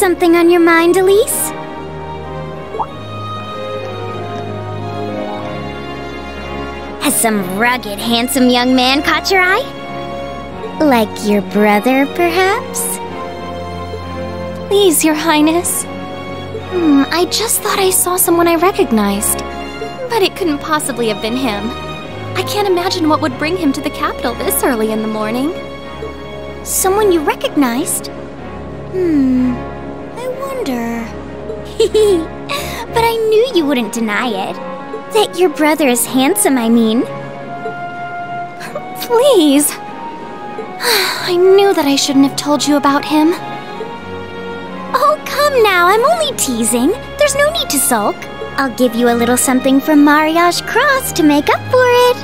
something on your mind, Elise? Has some rugged, handsome young man caught your eye? Like your brother, perhaps? Please, Your Highness. Hmm, I just thought I saw someone I recognized. But it couldn't possibly have been him. I can't imagine what would bring him to the capital this early in the morning. Someone you recognized? Hmm. but I knew you wouldn't deny it. That your brother is handsome, I mean. Please. I knew that I shouldn't have told you about him. Oh, come now, I'm only teasing. There's no need to sulk. I'll give you a little something from Mariage Cross to make up for it.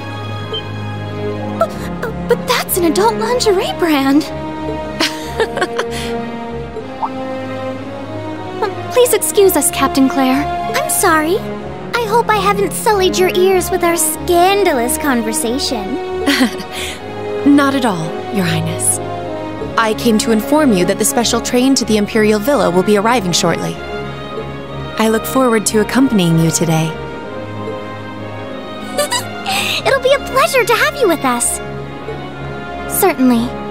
But, but that's an adult lingerie brand. Please excuse us, Captain Claire. I'm sorry. I hope I haven't sullied your ears with our scandalous conversation. Not at all, Your Highness. I came to inform you that the special train to the Imperial Villa will be arriving shortly. I look forward to accompanying you today. It'll be a pleasure to have you with us. Certainly.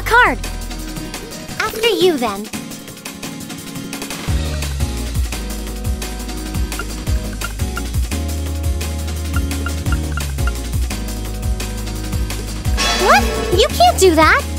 A card. After you, then. What? You can't do that!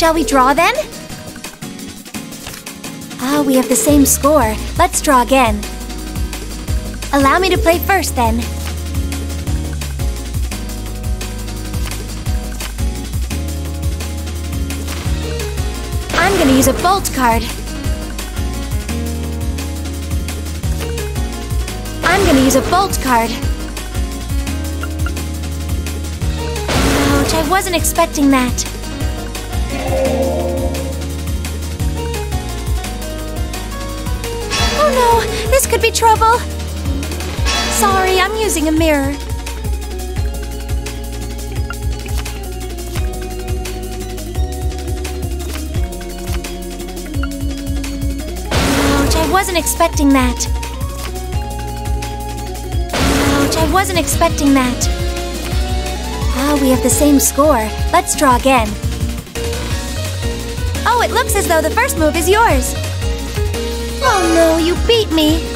Shall we draw then? Ah, we have the same score. Let's draw again. Allow me to play first then. I'm gonna use a bolt card. I'm gonna use a bolt card. Ouch, I wasn't expecting that. Trouble. Sorry, I'm using a mirror. Ouch, I wasn't expecting that. Ouch, I wasn't expecting that. Ah, we have the same score. Let's draw again. Oh, it looks as though the first move is yours. Oh no, you beat me.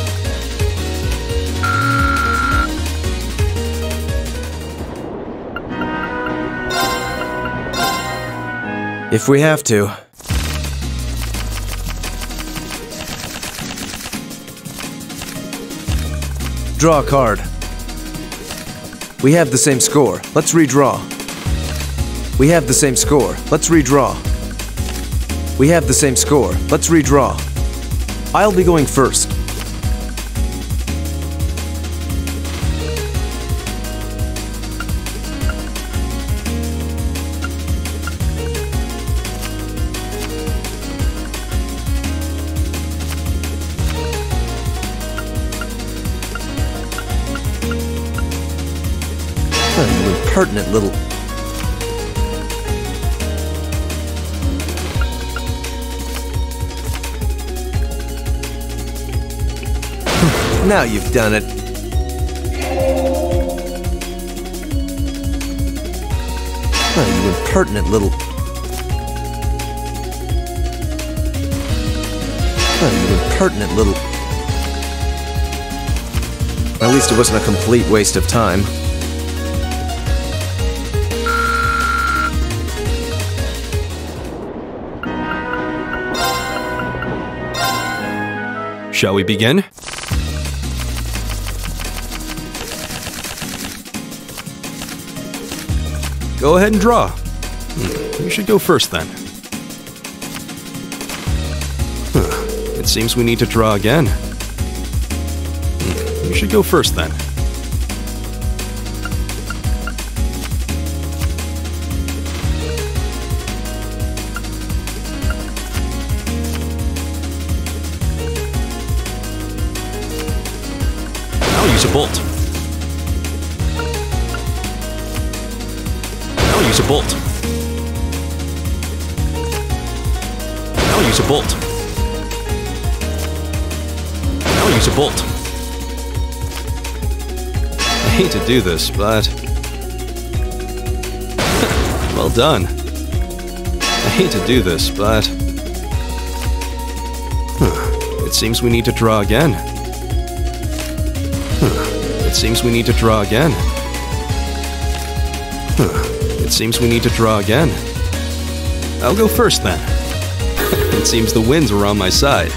If we have to. Draw a card. We have the same score. Let's redraw. We have the same score. Let's redraw. We have the same score. Let's redraw. I'll be going first. Now you've done it. Oh, you impertinent little. Oh, you impertinent little. At least it wasn't a complete waste of time. Shall we begin? Go ahead and draw. Hmm, You should go first then. Huh, It seems we need to draw again. Hmm, You should go first then. Use a bolt. Now use a bolt. I hate to do this, but. well done. I hate to do this, but. It seems we need to draw again. It seems we need to draw again. It seems we need to draw again. I'll go first then. It seems the winds were on my side.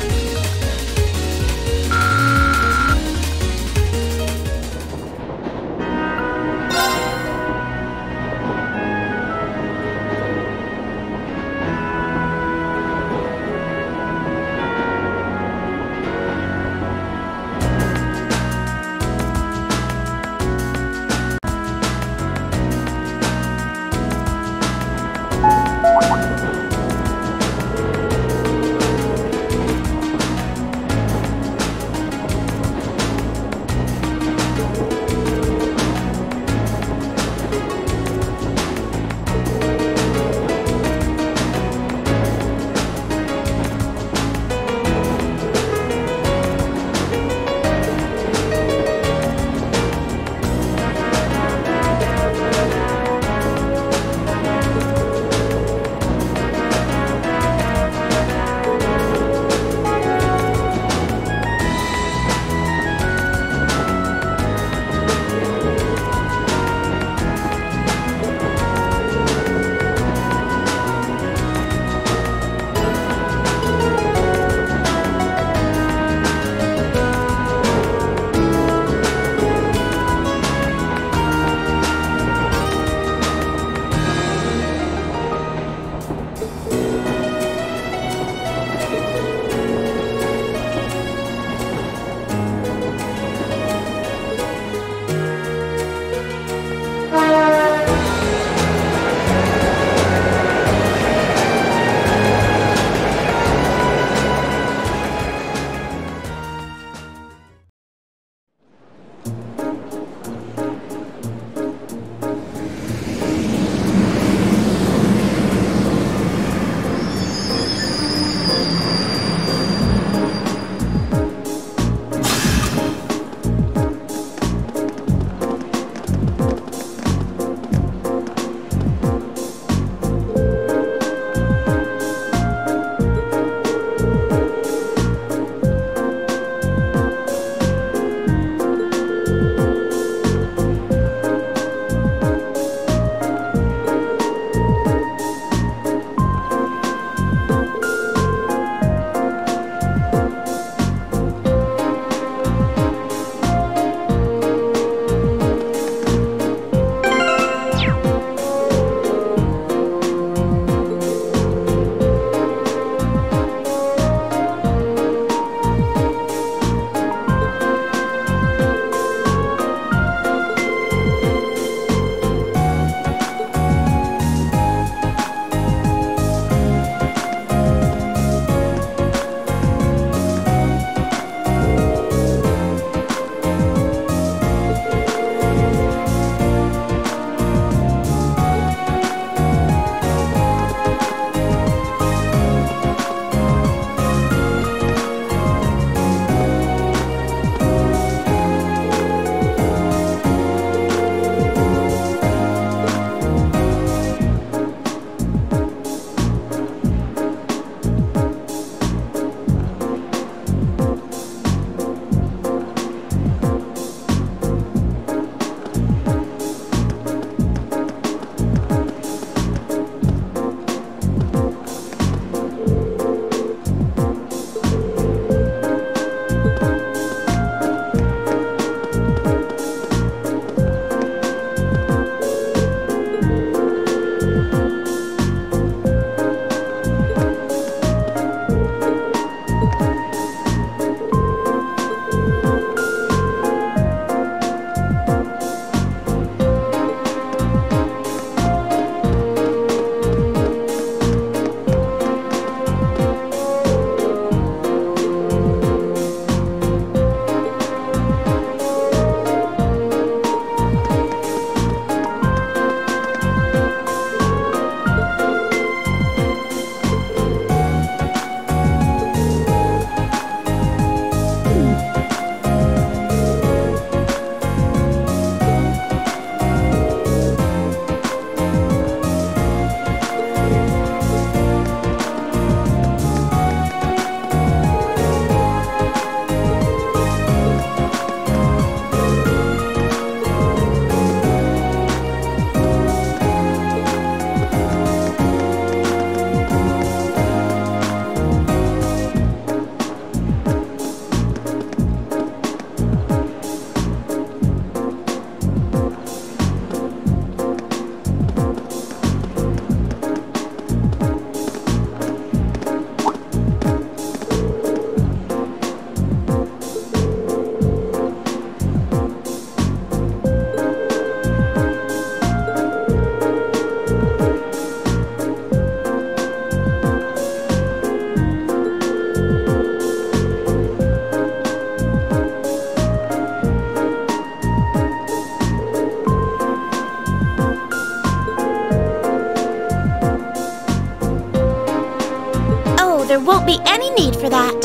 Won't be any need for that.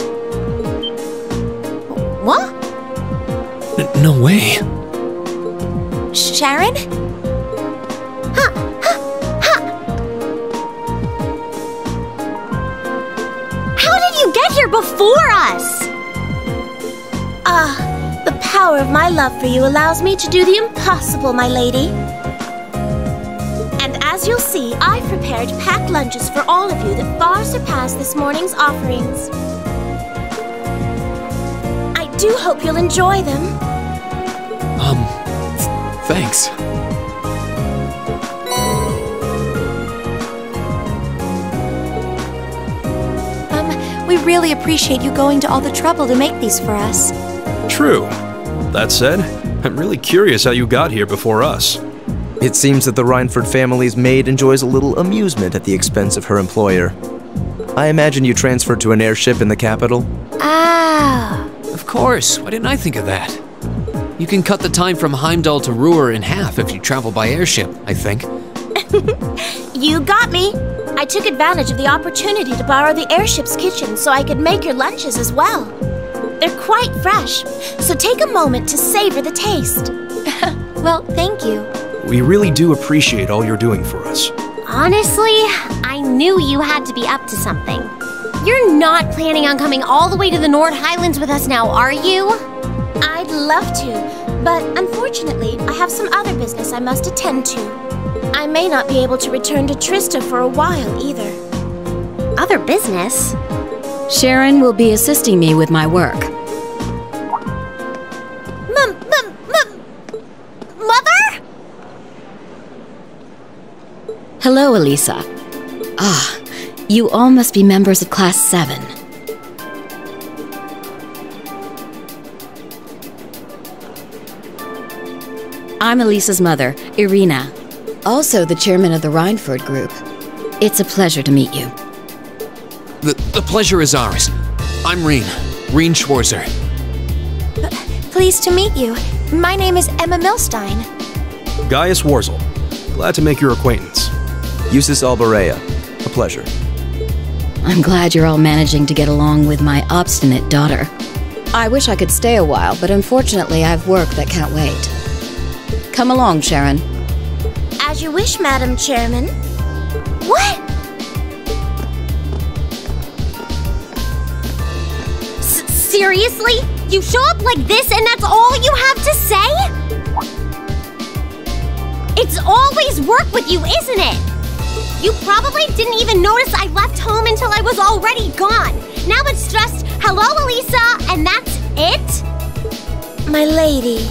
What? No way. Sharon? How did you get here before us? Ah, the power of my love for you allows me to do the impossible, my lady. I've prepared packed lunches for all of you that far surpass this morning's offerings. I do hope you'll enjoy them. Um, thanks. Um, we really appreciate you going to all the trouble to make these for us. True. That said, I'm really curious how you got here before us. It seems that the Reinford family's maid enjoys a little amusement at the expense of her employer. I imagine you transferred to an airship in the capital? Ah. Of course, why didn't I think of that? You can cut the time from Heimdall to Roer in half if you travel by airship, I think. You got me. I took advantage of the opportunity to borrow the airship's kitchen so I could make your lunches as well. They're quite fresh, so take a moment to savor the taste. Well, thank you. We really do appreciate all you're doing for us. Honestly, I knew you had to be up to something. You're not planning on coming all the way to the Nord Highlands with us now, are you? I'd love to, but unfortunately, I have some other business I must attend to. I may not be able to return to Trista for a while either. Other business? Sharon will be assisting me with my work. Hello, Alisa. Ah, you all must be members of Class 7. I'm Alisa's mother, Irina, also the chairman of the Reinford Group. It's a pleasure to meet you. The, the pleasure is ours. I'm Rean, Rean Schwarzer. Pleased to meet you. My name is Emma Millstein. Gaius Worzel. Glad to make your acquaintance. Jusis Albarea. A pleasure. I'm glad you're all managing to get along with my obstinate daughter. I wish I could stay a while, but unfortunately, I have work that can't wait. Come along, Sharon. As you wish, Madam Chairman. What? S- seriously? You show up like this and that's all you have to say? It's always work with you, isn't it? You probably didn't even notice I left home until I was already gone. Now it's just, hello, Alisa, and that's it? My lady.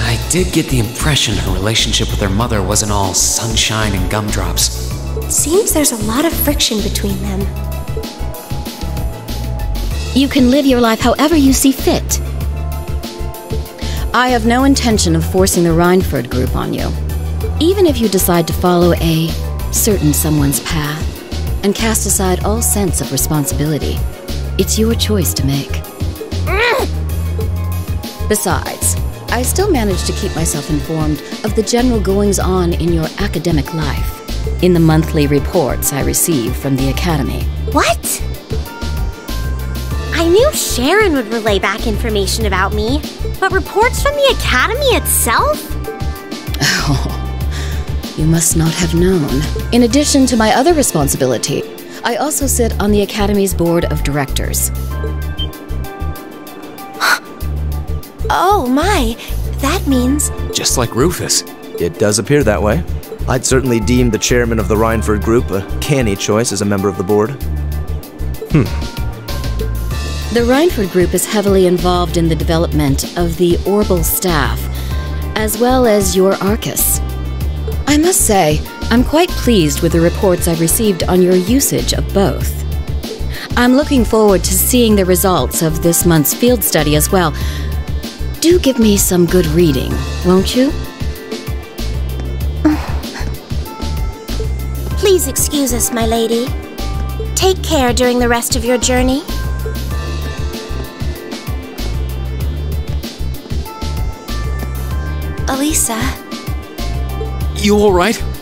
I did get the impression her relationship with her mother wasn't all sunshine and gumdrops. Seems there's a lot of friction between them. You can live your life however you see fit. I have no intention of forcing the Reinford group on you. Even if you decide to follow a certain someone's path and cast aside all sense of responsibility, it's your choice to make. Besides, I still manage to keep myself informed of the general goings on in your academic life in the monthly reports I receive from the Academy. What? I knew Sharon would relay back information about me, but reports from the Academy itself? Oh, you must not have known. In addition to my other responsibility, I also sit on the Academy's board of directors. Oh my, that means Just like Rufus. It does appear that way. I'd certainly deem the chairman of the Reinford Group a canny choice as a member of the board. Hmm. The Reinford Group is heavily involved in the development of the Orbal staff, as well as your Arcus. I must say, I'm quite pleased with the reports I've received on your usage of both. I'm looking forward to seeing the results of this month's field study as well. Do give me some good reading, won't you? Please excuse us, my lady. Take care during the rest of your journey. Alisa. You alright? This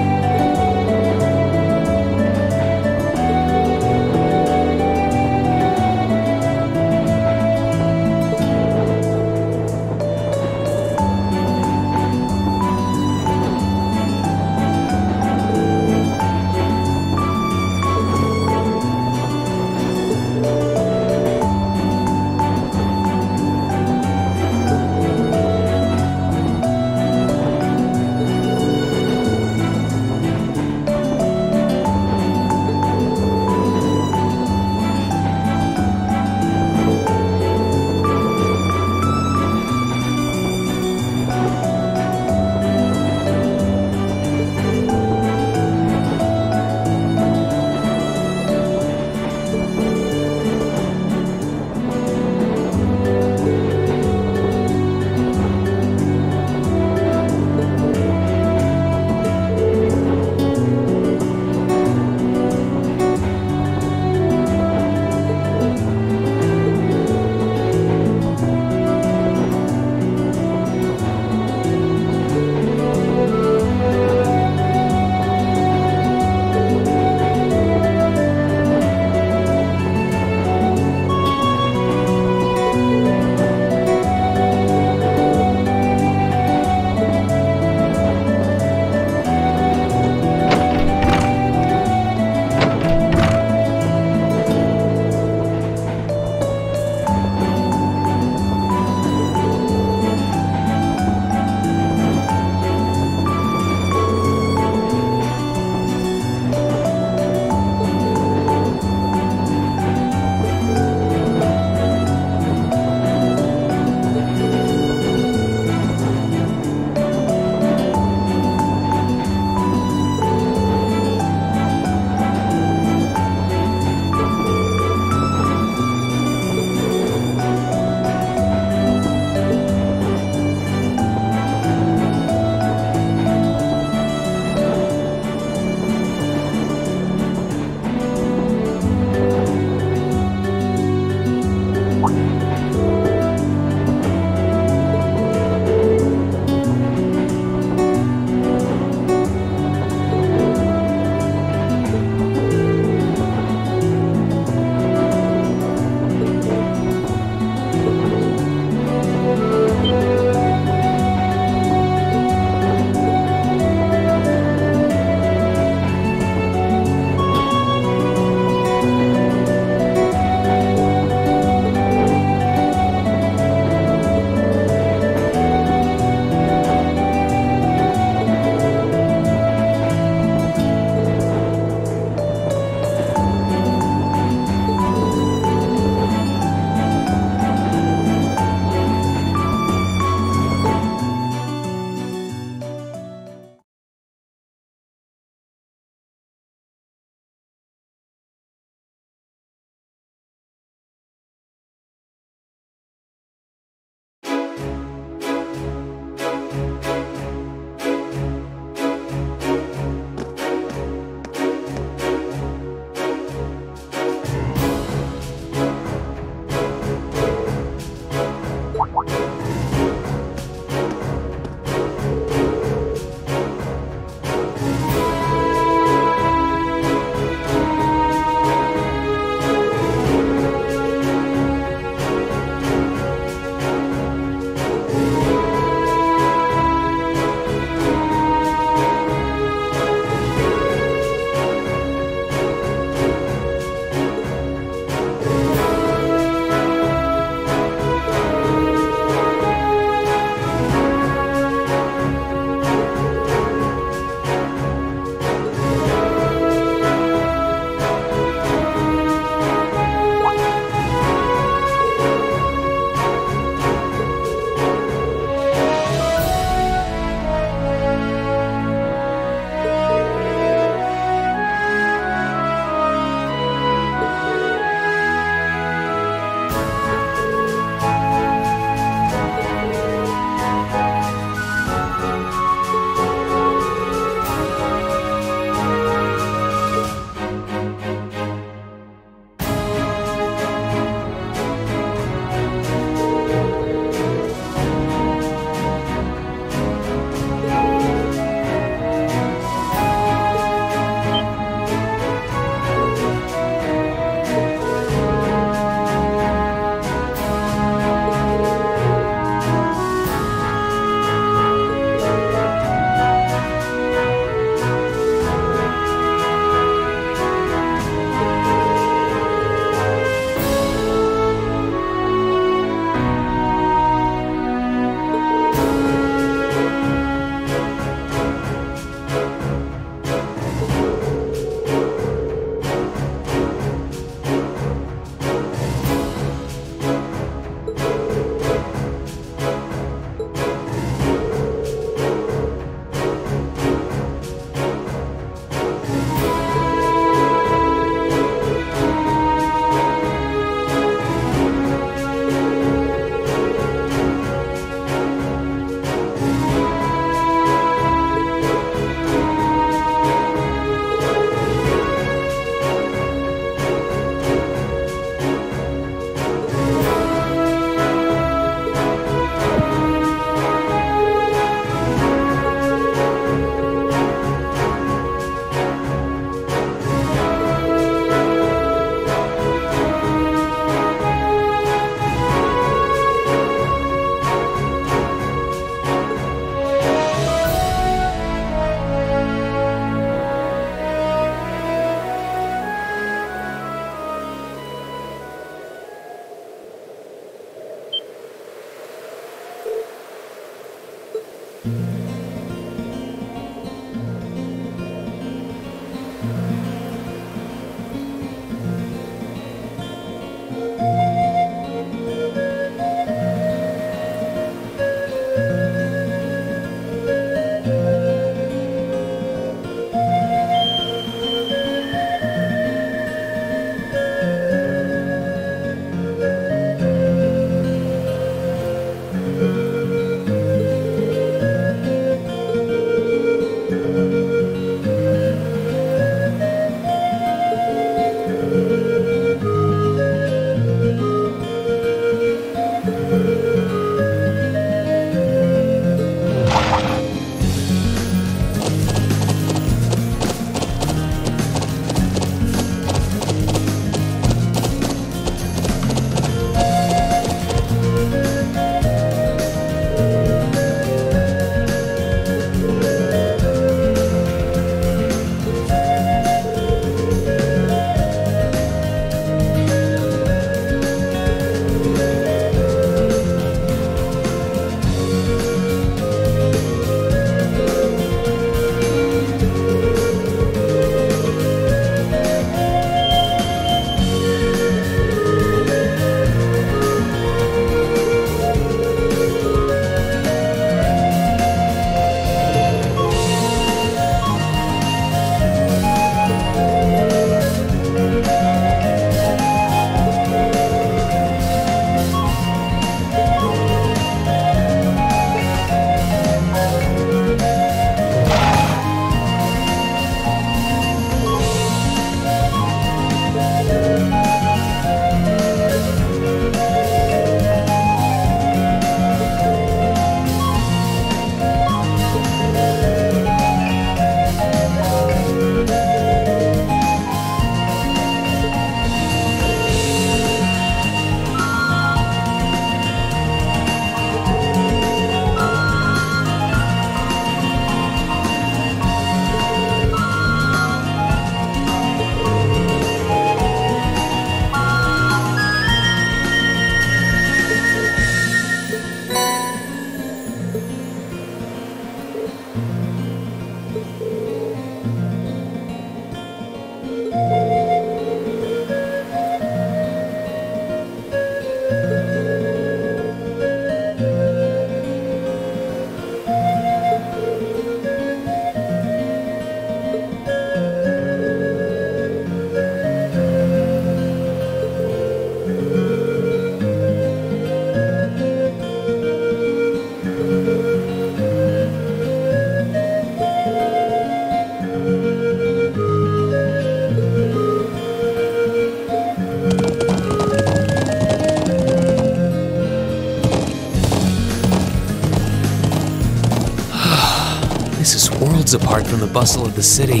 apart from the bustle of the city.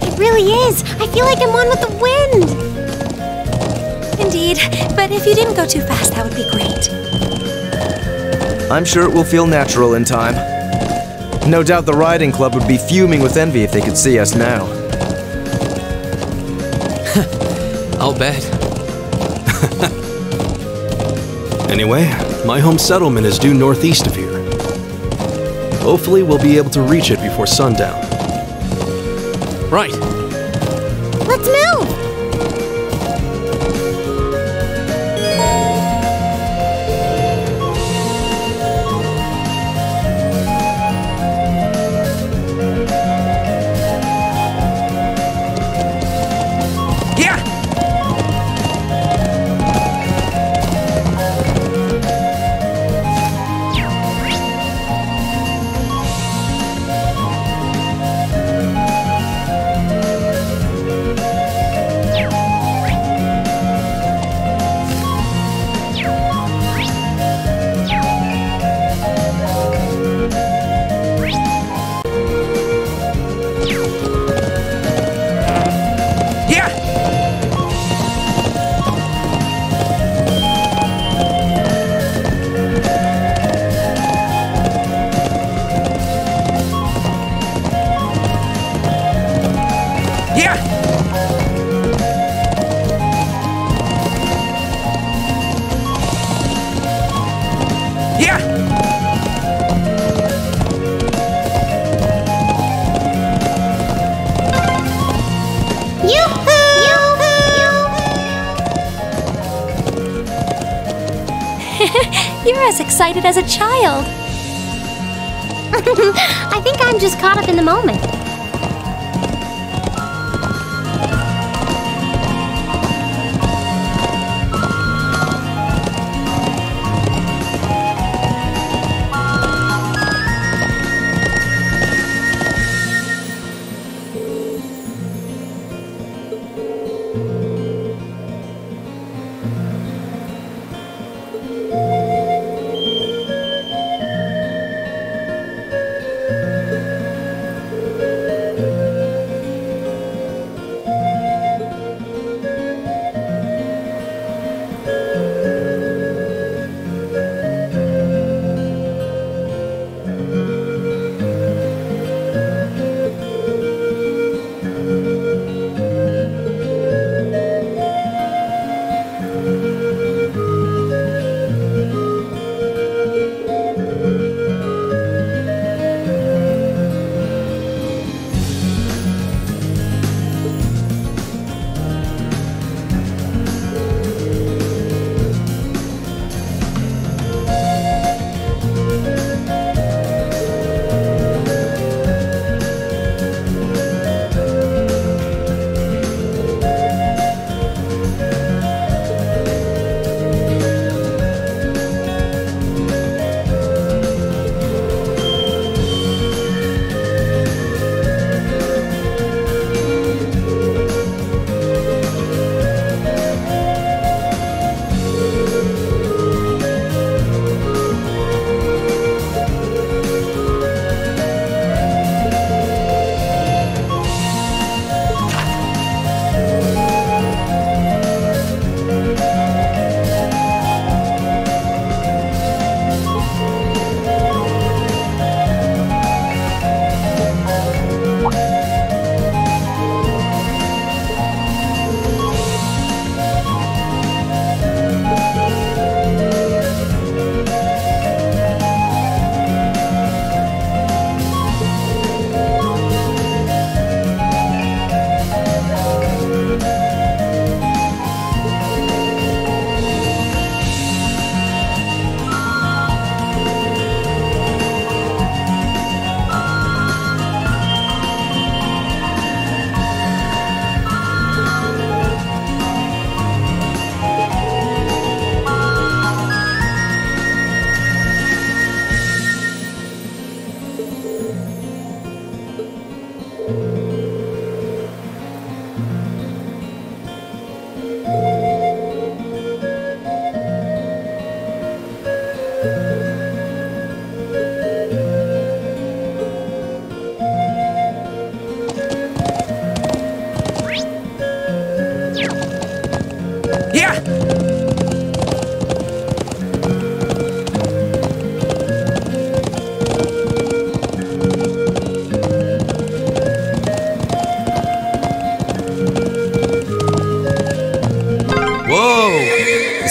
It really is. I feel like I'm one with the wind. Indeed, but if you didn't go too fast, that would be great. I'm sure it will feel natural in time. No doubt the riding club would be fuming with envy if they could see us now. I'll bet. Anyway, my home settlement is due northeast of here. Hopefully, we'll be able to reach it before sundown. Right. Excited as a child. I think I'm just caught up in the moment.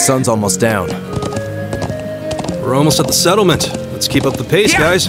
Sun's almost down. We're almost at the settlement. Let's keep up the pace, Yeah. guys.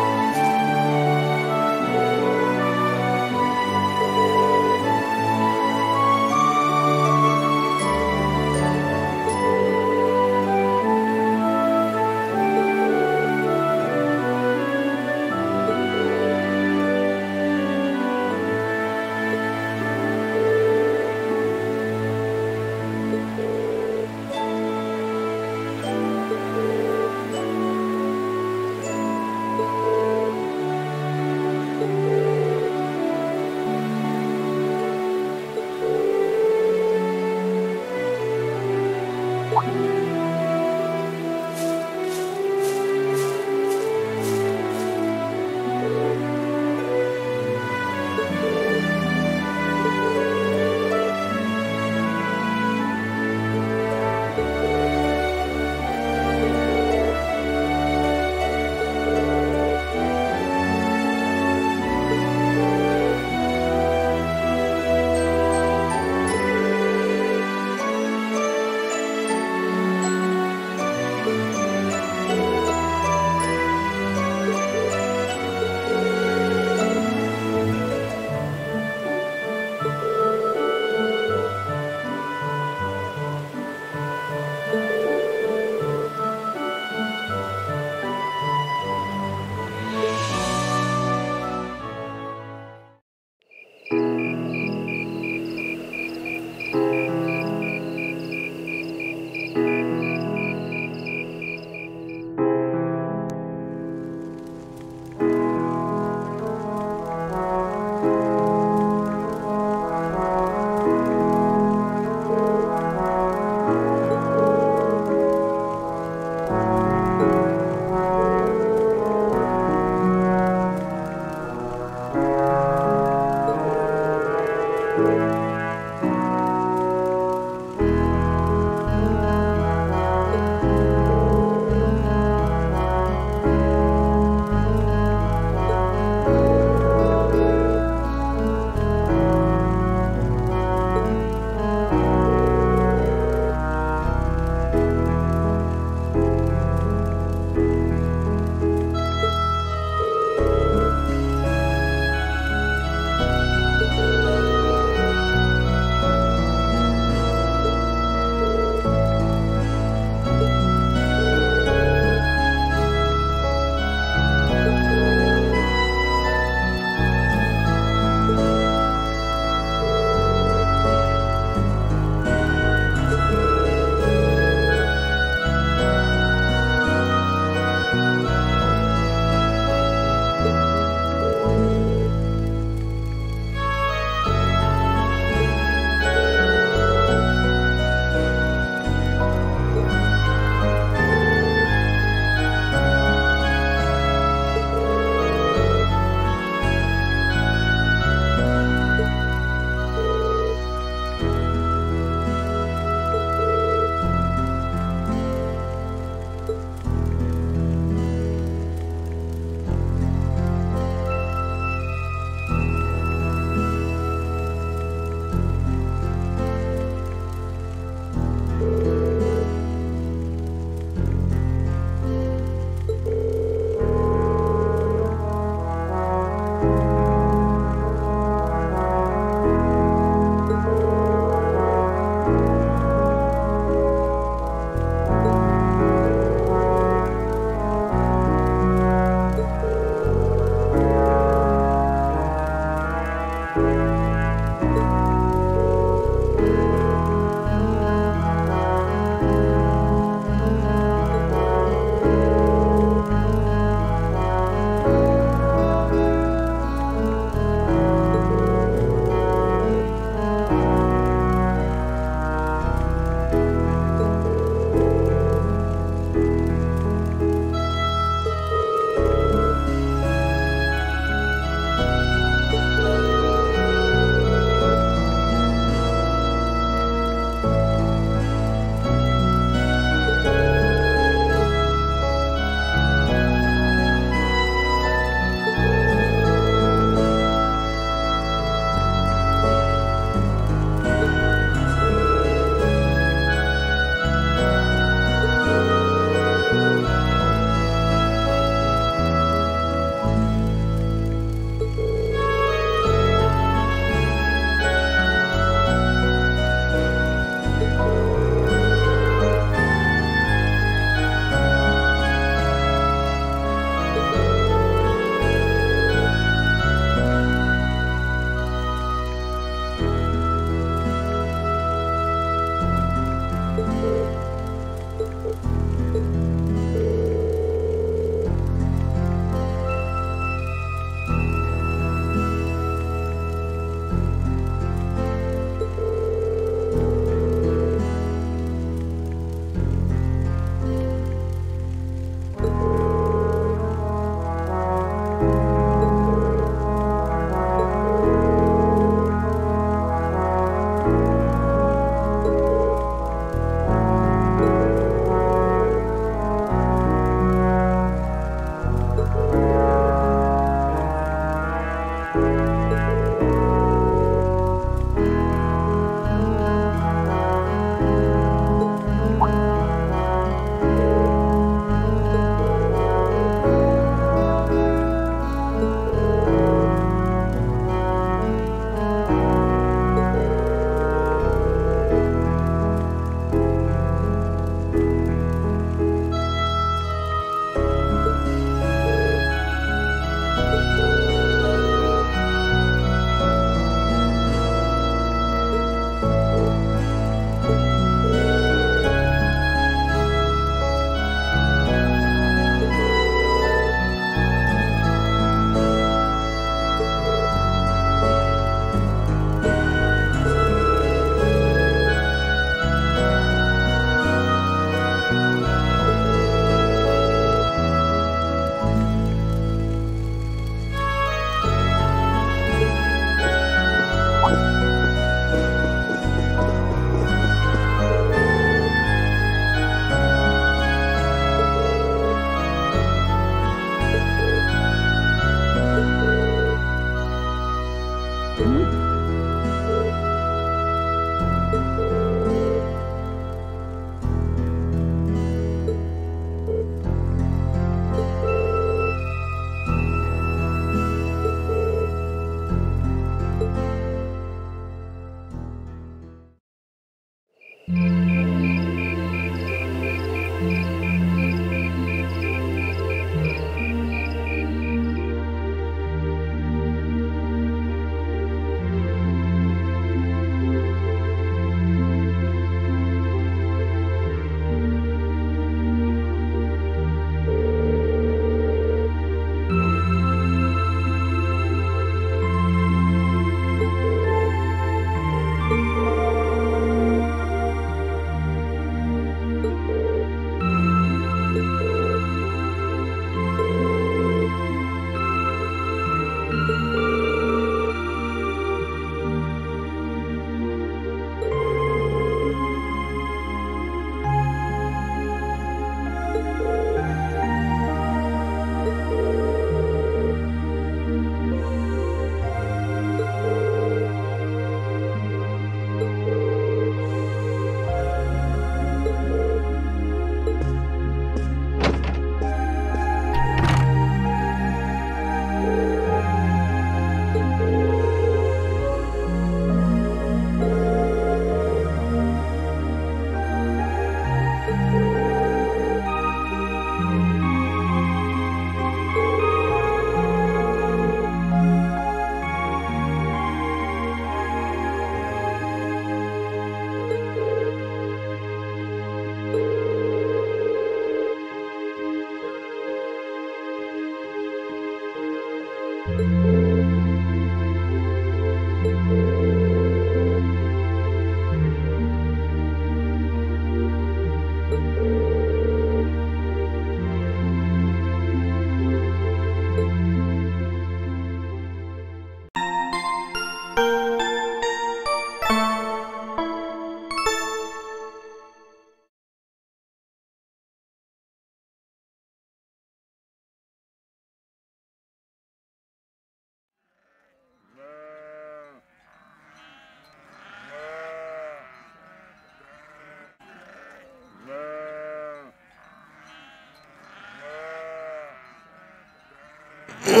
Where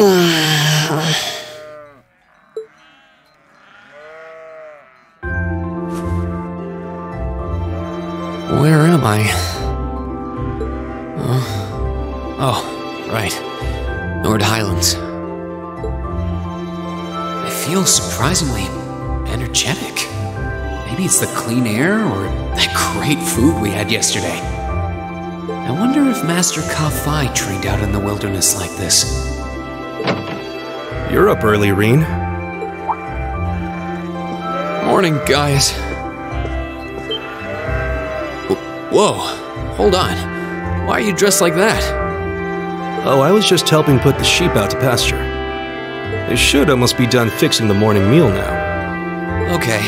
am I? Oh, oh right. Nord Highlands. I feel surprisingly energetic. Maybe it's the clean air or that great food we had yesterday. I wonder if Master Ka-Fai trained out in the wilderness like this. You're up early, Rean. Morning, guys. Wh- Whoa, hold on. Why are you dressed like that? Oh, I was just helping put the sheep out to pasture. They should almost be done fixing the morning meal now. Okay,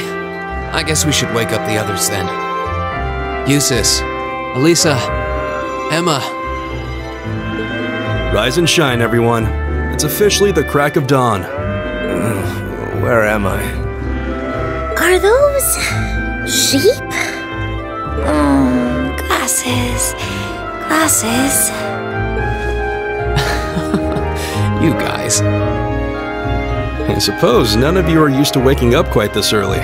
I guess we should wake up the others then. Jusis, Alisa, Emma. Rise and shine, everyone. It's officially the crack of dawn. Mm, where am I? Are those sheep? Mm, oh, glasses. Glasses. You guys. I suppose none of you are used to waking up quite this early.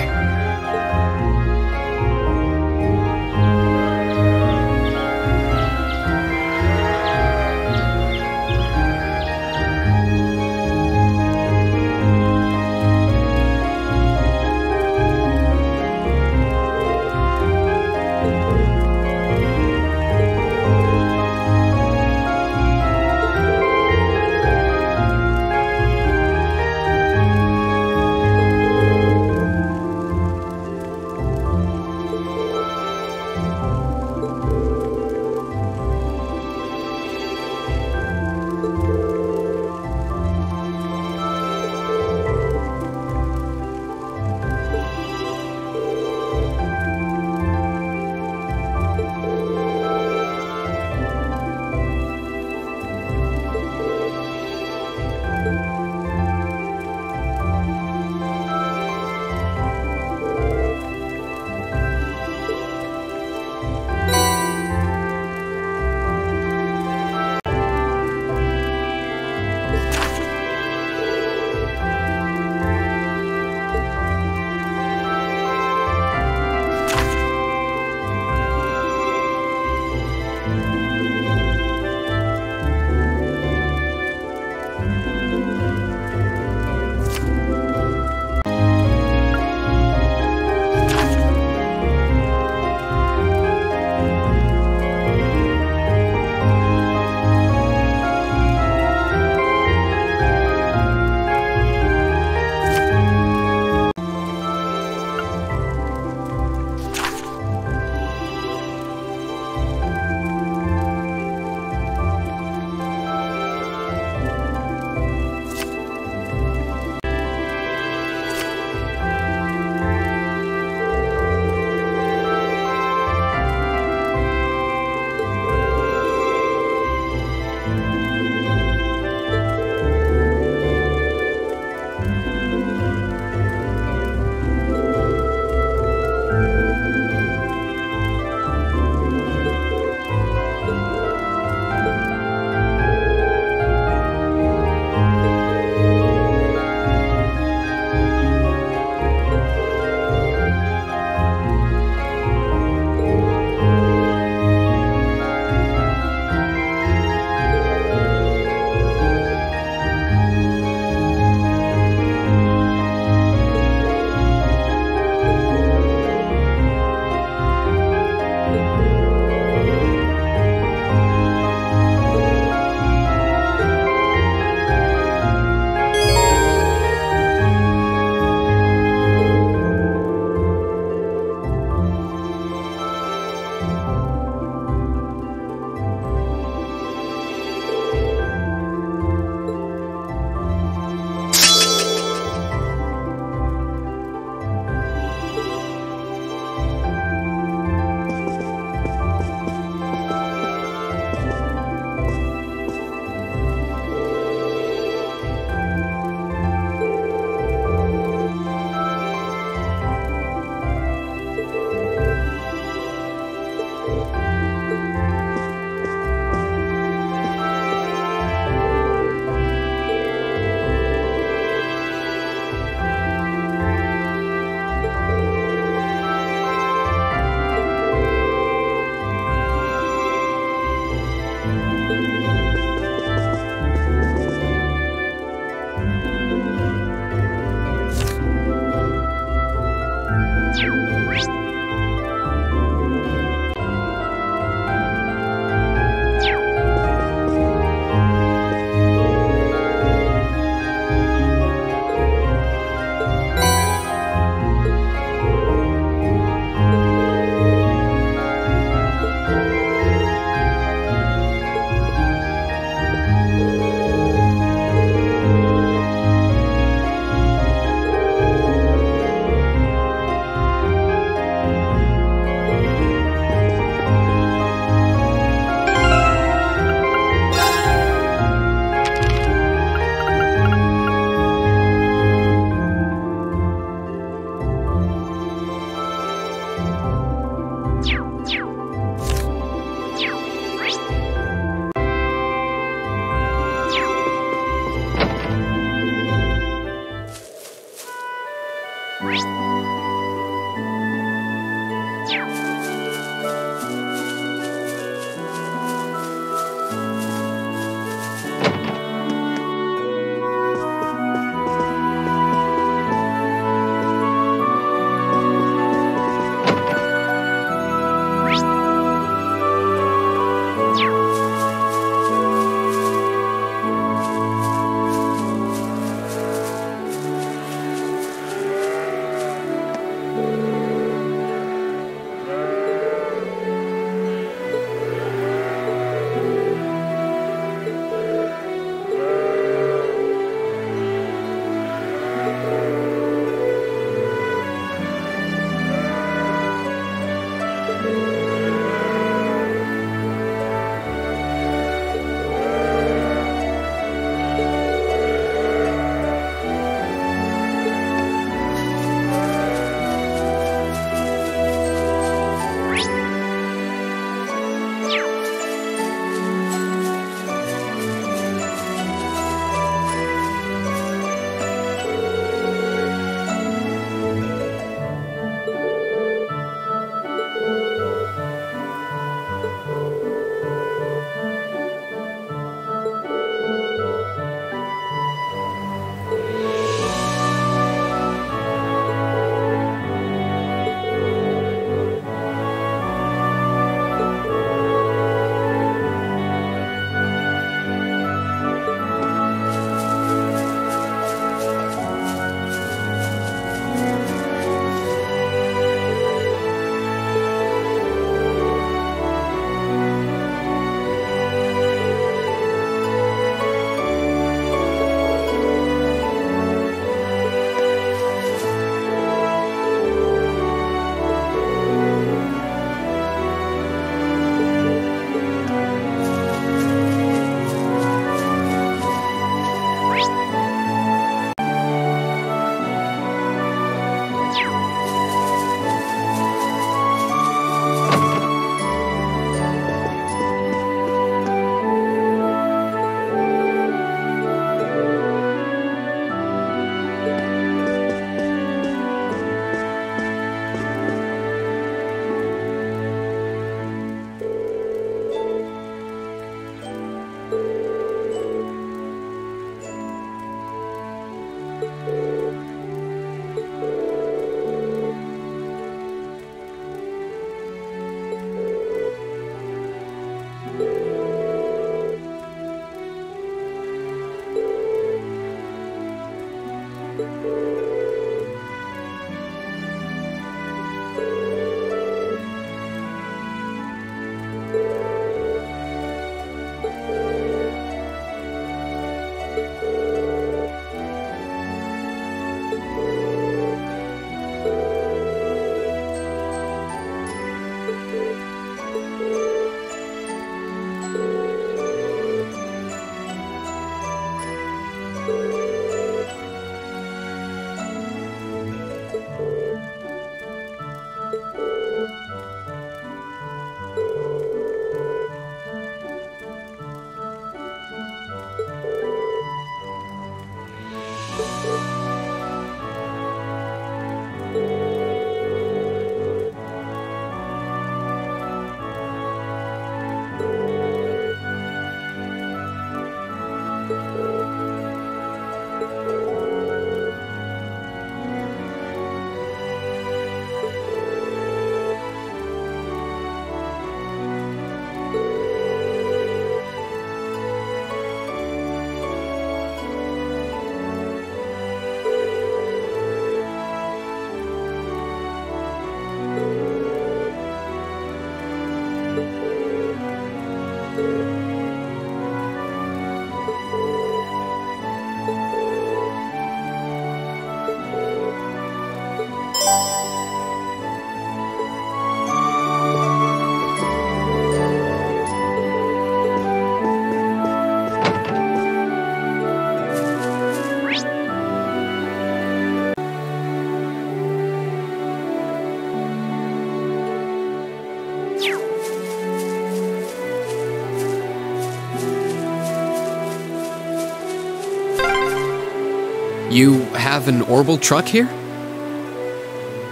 Have an orbal truck here?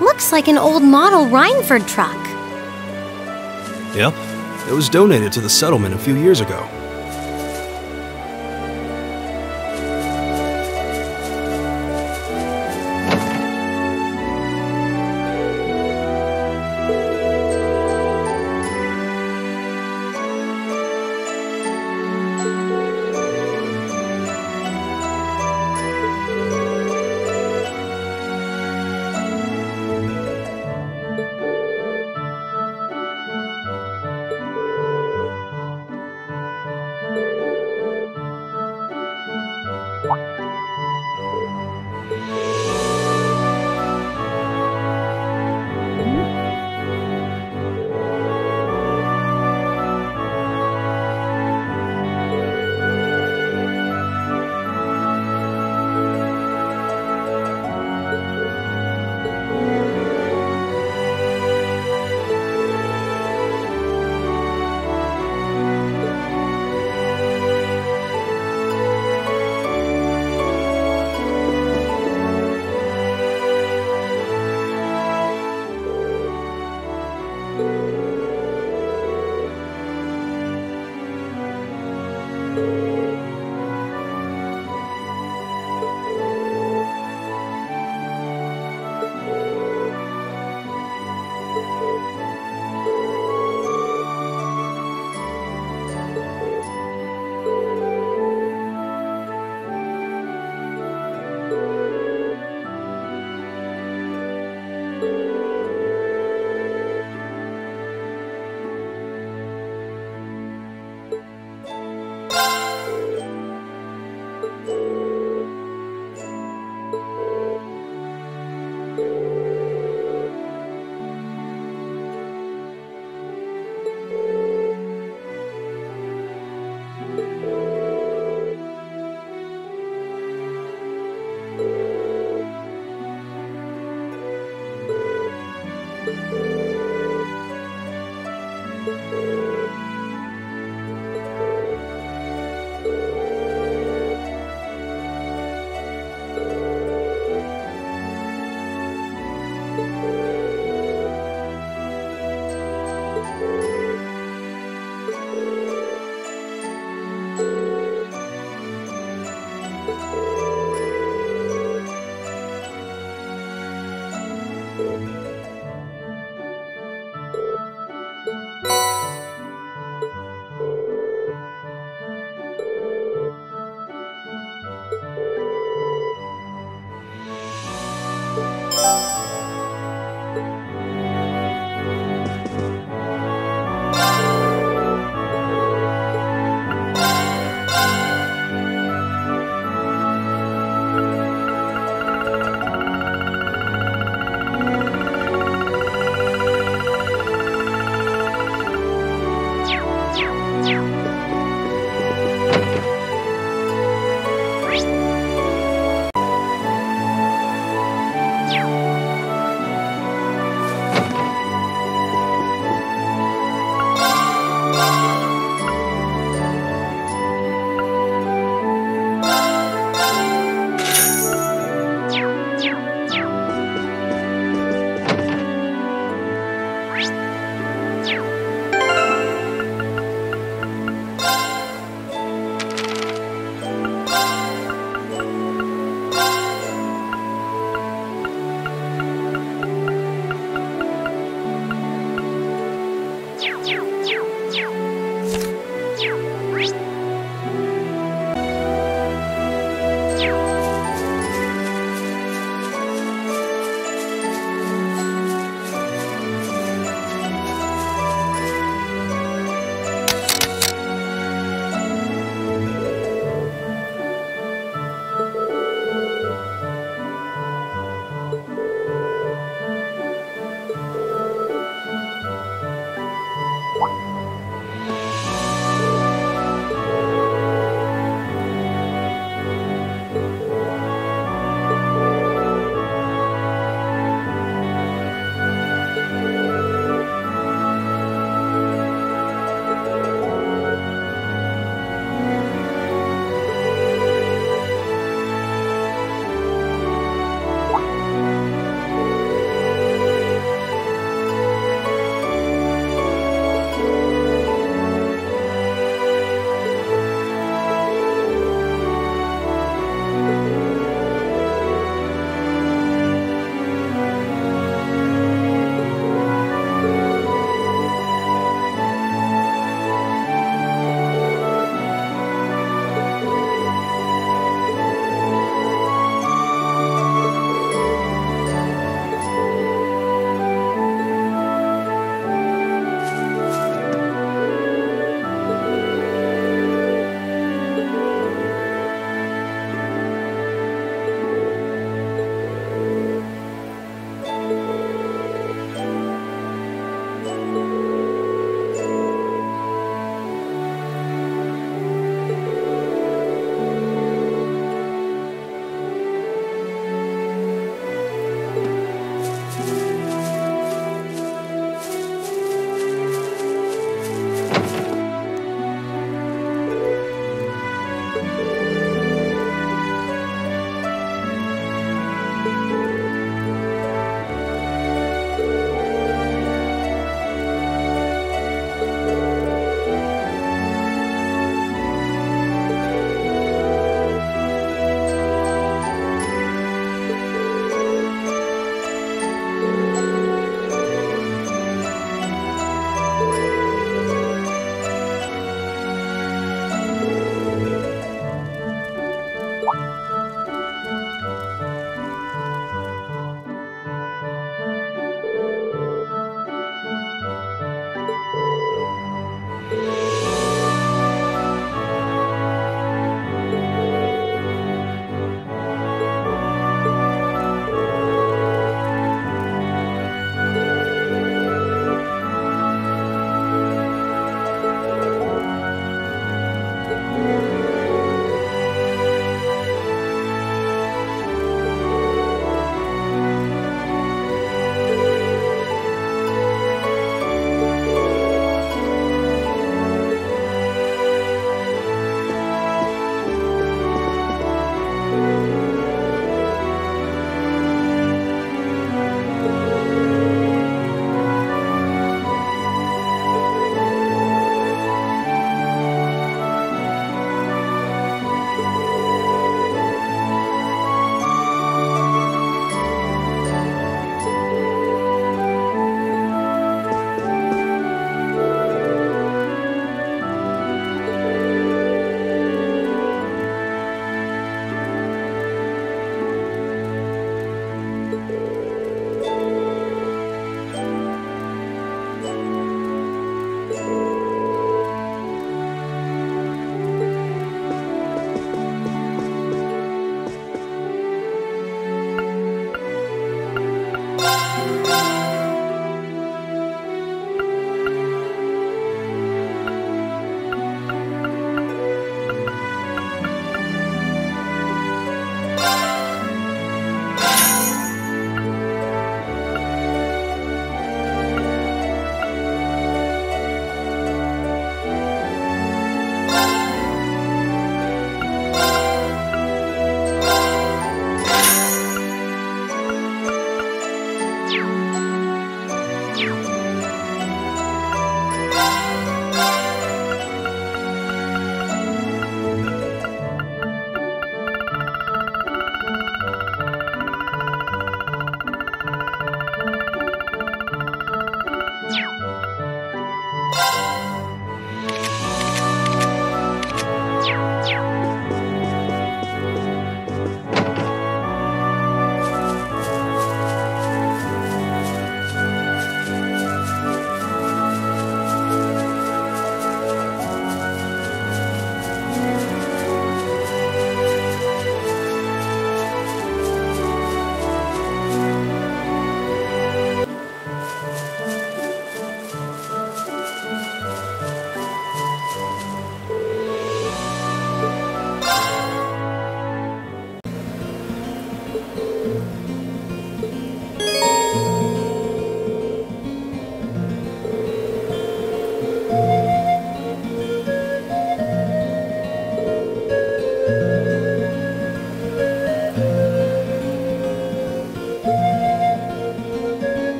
Looks like an old model Reinford truck. Yep. It was donated to the settlement a few years ago.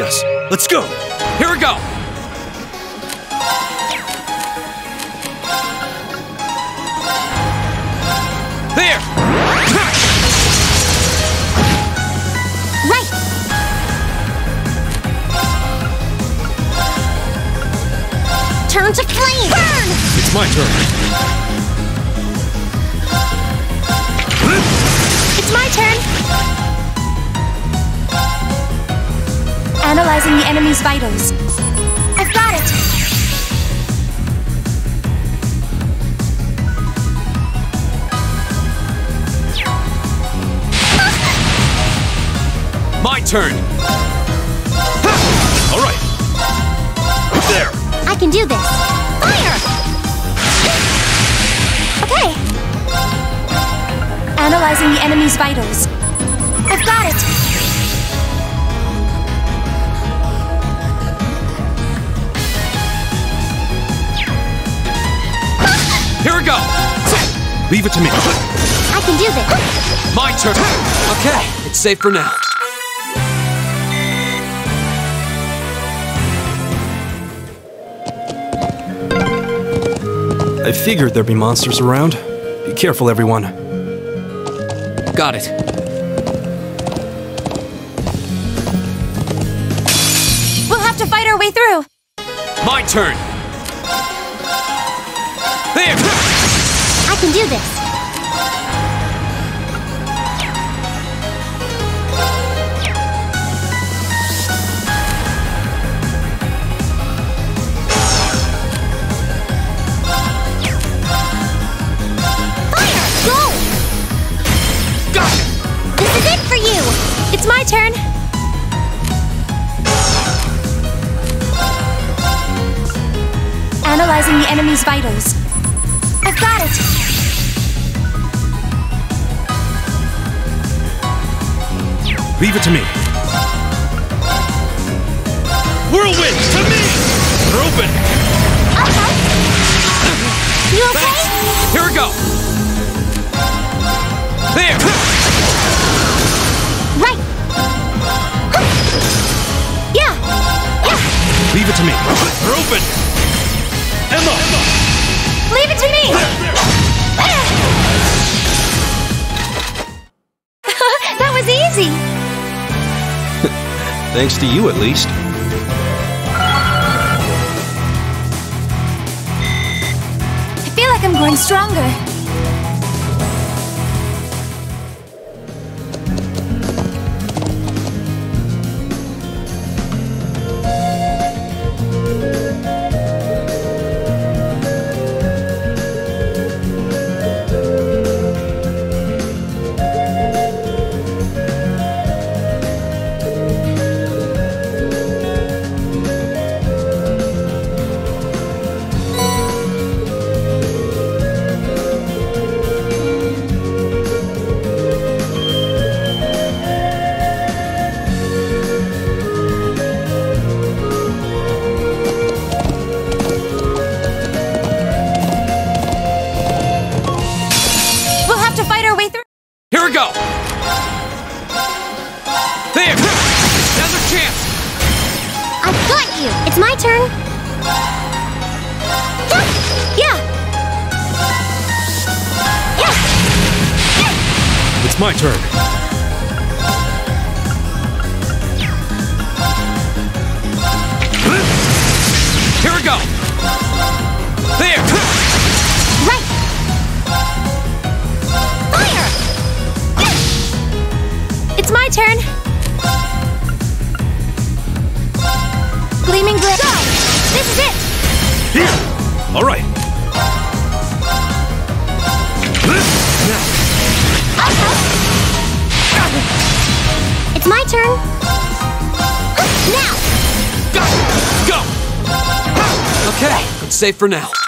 us. Let's go! safe for now. I figured there'd be monsters around. Be careful, everyone. Got it. We'll have to fight our way through. My turn. Leave it to me. to you at least. I feel like I'm growing stronger. Safe for now.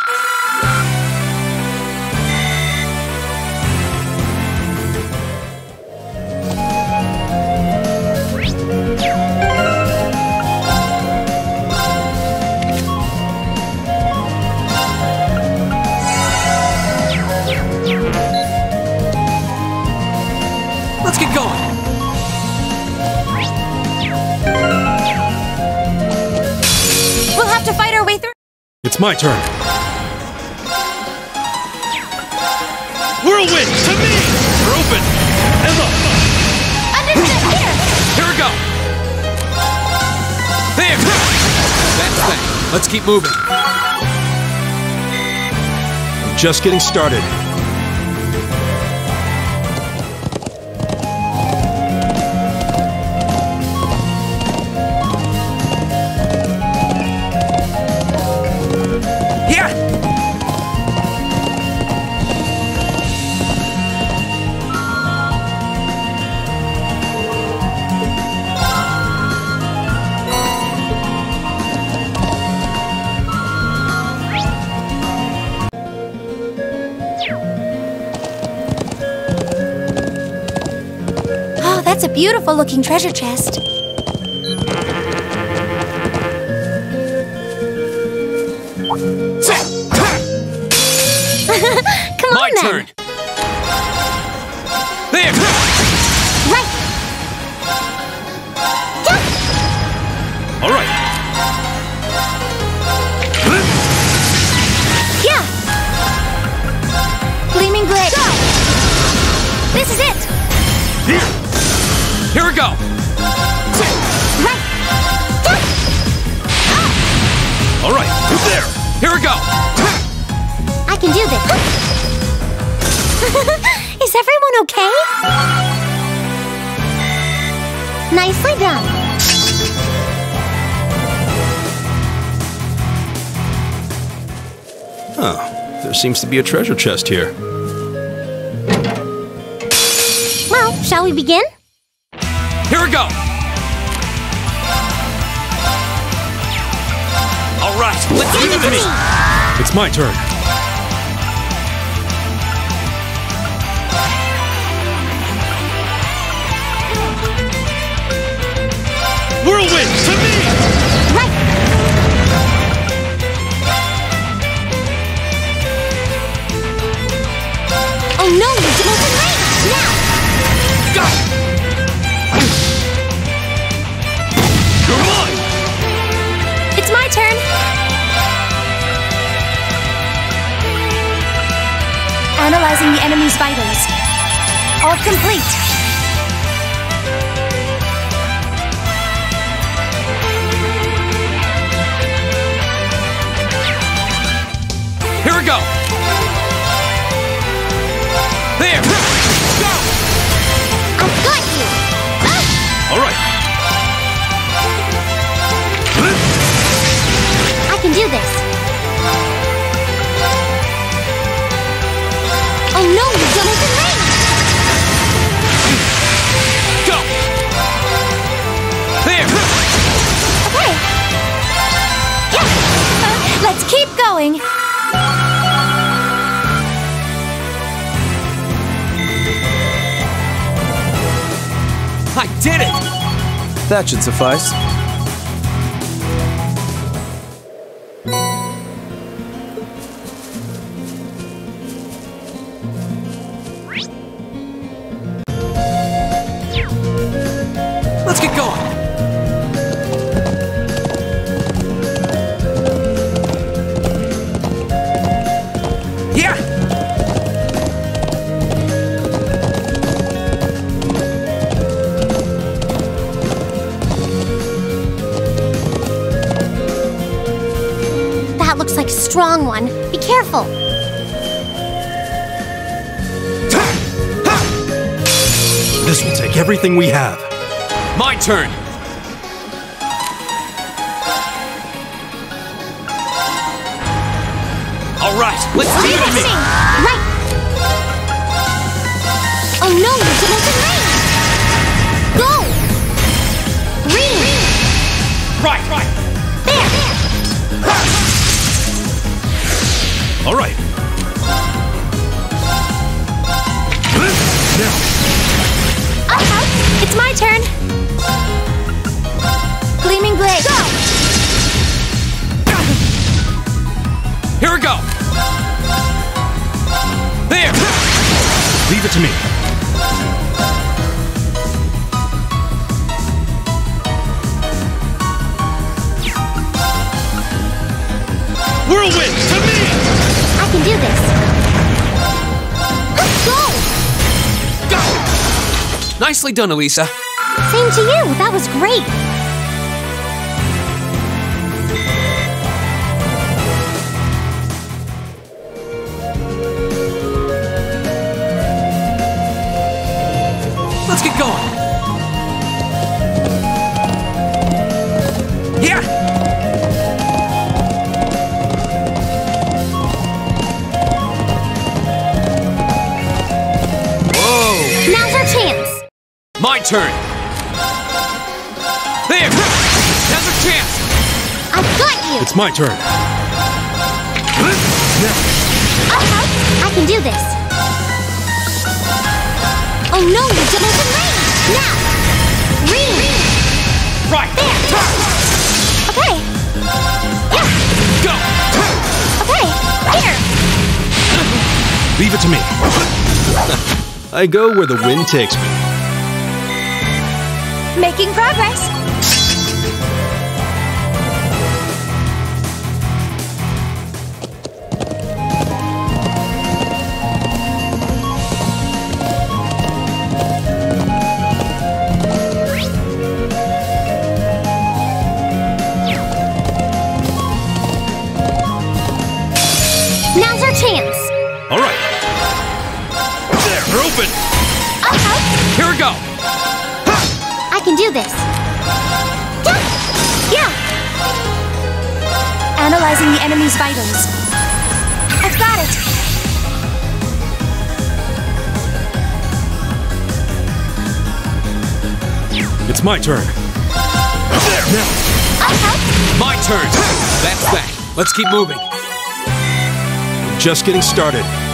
It's my turn. Whirlwind to me! We're open! And up! Understood! Here! Here we go! There! That's thing. Let's keep moving. Just getting started. Beautiful looking treasure chest. Okay? Nicely done. Oh, there seems to be a treasure chest here. Well, shall we begin? Here we go! All right, let's do this! It's my turn. Whirlwind to me! Right! Oh no, you didn't open range! Now! Go! You're mine! It's my turn! Analyzing the enemy's vitals. All complete. Here we go! There! Go! I've got you! Ah, All right. I can do this. Oh no, you don't open range! Go! There! Okay. Yeah. Uh, let's keep going. Did it! That should suffice. everything we have. My turn! done, Alisa. Same to you. That was great. my turn. Uh-huh. I can do this. Oh no, you double the! Now! Right! There! Turn. Okay! Yeah! Go! Turn. Okay! Here! Leave it to me. I go where the wind takes me. Making progress! do this. Jump! Yeah! Analyzing the enemy's vitals. I've got it! It's my turn. There now. Okay. My turn. That's that. Let's keep moving. Just getting started.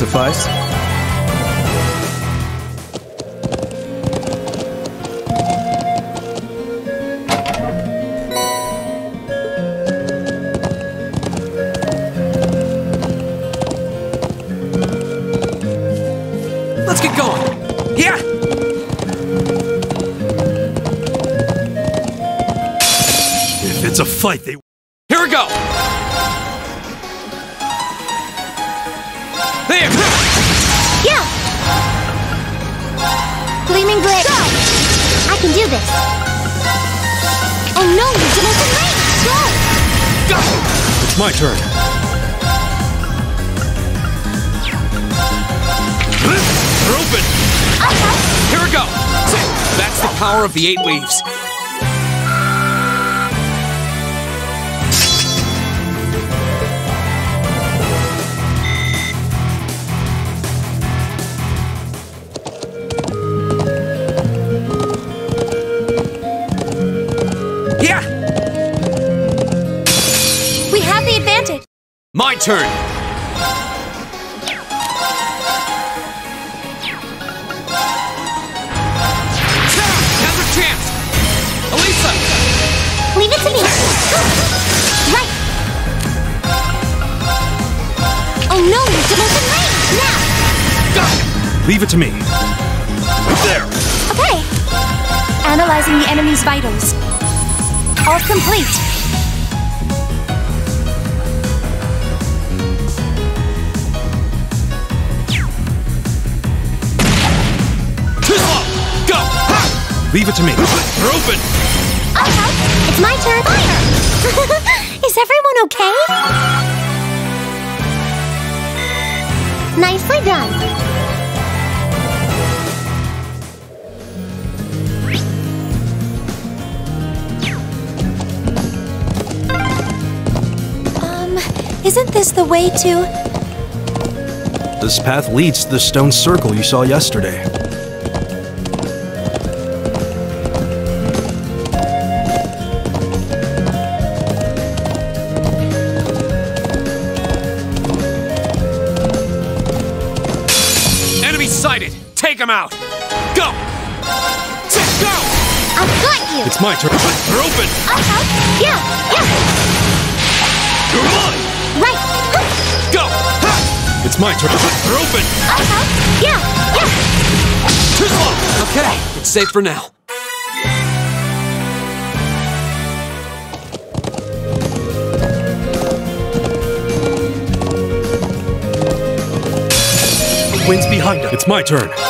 suffice? Turn! Now's our chance! Alisa! Leave it to me. right. Oh no, you did open range! Now! Leave it to me. There! Okay. Analyzing the enemy's vitals. All complete. Leave it to me. They're open! Okay, it's my turn. Fire! Is everyone okay? Nicely done. Um, isn't this the way to... This path leads to the stone circle you saw yesterday. Take out! Go! Go! I've got you. It's my turn. They're open! Okay, yeah, yeah, You're mine! right. Go! Ha! It's my turn. They're open! Okay, yeah, yeah. Too slow! Okay, it's safe for now. The wind's behind us. It's my turn.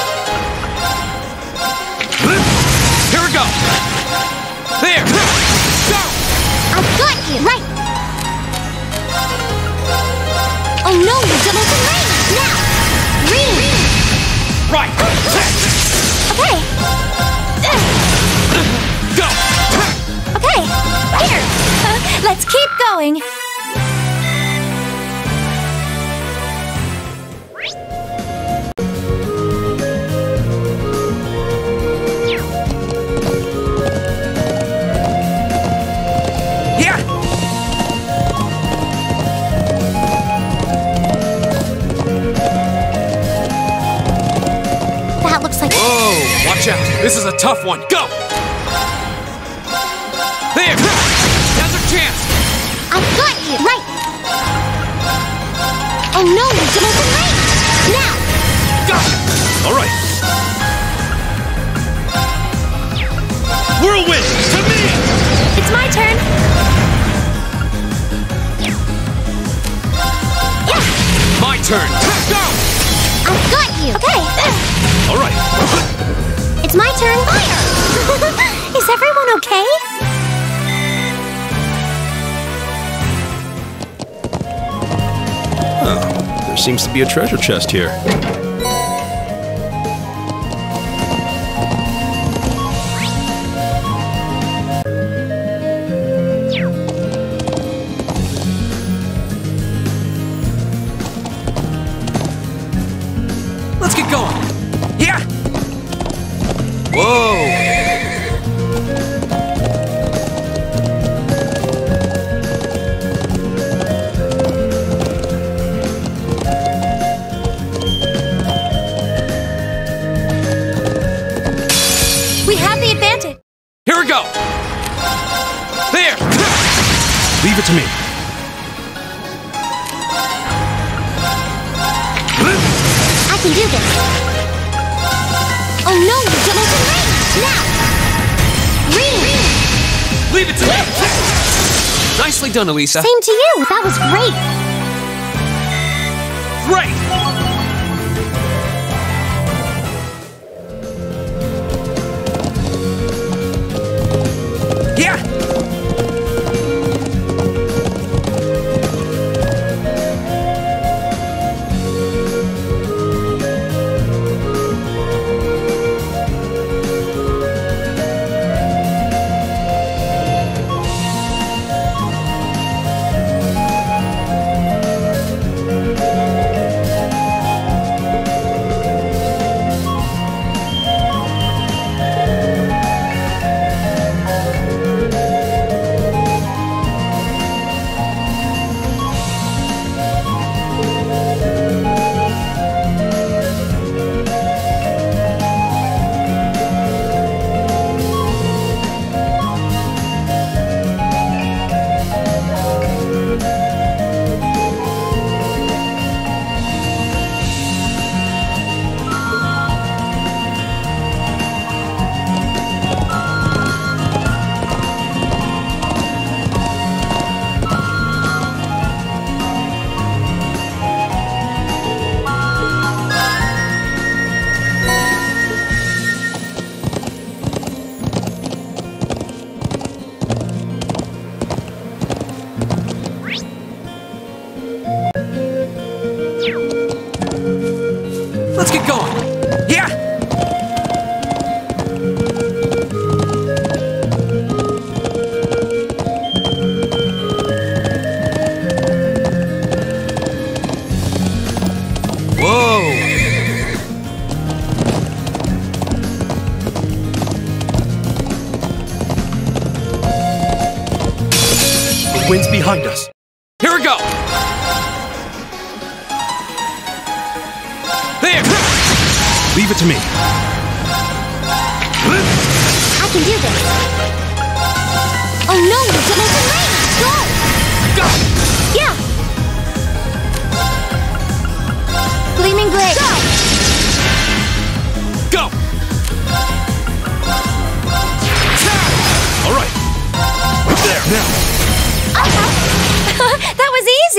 This is a tough one. Go! There! Now's our chance! I've got you. Right. Oh no, you did open range. Now. Go! All right. Whirlwind to me. It's my turn. My turn! Go! I've got you. Okay. All right. It's my turn. Fire. Is everyone okay? There seems to be a treasure chest here. Done, Alisa. Same to you. That was great. Great!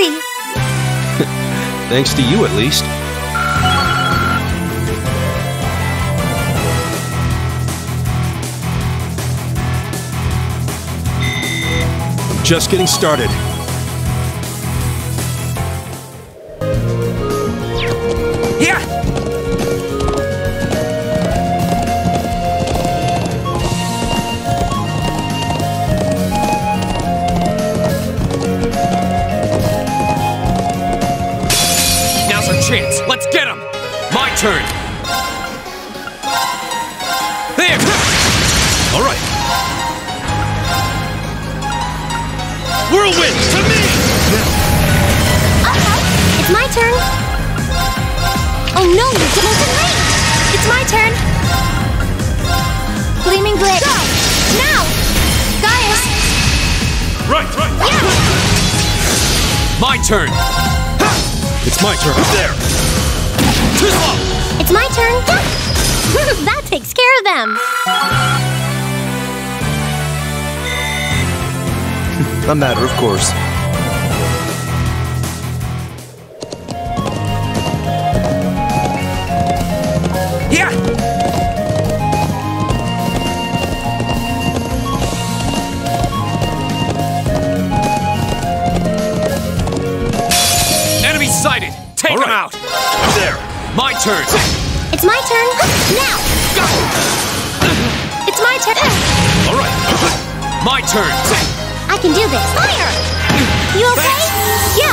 Easy! Thanks to you, at least. I'm just getting started. Turn. There! All right. Whirlwind to me. Uh-oh. It's my turn. Oh no, you it great. It's my turn. Gleaming blade. Go. Now. Gaius. Right. Right. My turn. It's my turn. There. Too slow. It's my turn. that takes care of them. A matter of course. Yeah! Enemy sighted! Take All him out! There. My turn! Turn! I can do this. Fire. You okay? Yeah.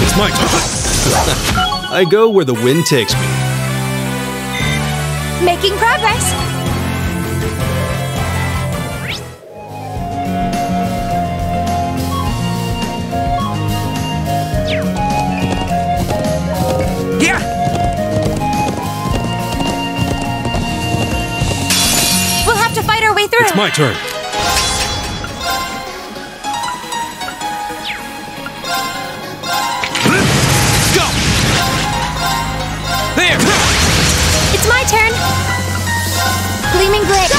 It's my turn. I go where the wind takes me. Making progress! Yeah! We'll have to fight our way through! It's my turn. Gleaming blade. Go.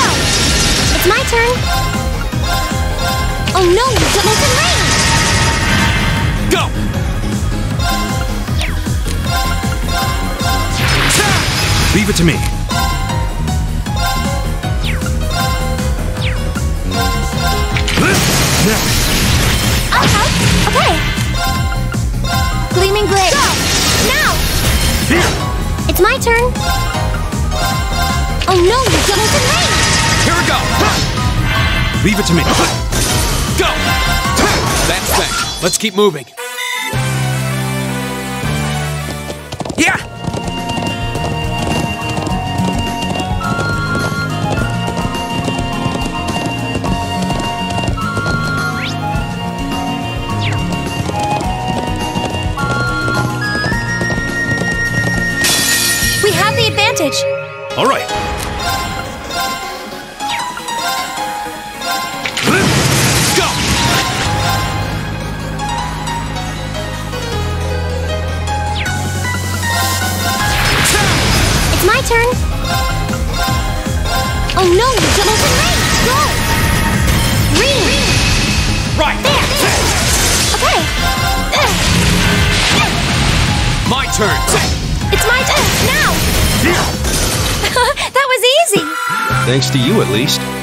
It's my turn. Oh no, you double open range! Go! Leave it to me. Now, Uh-huh. Okay. Gleaming blade. Go! Now! here! It's my turn. No, you double open range! Here we go! Leave it to me. Go! That's that. Let's keep moving. Yeah! We have the advantage. All right. Turn! It's my turn. Now! that was easy. Thanks to you, at least.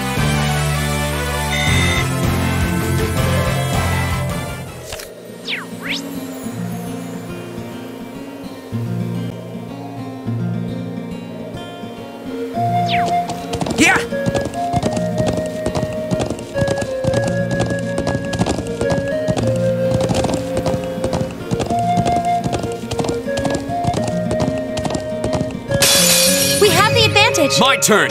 My turn!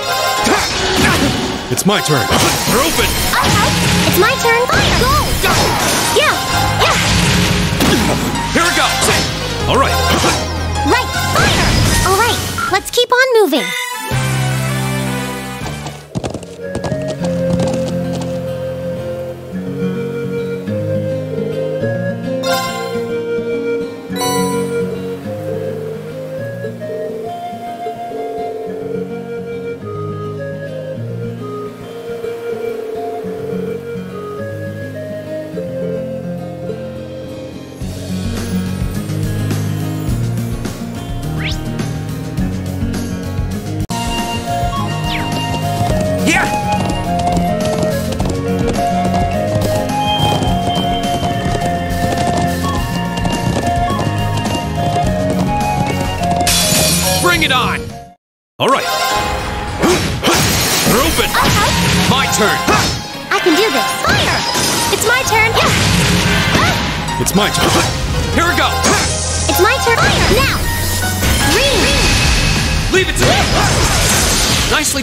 It's my turn. They're open! Okay. It's my turn. Go! Yeah! Yeah! Here we go! All right. Right! Fire! All right, let's keep on moving.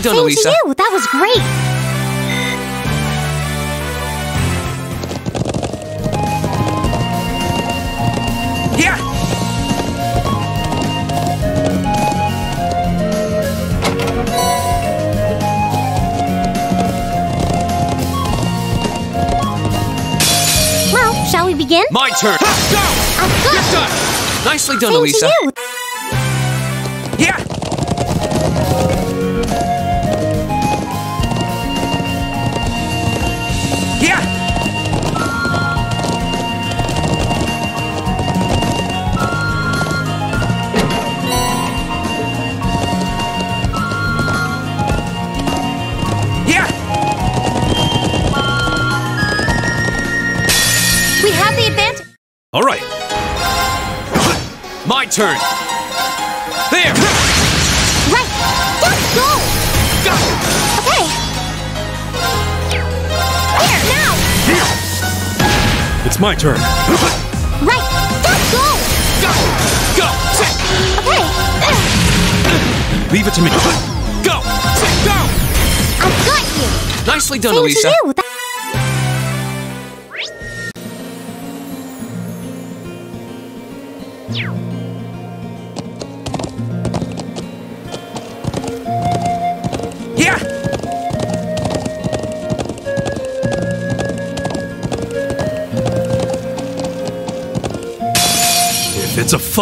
Nicely done, Same to you. That was great. Yeah! Well, shall we begin? My turn! Go! Uh, good. Get done! Nicely done, Same Alisa. to you. Turn! There! Right. Let's go. Go! Okay. Here, now. Here! It's my turn. Right. Let's go. Go! Go! Set! Okay. Leave it to me. Go! Set! Go! I've got you. Nicely done, Same Alisa.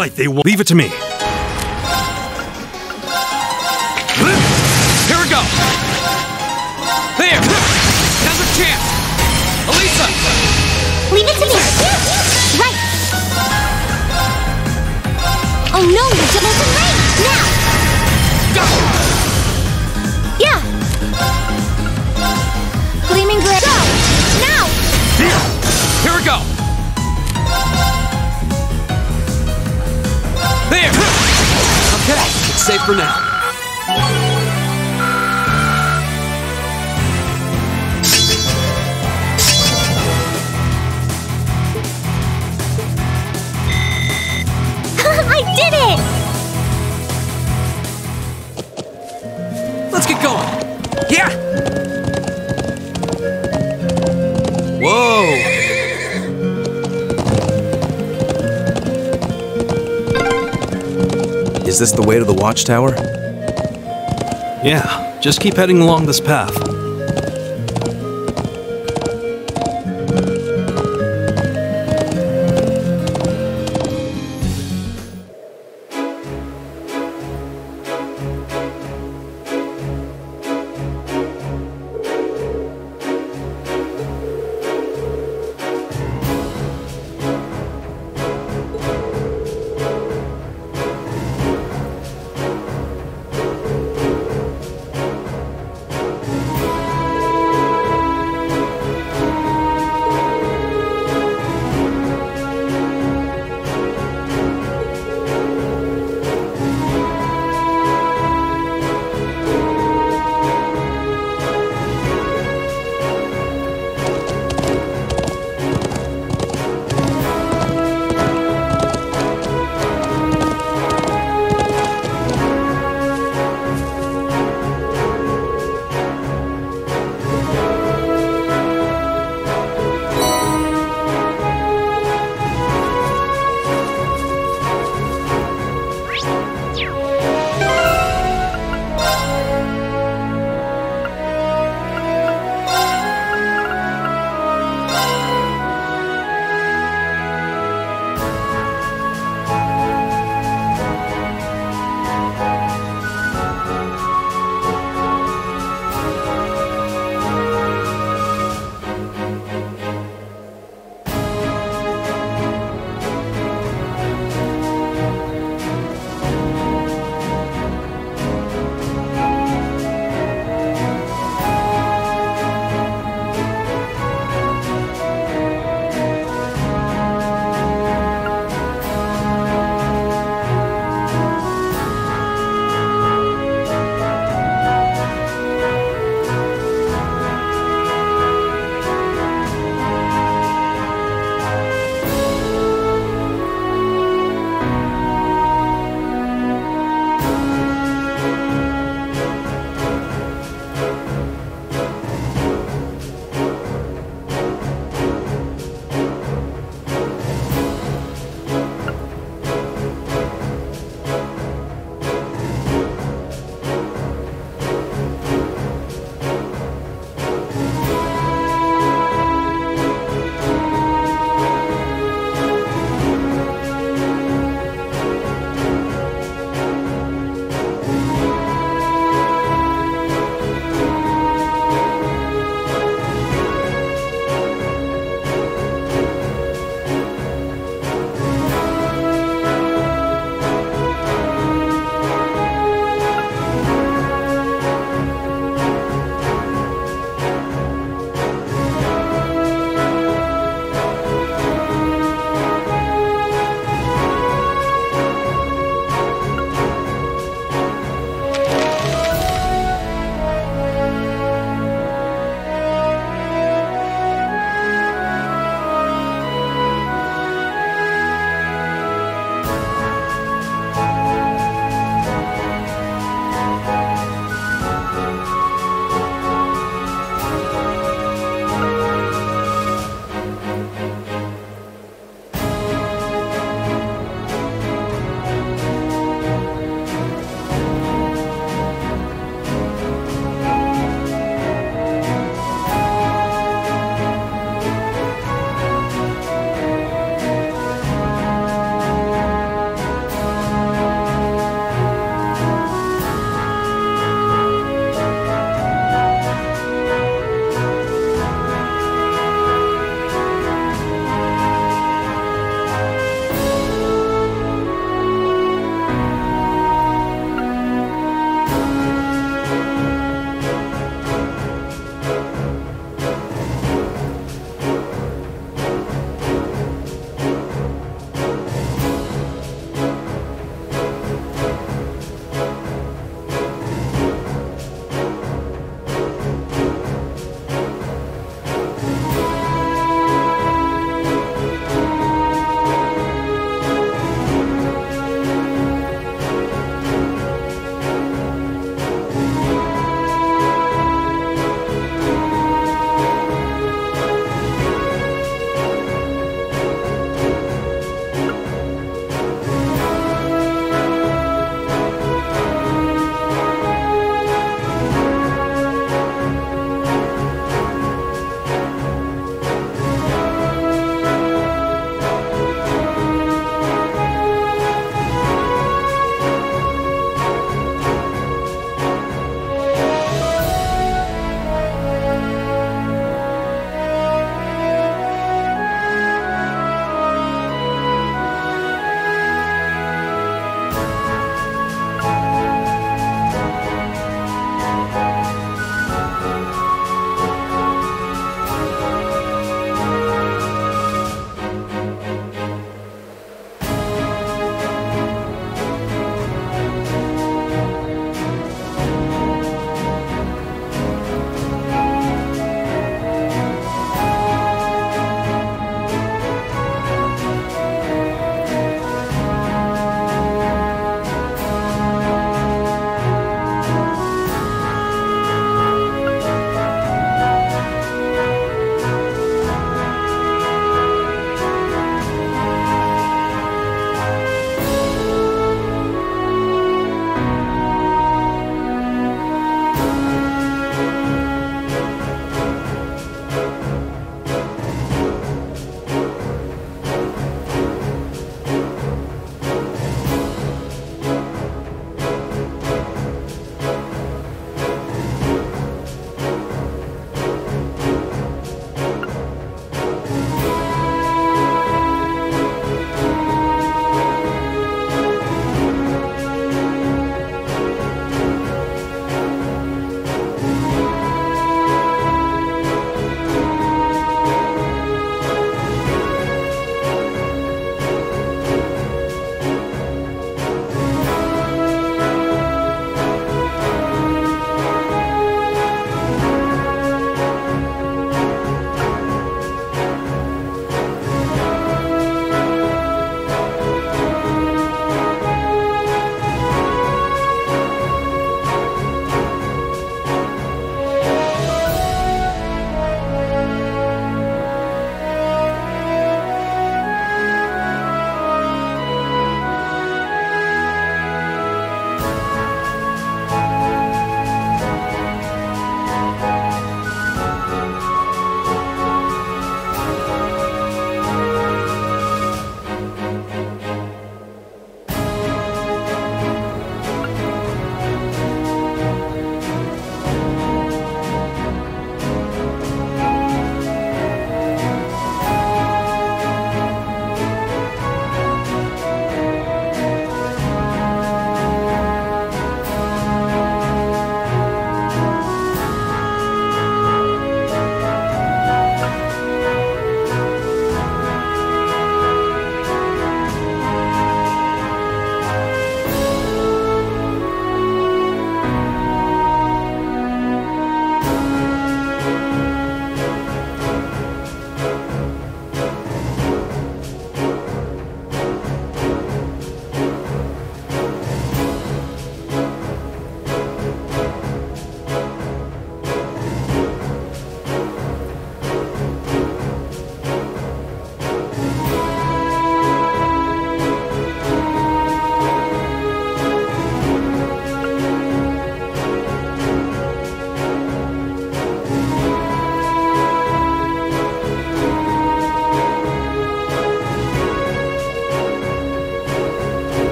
Fight, they won't. Leave it to me. Watchtower? Yeah, just keep heading along this path.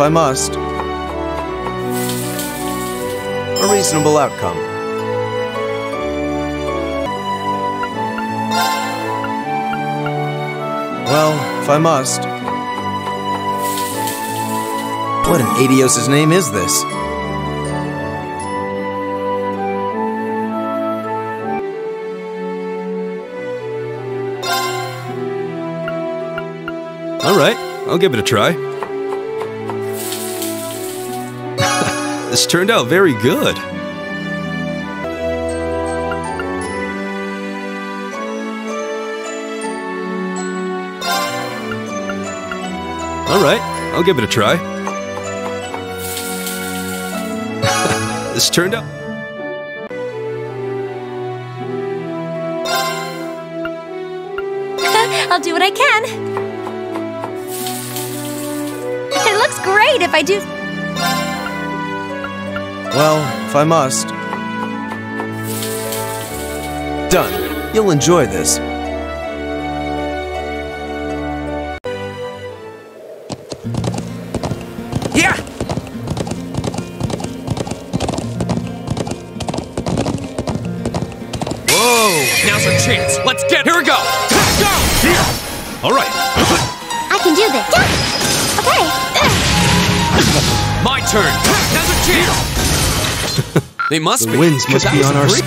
If I must. A reasonable outcome. Well, if I must. What in Aidios' name is this? Alright, I'll give it a try. This turned out very good. Alright, I'll give it a try. this turned out. I'll do what I can. It looks great if I do. Well, if I must. Done. You'll enjoy this. Yeah! Whoa! Now's our chance. Let's get. Here we go. Go! All right. They must The be. winds must be on our great-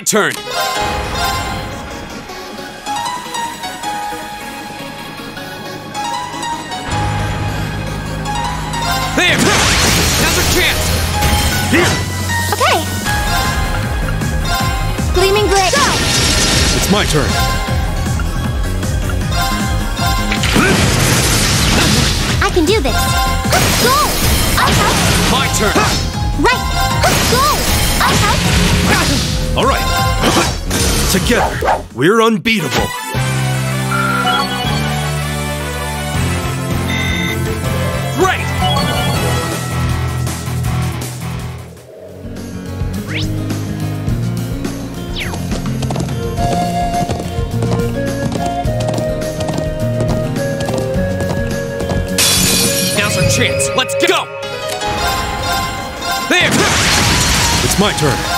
My turn. There! Now's our chance! Here! Okay. Gleaming Blade. Go! It's my turn. I can do this. Go! Okay. My turn! Together, we're unbeatable. Now's our chance. Let's go! There! It's my turn.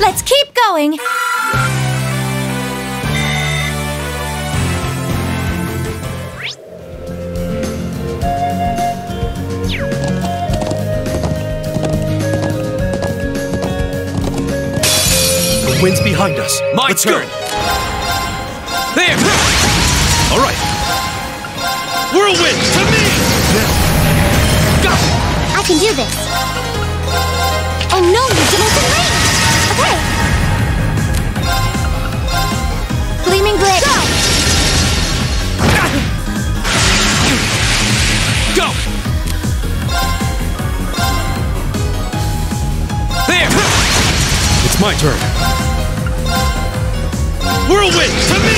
Let's keep going. The wind's behind us. My Let's turn! go. There! All right. Whirlwind, to me! Go! I can do this. Go. Go! There! It's my turn. Whirlwind, to me!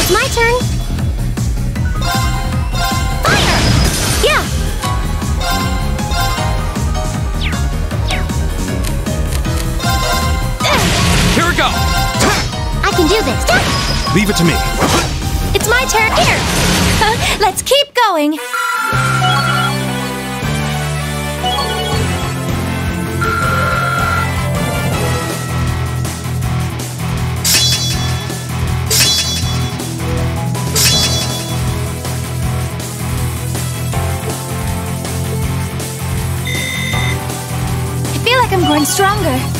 It's my turn. Do this. Leave it to me. It's my turn. Here. Let's keep going. I feel like I'm growing stronger.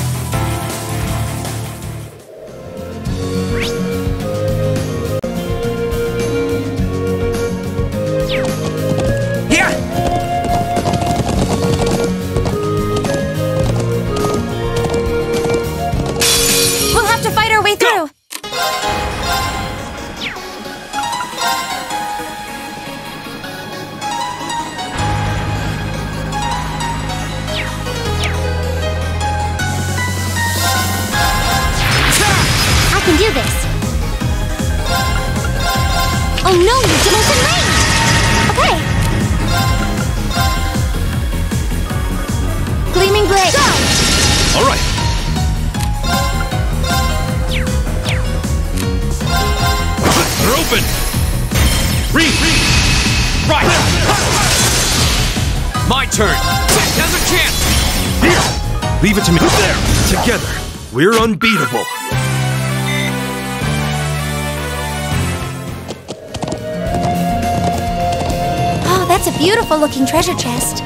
That's a beautiful looking treasure chest.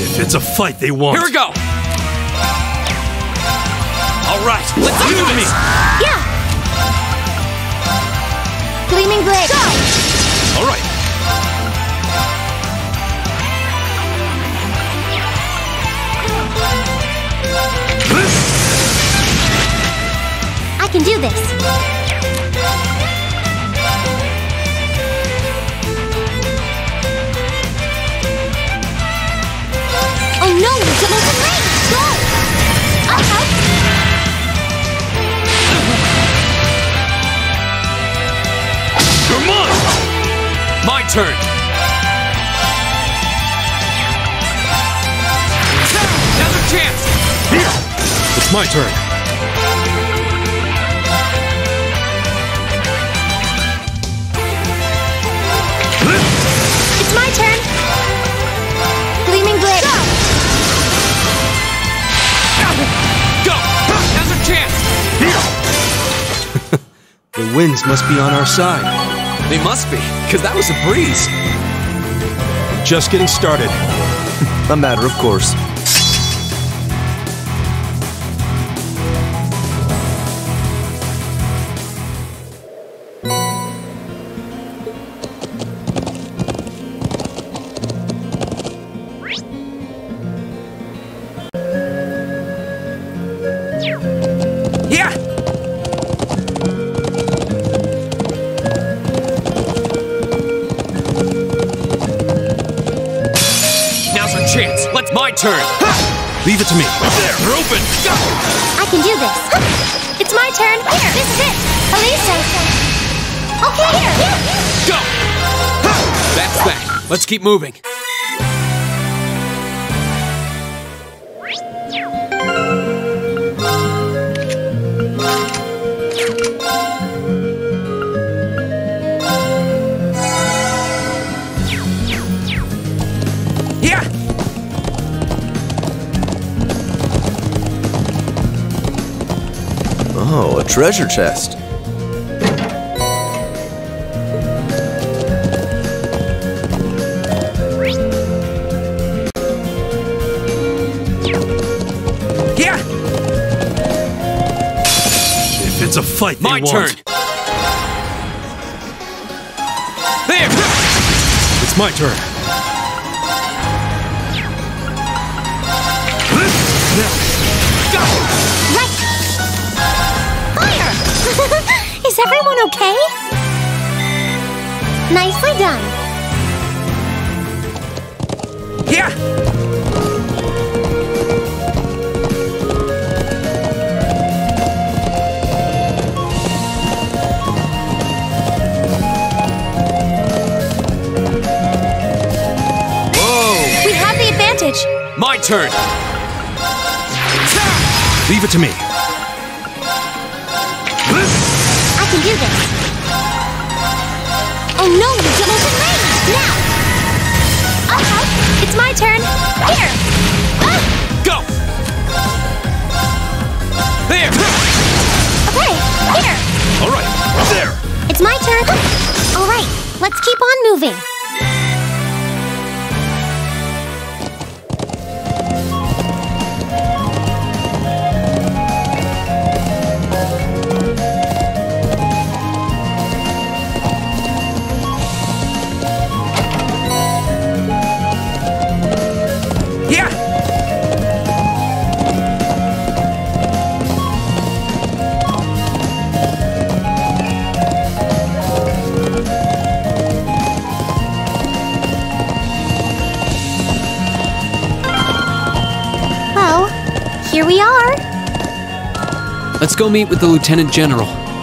If it's a fight they want. Here we go! Alright, let's do this! Yeah. Gleaming Blade. Go. All right. I can do this. No, you're Jamaican range. Go. Okay. Come on! My turn! Our chance! Here. It's my turn. Winds must be on our side. They must be, because that was a breeze. Just getting started. A matter of course. It to me. There, we're open. Go! I can do this. It's my turn. Here, this is it. Alisa. Okay, here. Go! That's that. Let's keep moving. Treasure chest. Yeah! If it's a fight they My want, turn. There! it's my turn. Okay? Nicely done. Yeah! Whoa! We have the advantage. My turn. Leave it to me. Keep on moving. Let's go meet with the Lieutenant General.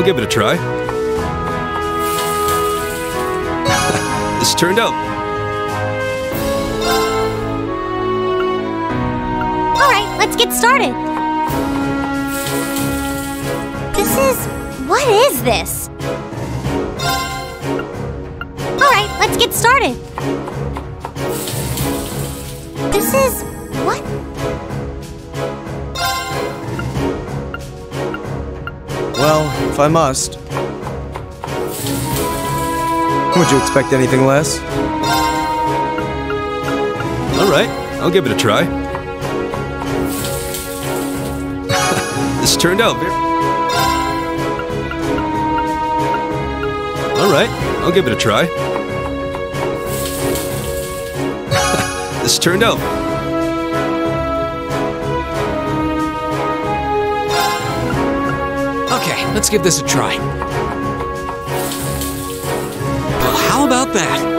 I'll give it a try. this turned out. Must. Would you expect anything less? Alright, I'll give it a try. this turned out very. Alright, I'll give it a try. this turned out. Let's give this a try. Well, how about that?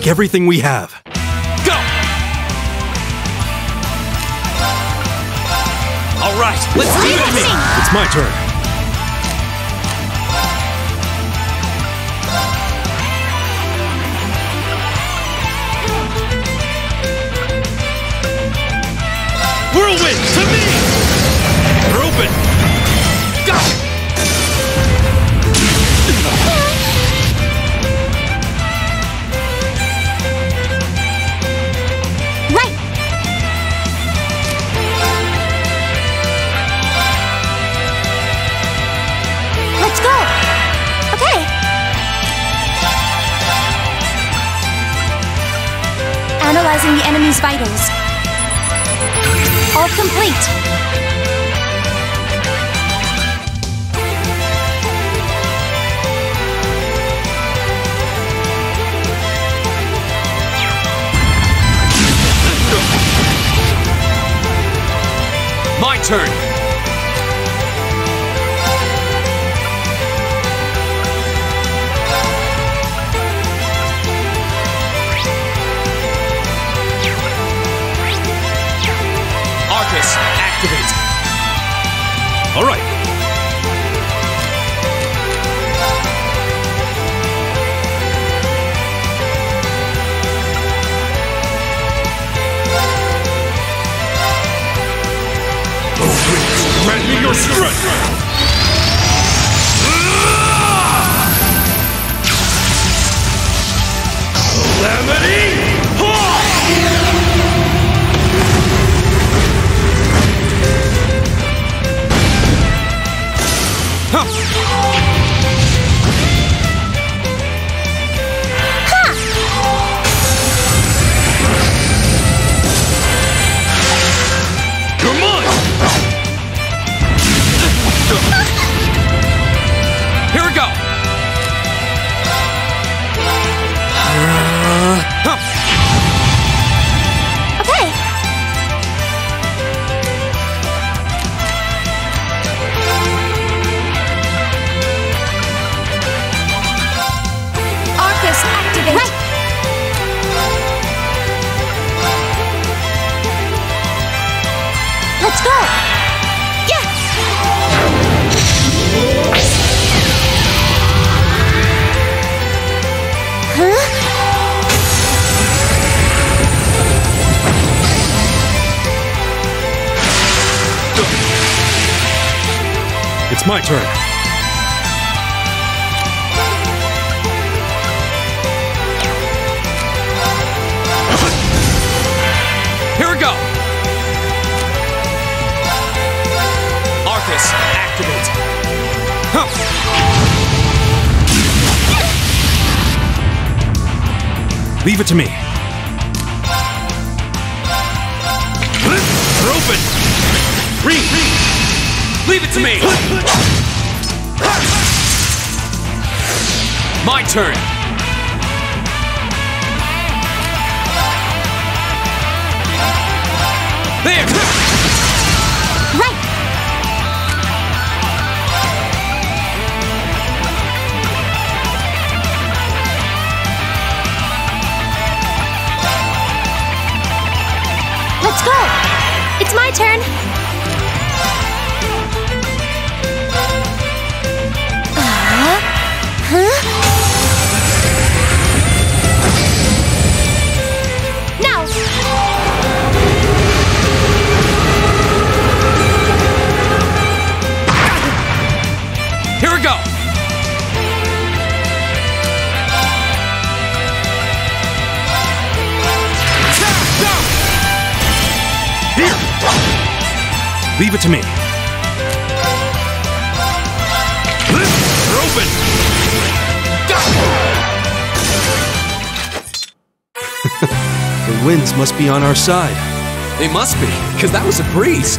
Take everything we have. Go! All right, let's do it. It's my turn. Enemy's vitals. All complete. My turn. Your strength! To me. We're open! Green! Leave it to me. My turn. Must be on our side. They must be, because that was a breeze.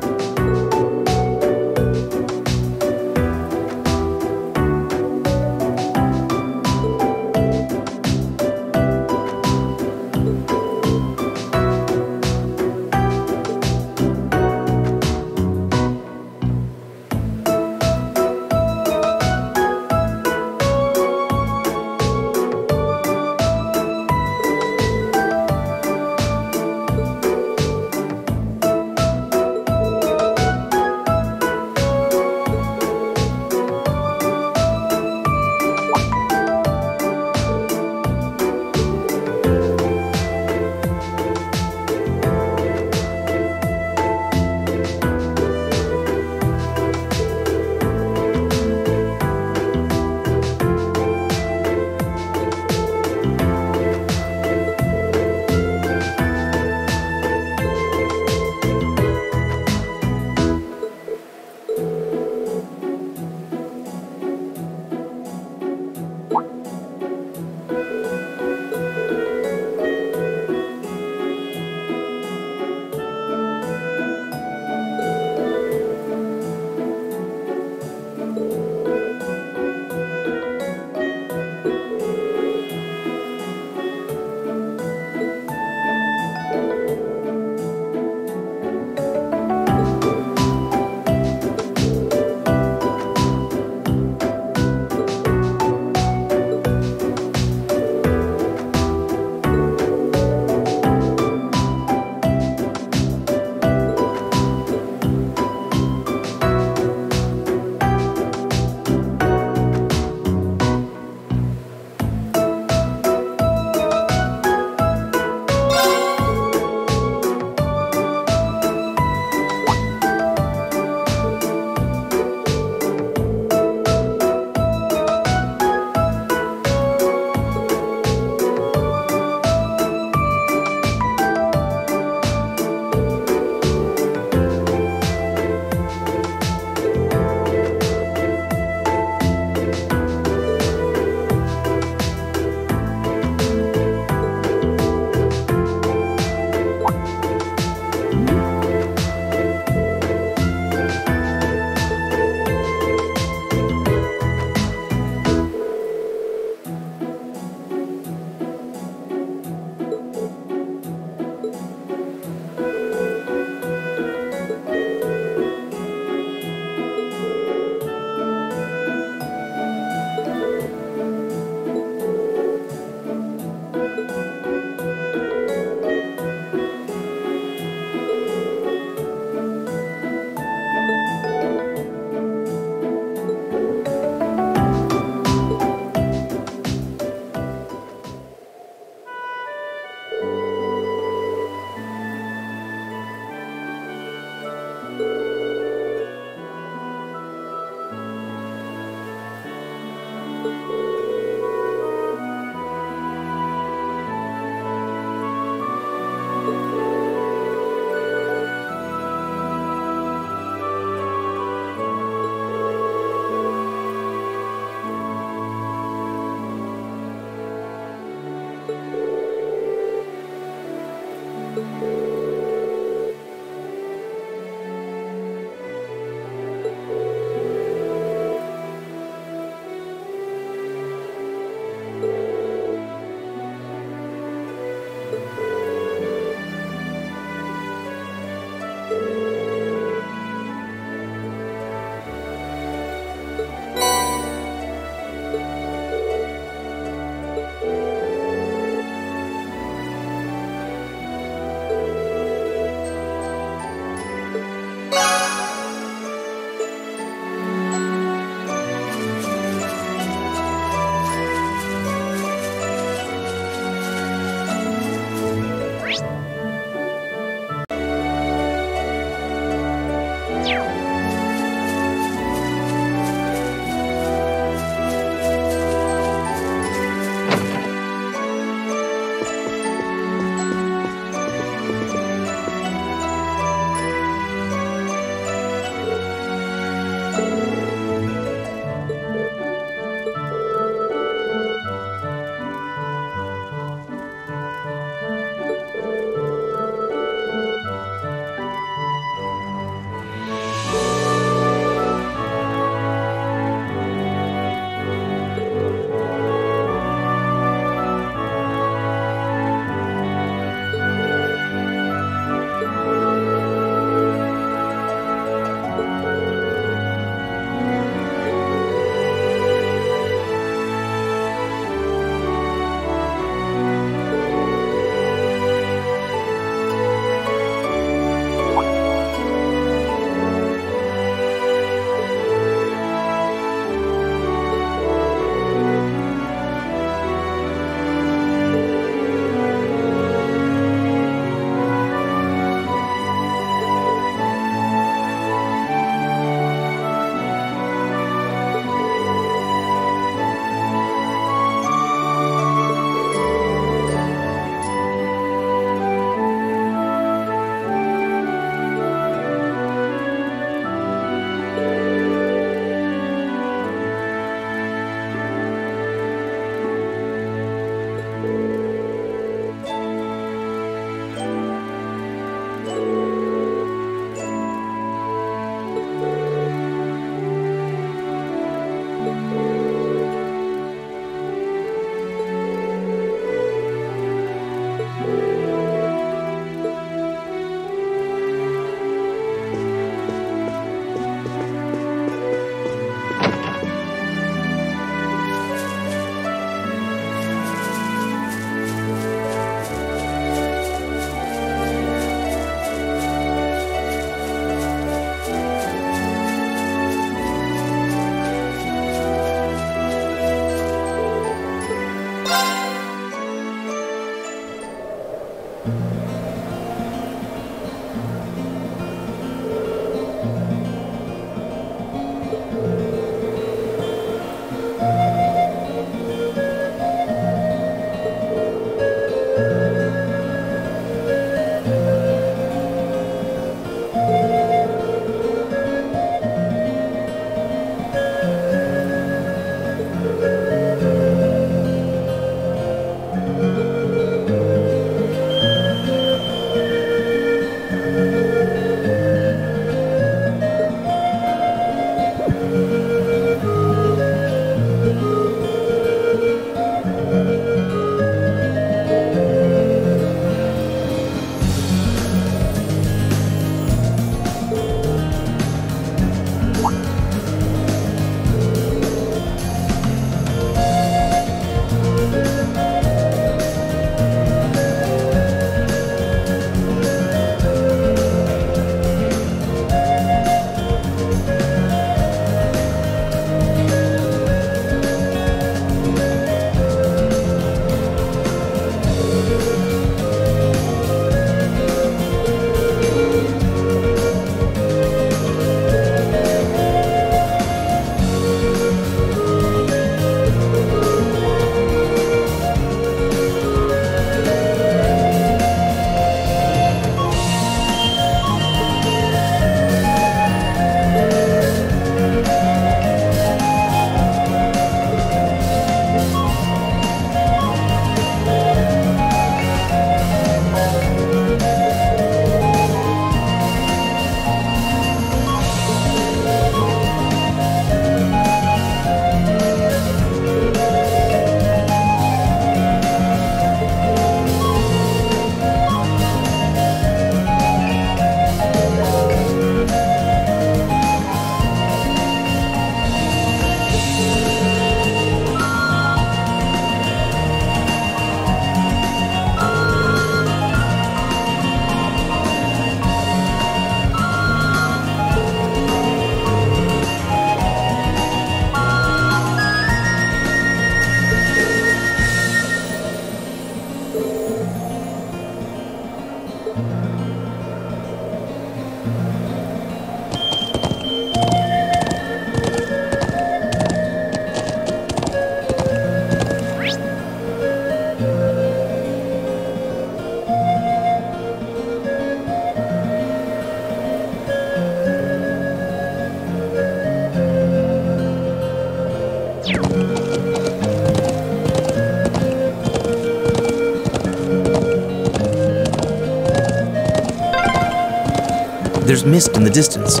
There's mist in the distance.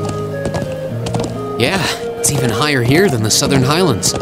Yeah, it's even higher here than the Southern Highlands.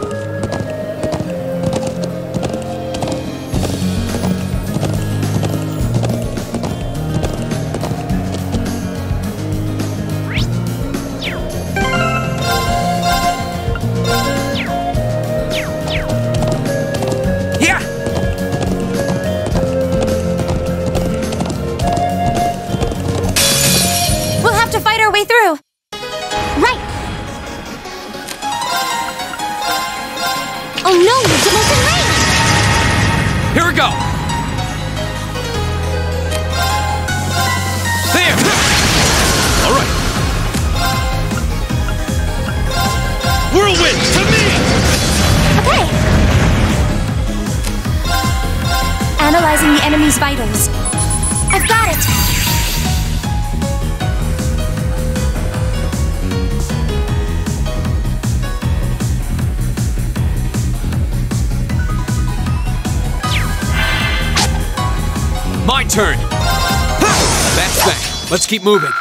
Keep moving.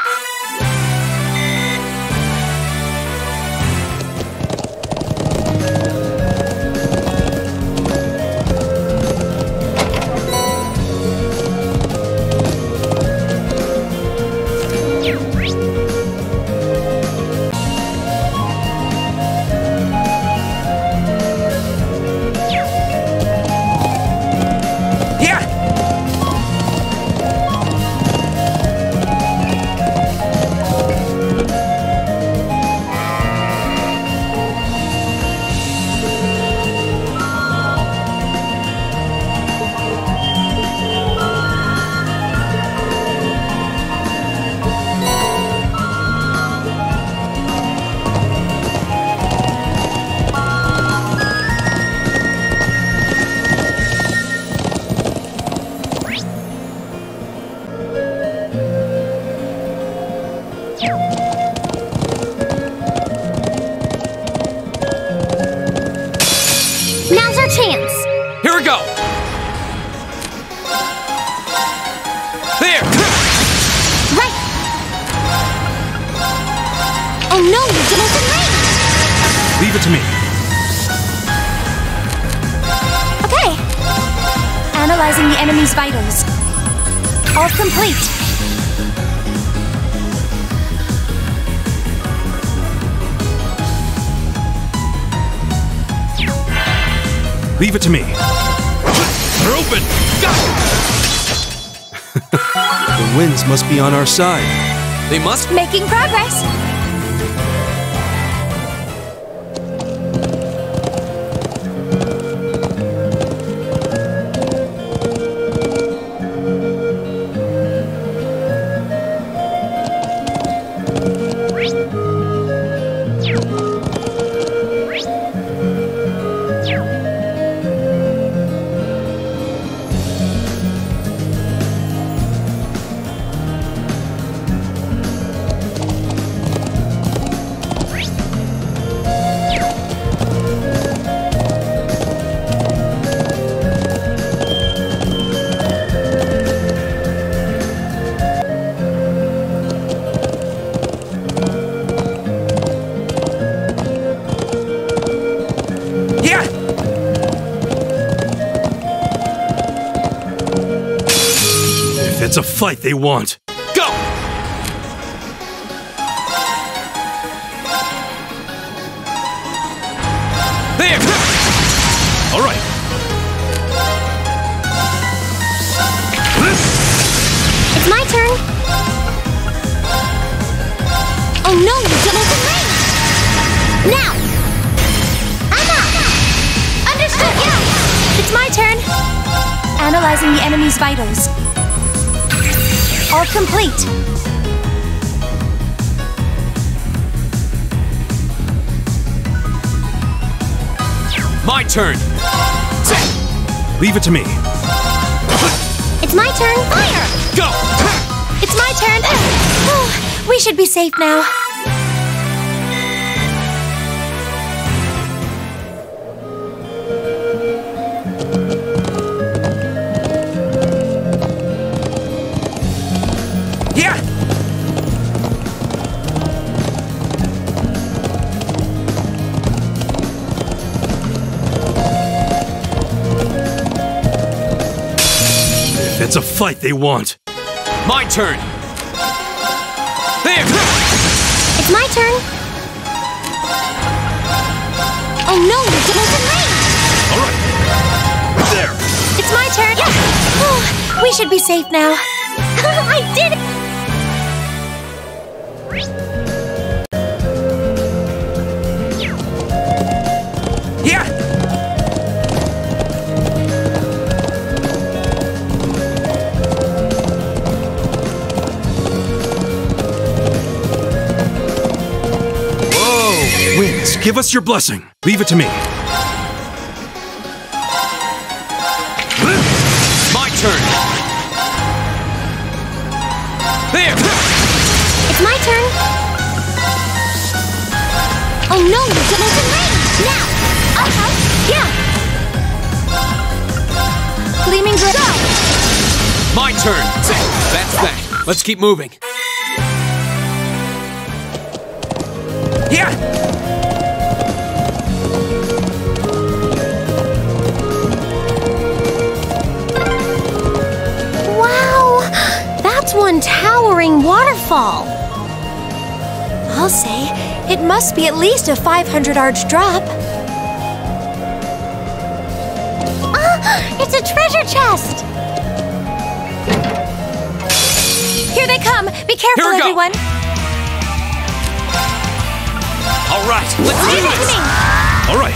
Leave it to me. They're open! The winds must be on our side. They must Making progress. Fight they want, Go! There! All right. It's my turn. Oh no, it's almost in range. Now. I'm up. Understood. Yeah. It's my turn. Analyzing the enemy's vitals. Complete. My turn. leave it to me. It's my turn. Fire. Go! It's my turn. Oh, we should be safe now. Fight they want. My turn. There! It's my turn. Oh no, you're getting in range. All right. There. It's my turn. Yeah. Oh, we should be safe now. I did it. Give us your blessing. Leave it to me. My turn. There! It's my turn. Oh no, you're getting in range. Now. Uh-huh. Yeah. Gleaming Blade. Go. My turn. That's that. Let's keep moving. Waterfall. I'll say, it must be at least a 500 arge drop. Ah, it's a treasure chest! Here they come! Be careful, Here we go. everyone! All right, let's do Leave it to this! All right.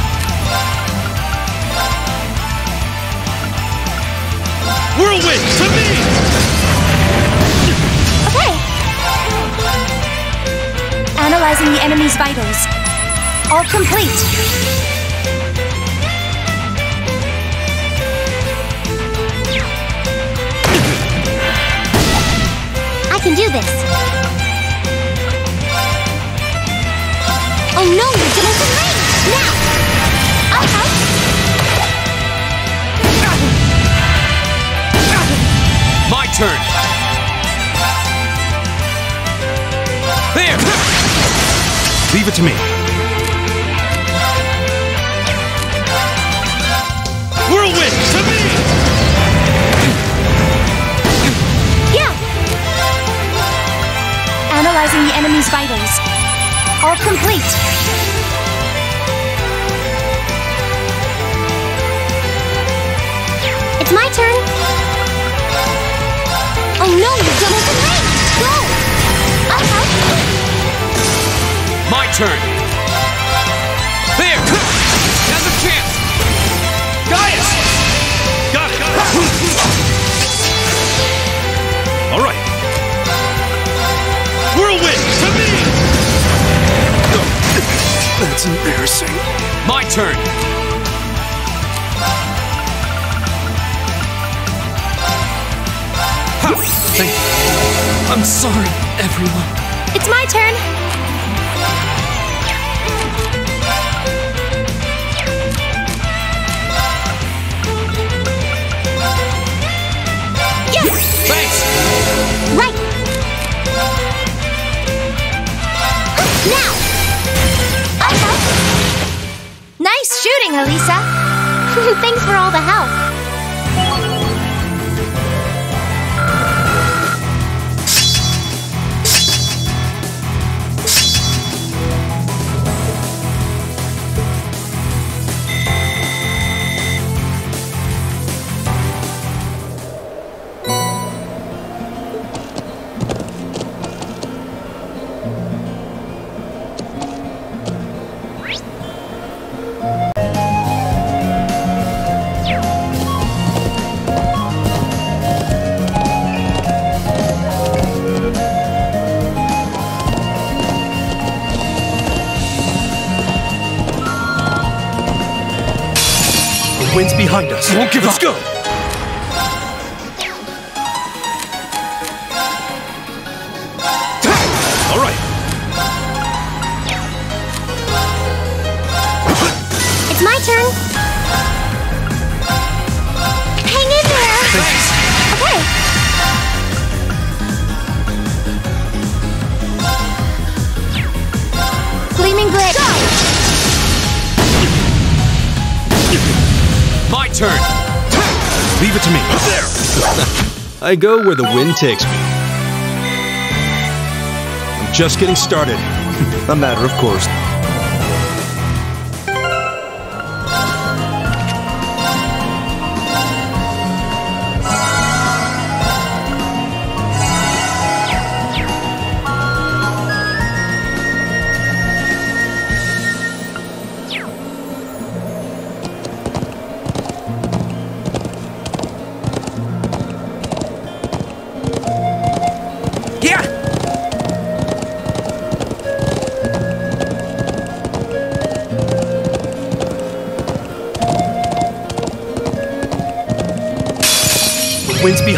Whirlwind, The enemy's vitals. All complete. I can do this. Oh no, you're getting some rain! Now! Uh-huh. My turn. Leave it to me. Whirlwind, to me! Yeah! Analyzing the enemy's vitals. All complete. It's my turn. Oh no, you're getting some! Go! Turn. There! Now's a chance! Gaius! Got it! All right. Whirlwind, to me! That's embarrassing. My turn. Ha! Thank you. I'm sorry, everyone. It's my turn. Thanks! Right! Now! Nice shooting, Alisa! Thanks for all the help. Won't give Let's go. I go where the wind takes me. I'm just getting started. A matter of course.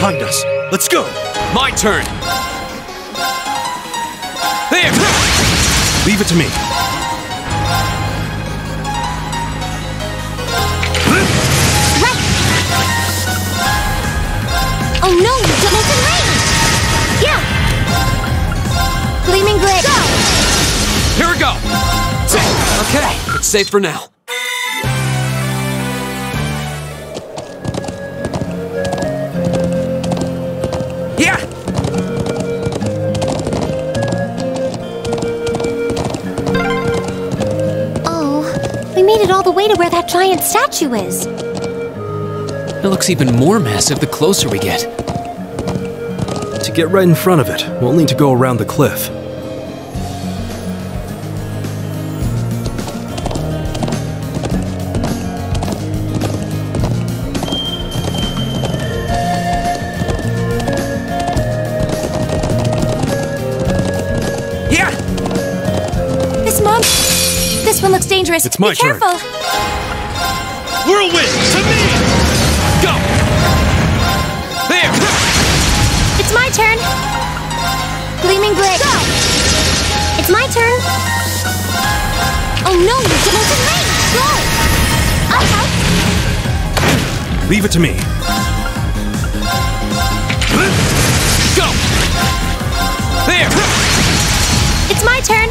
Behind us. Let's go. My turn! There! Leave it to me. Right. Oh no, you Jamaican rain! Yeah! Gleaming Blade! Go! Here we go! Okay, it's safe for now. That giant statue is. It looks even more massive the closer we get. To get right in front of it, we'll need to go around the cliff. Yeah! This mom. This one looks dangerous. It's my Be turn. careful. Whirlwind, to me! Go! There! It's my turn. Gleaming Blade. Go! It's my turn. Oh no, you Jamaican rain! Go! I'll help. Leave it to me. Go! There! It's my turn.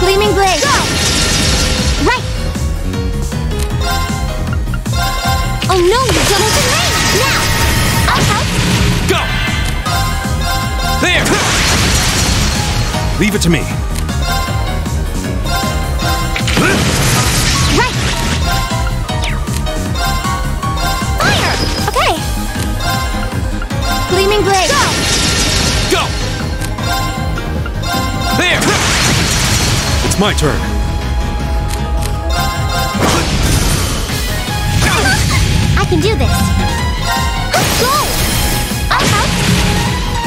Gleaming Blade. Go! Oh no, you Jamaican rain! Now! I'll help. Go! There! Leave it to me. Right. Fire! Okay. Gleaming Blade. Go! Go! There! It's my turn. Can do this. Let's go! I'll help.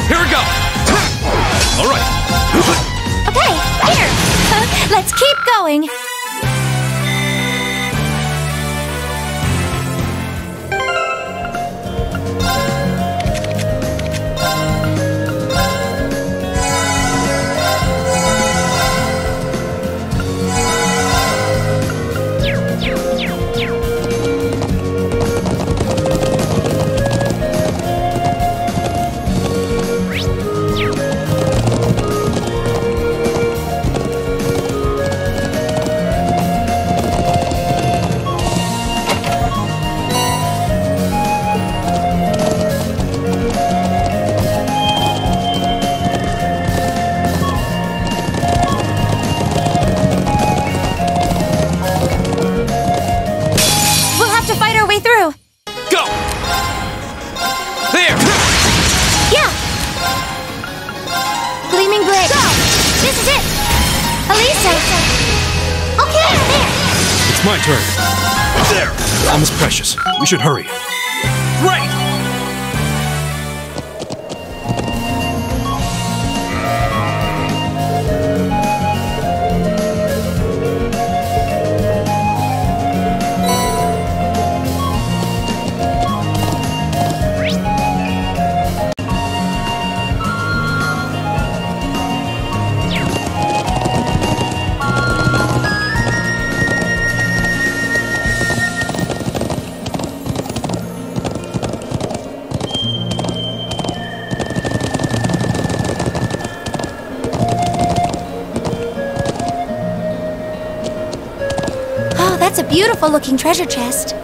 Here we go! All right. Okay, here. Let's keep going. Precious. We should hurry. Looking treasure chest.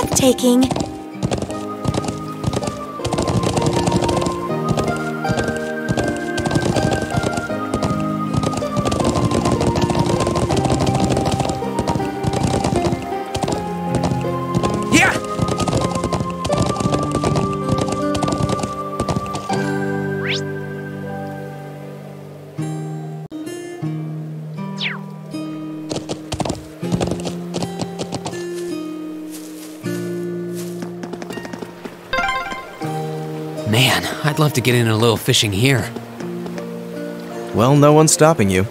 breathtaking. to get in a little fishing here. Well, no one's stopping you.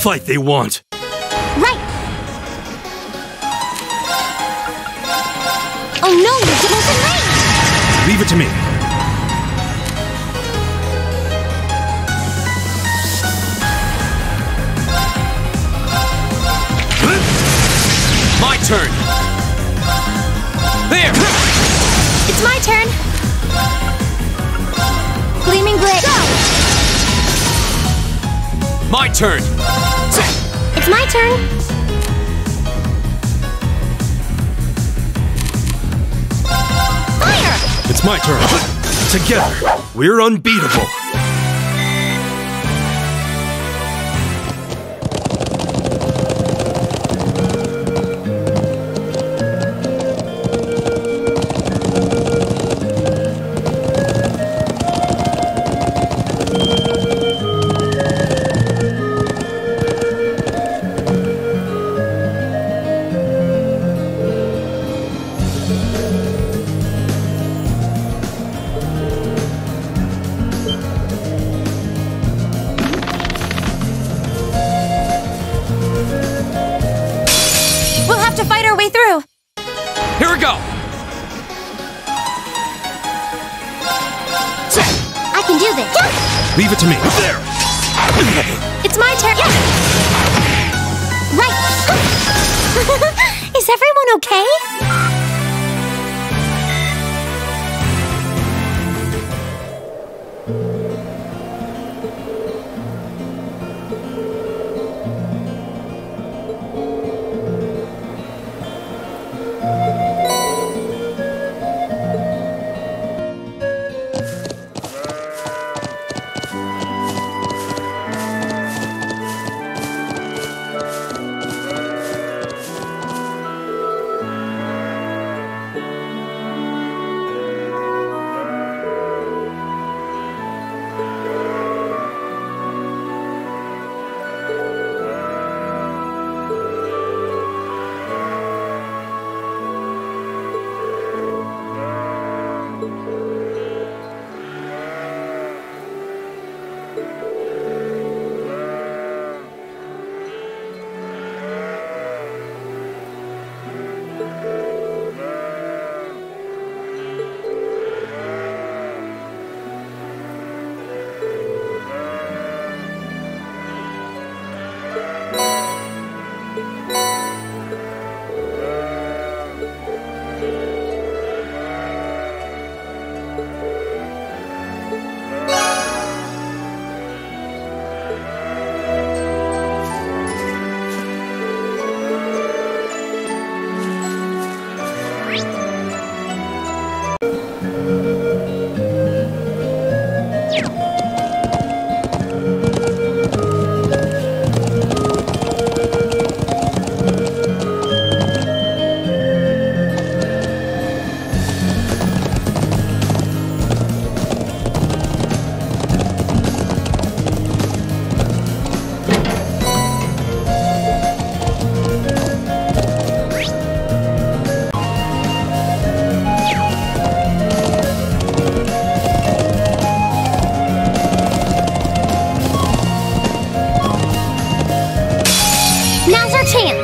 Fight they want, Right! Oh no, you're getting in leave it to me. My turn. There. It's my turn! Gleaming Blade! My turn. It's my turn! Fire! It's my turn. Together, we're unbeatable.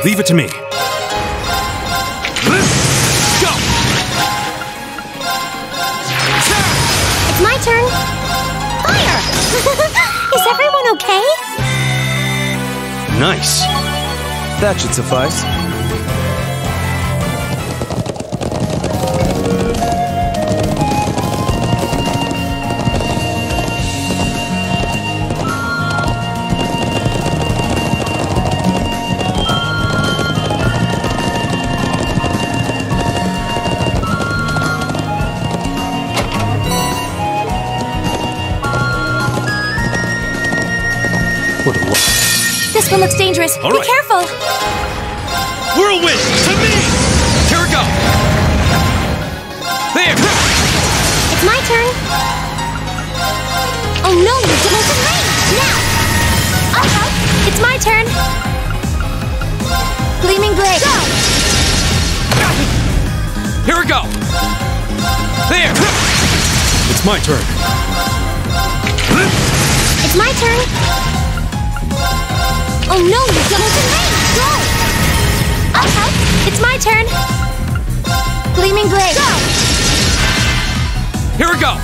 Leave it to me. Go! It's my turn. Fire! Is everyone okay? Nice. That should suffice. Looks dangerous. All Be right. careful. Whirlwind! To me! Here we go! There! It's my turn. Oh no, you're the rain! Now! Uh-huh. It's my turn. Gleaming blade. Go. Here we go! There! It's my turn. It's my turn. Oh no, you're double the rain! Go! Uh-huh. It's my turn. Gleaming blade. Go. Here we go!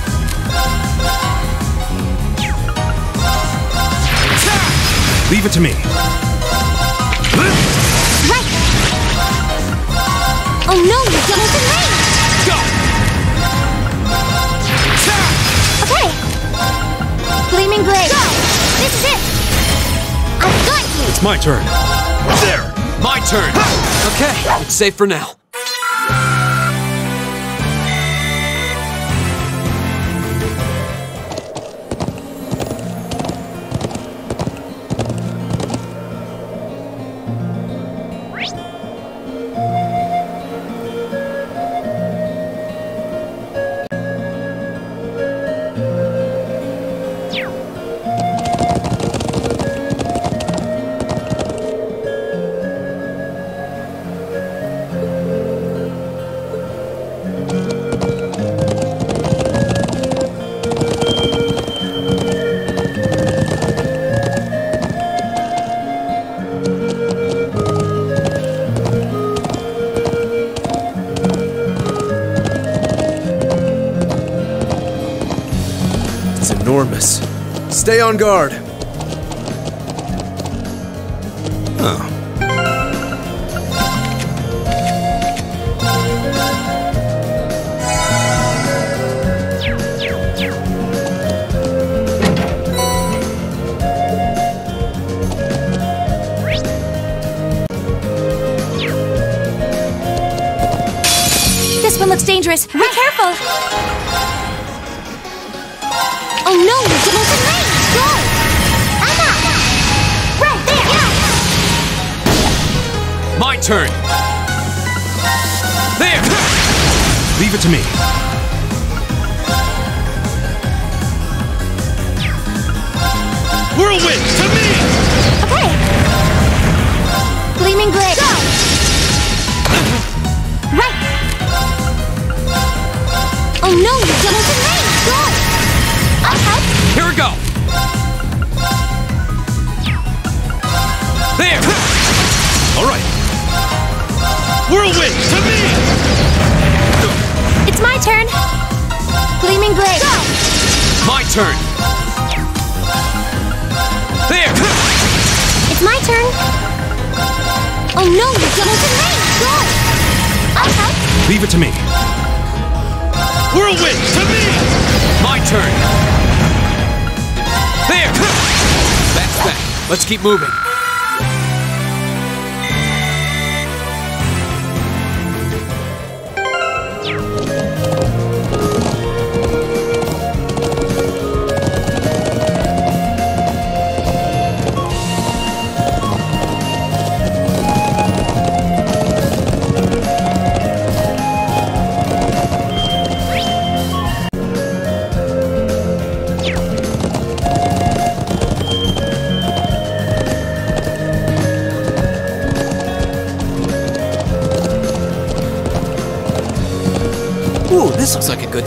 Leave it to me. Right! Oh no, you're double the rain! Go! Okay. Gleaming blade. Go. This is it! I've got you! It's my turn. There! My turn! Okay, it's safe for now. Stay on guard. Turn! There! Leave it to me. Let's keep moving.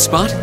Spot.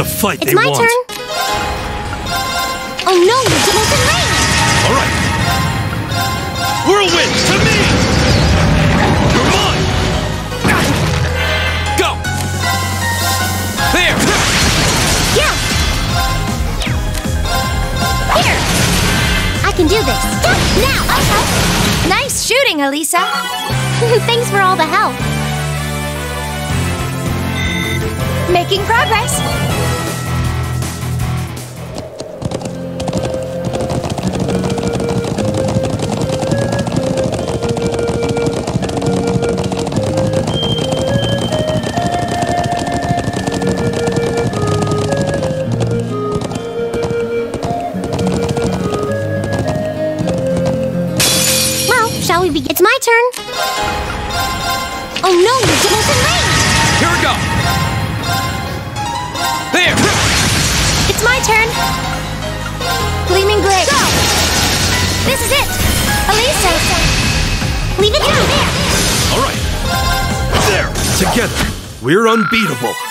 A fight It's they my want. turn. Oh no, you're doubles in range. All right. Whirlwind to me. You're mine. Go! There! Yeah. Here. I can do this. Now. Okay. Nice shooting, Alisa. Thanks for all the help. Making progress. Leave it me there. All right. There. Together, we're unbeatable.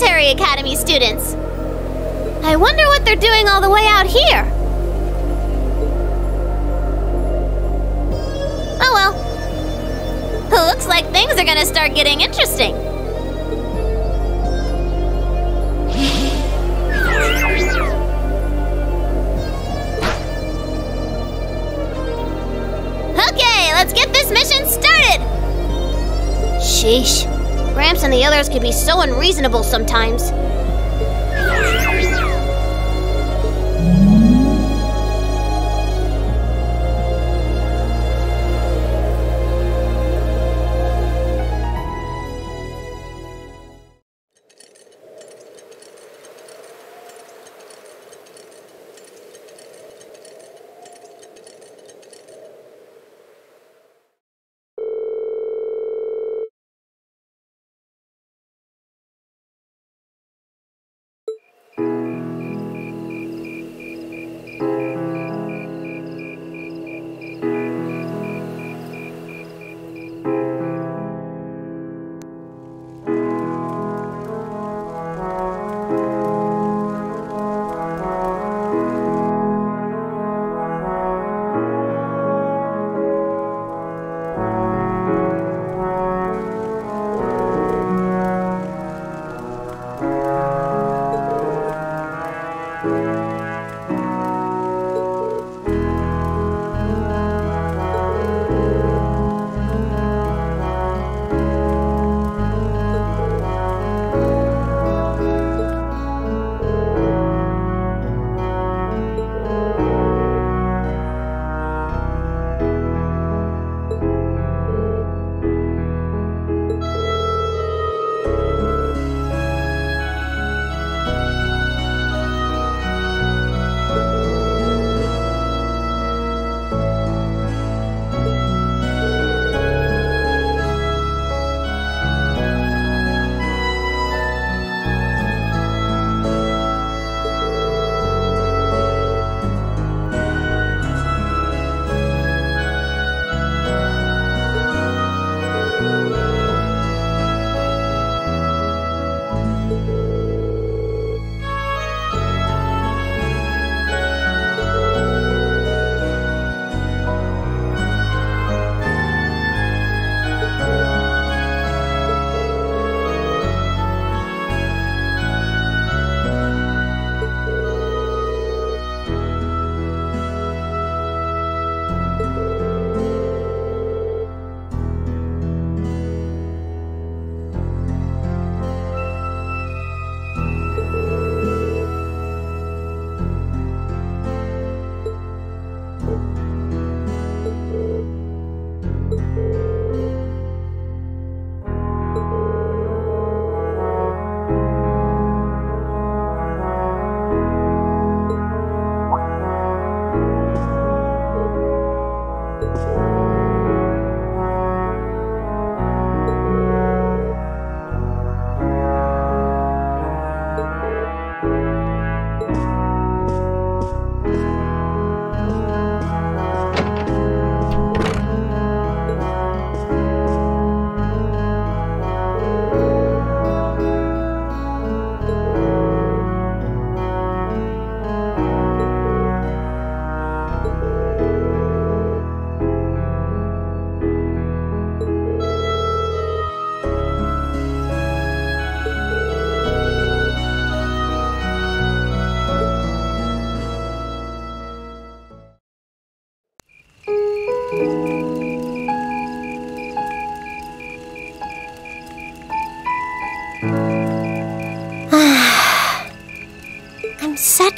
military academy students. I wonder what they're doing all the way out here. Oh well. Looks like things are gonna start getting interesting. Can be so unreasonable sometimes.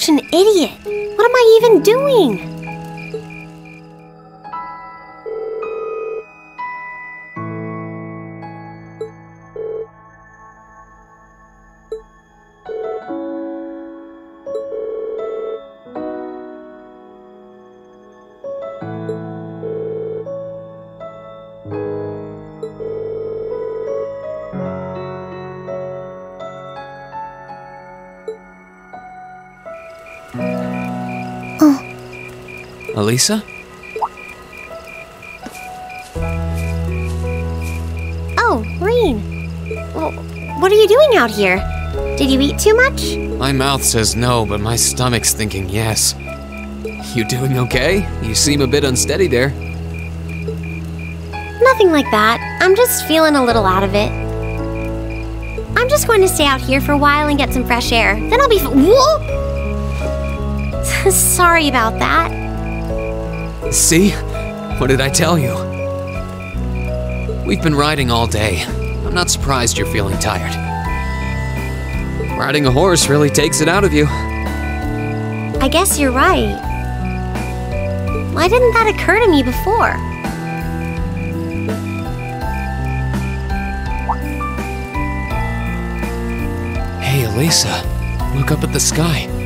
Such an idiot. What am I even doing? Alisa? Oh. Well, what are you doing out here? Did you eat too much? My mouth says no, but my stomach's thinking yes. You doing okay? You seem a bit unsteady there. Nothing like that. I'm just feeling a little out of it. I'm just going to stay out here for a while and get some fresh air. Then I'll be. F- Whoa! Sorry about that. See? What did I tell you? We've been riding all day. I'm not surprised you're feeling tired. Riding a horse really takes it out of you. I guess you're right. Why didn't that occur to me before? Hey, Alisa, look up at the sky.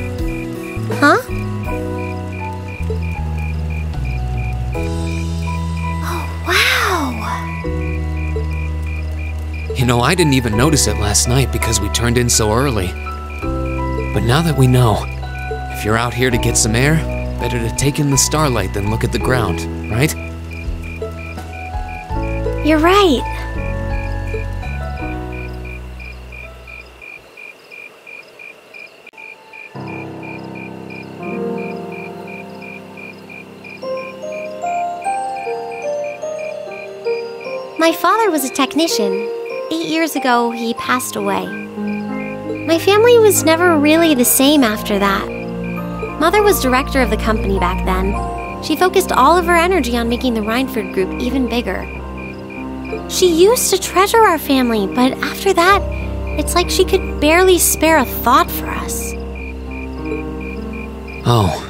You know, I didn't even notice it last night because we turned in so early. But now that we know, if you're out here to get some air, better to take in the starlight than look at the ground, right? You're right. My father was a technician. Eight years ago, he passed away. My family was never really the same after that. Mother was director of the company back then. She focused all of her energy on making the Reinford Group even bigger. She used to treasure our family, but after that, it's like she could barely spare a thought for us. Oh.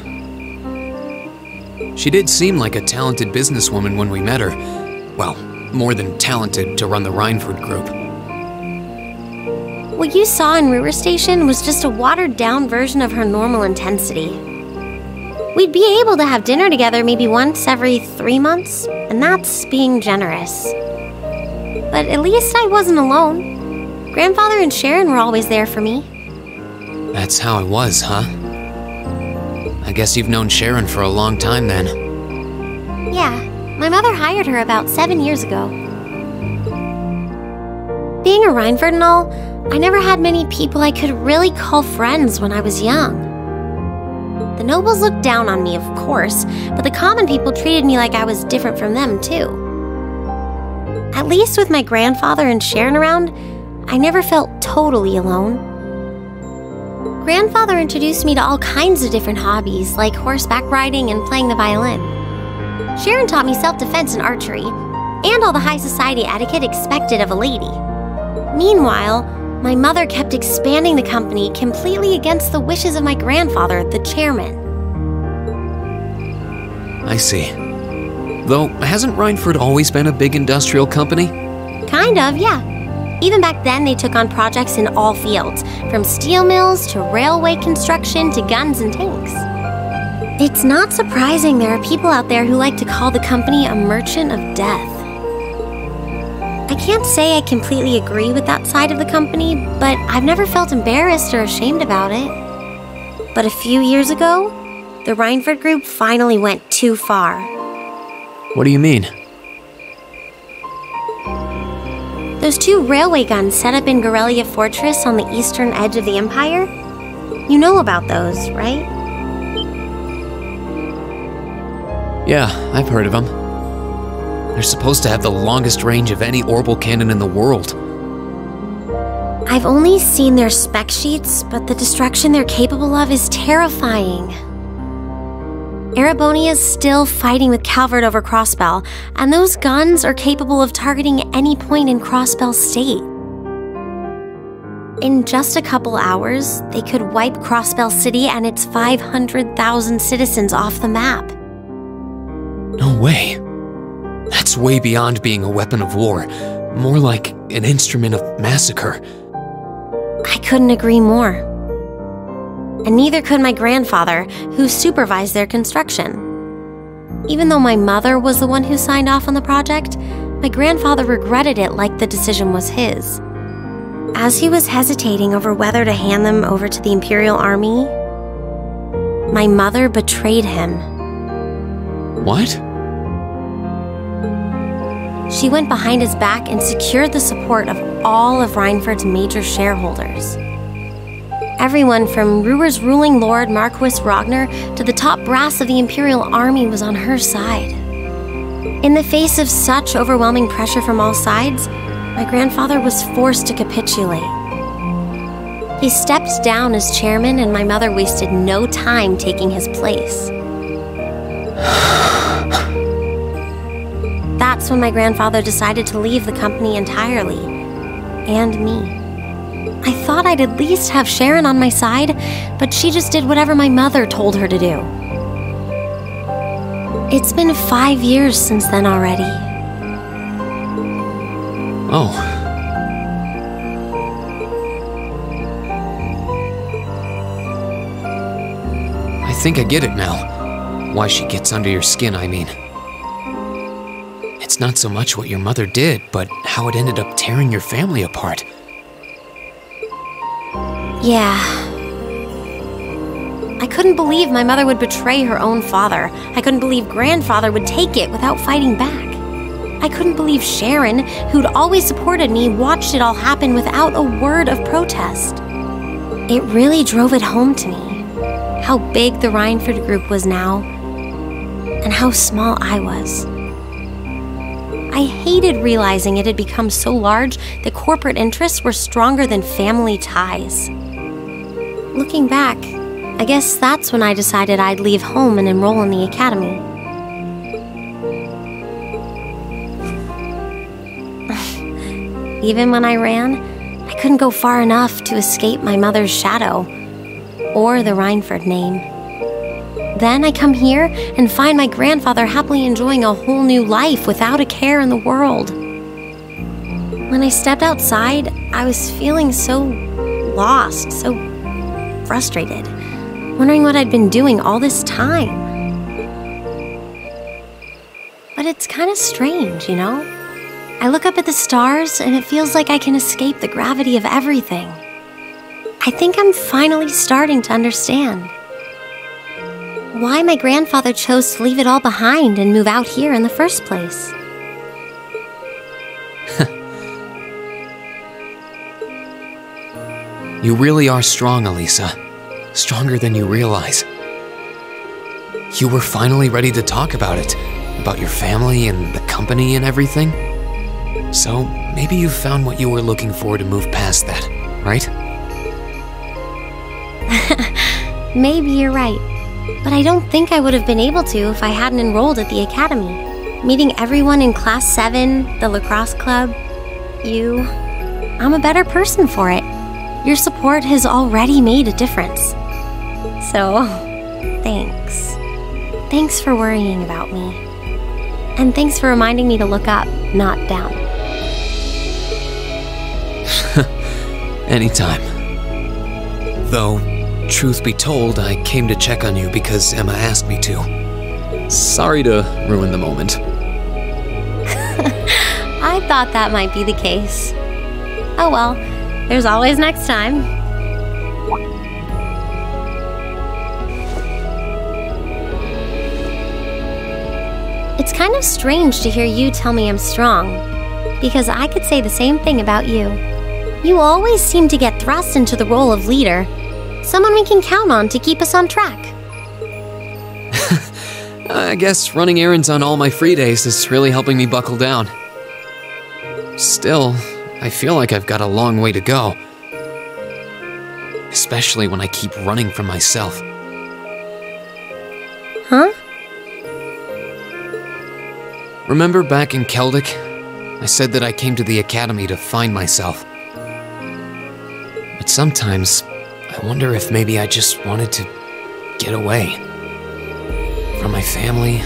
She did seem like a talented businesswoman when we met her. Well, more than talented to run the Reinford Group. What you saw in Roer Station was just a watered down version of her normal intensity. We'd be able to have dinner together maybe once every three months, and that's being generous. But at least I wasn't alone. Grandfather and Sharon were always there for me. That's how it was, huh? I guess you've known Sharon for a long time then. Yeah, my mother hired her about seven years ago. Being a Reinford and all, I never had many people I could really call friends when I was young. The nobles looked down on me, of course, but the common people treated me like I was different from them, too. At least with my grandfather and Sharon around, I never felt totally alone. Grandfather introduced me to all kinds of different hobbies, like horseback riding and playing the violin. Sharon taught me self defense and archery, and all the high society etiquette expected of a lady. Meanwhile, my mother kept expanding the company completely against the wishes of my grandfather, the chairman. I see. Though, hasn't Reinford always been a big industrial company? Kind of, yeah. Even back then, they took on projects in all fields, from steel mills to railway construction to guns and tanks. It's not surprising there are people out there who like to call the company a merchant of death. I can't say I completely agree with that side of the company, but I've never felt embarrassed or ashamed about it. But a few years ago, the Reinford Group finally went too far. What do you mean? Those two railway guns set up in Garrelia Fortress on the eastern edge of the Empire? You know about those, right? Yeah, I've heard of them. They're supposed to have the longest range of any orbital cannon in the world. I've only seen their spec sheets, but the destruction they're capable of is terrifying. Erebonia's still fighting with Calvard over Crossbell, and those guns are capable of targeting any point in Crossbell State. In just a couple hours, they could wipe Crossbell City and its 500,000 citizens off the map. No way. That's way beyond being a weapon of war. More like an instrument of massacre. I couldn't agree more. And neither could my grandfather, who supervised their construction. Even though my mother was the one who signed off on the project, my grandfather regretted it like the decision was his. As he was hesitating over whether to hand them over to the Imperial Army, my mother betrayed him. What? She went behind his back and secured the support of all of Reinford's major shareholders. Everyone from Roer's ruling lord Marquis Rogner to the top brass of the Imperial Army was on her side. In the face of such overwhelming pressure from all sides, my grandfather was forced to capitulate. He stepped down as chairman, and my mother wasted no time taking his place. That's when my grandfather decided to leave the company entirely. And me. I thought I'd at least have Sharon on my side, but she just did whatever my mother told her to do. It's been five years since then already. Oh. I think I get it now. Why she gets under your skin, I mean. It's not so much what your mother did, but how it ended up tearing your family apart. Yeah. I couldn't believe my mother would betray her own father. I couldn't believe grandfather would take it without fighting back. I couldn't believe Sharon, who'd always supported me, watched it all happen without a word of protest. It really drove it home to me how big the Reinford group was now, and how small I was. I hated realizing it had become so large that corporate interests were stronger than family ties. Looking back, I guess that's when I decided I'd leave home and enroll in the academy. Even when I ran, I couldn't go far enough to escape my mother's shadow or the Reinford name. Then I come here and find my grandfather happily enjoying a whole new life without a care in the world. When I stepped outside, I was feeling so lost, so frustrated, wondering what I'd been doing all this time. But it's kind of strange, you know? I look up at the stars and it feels like I can escape the gravity of everything. I think I'm finally starting to understand why my grandfather chose to leave it all behind and move out here in the first place. You really are strong, Alisa. Stronger than you realize. You were finally ready to talk about it, about your family and the company and everything. So maybe you found what you were looking for to move past that, right? Maybe you're right. But I don't think I would have been able to if I hadn't enrolled at the academy. Meeting everyone in Class 7, the lacrosse club, you. I'm a better person for it. Your support has already made a difference. So, thanks. Thanks for worrying about me. And thanks for reminding me to look up, not down. Anytime. Though, truth be told, I came to check on you because Emma asked me to. Sorry to ruin the moment. I thought that might be the case. Oh well, there's always next time. It's kind of strange to hear you tell me I'm strong, because I could say the same thing about you. You always seem to get thrust into the role of leader, someone we can count on to keep us on track. I guess running errands on all my free days is really helping me buckle down. Still, I feel like I've got a long way to go. Especially when I keep running from myself. Huh? Remember back in Celdic? I said that I came to the academy to find myself. But sometimes, I wonder if maybe I just wanted to get away. From my family,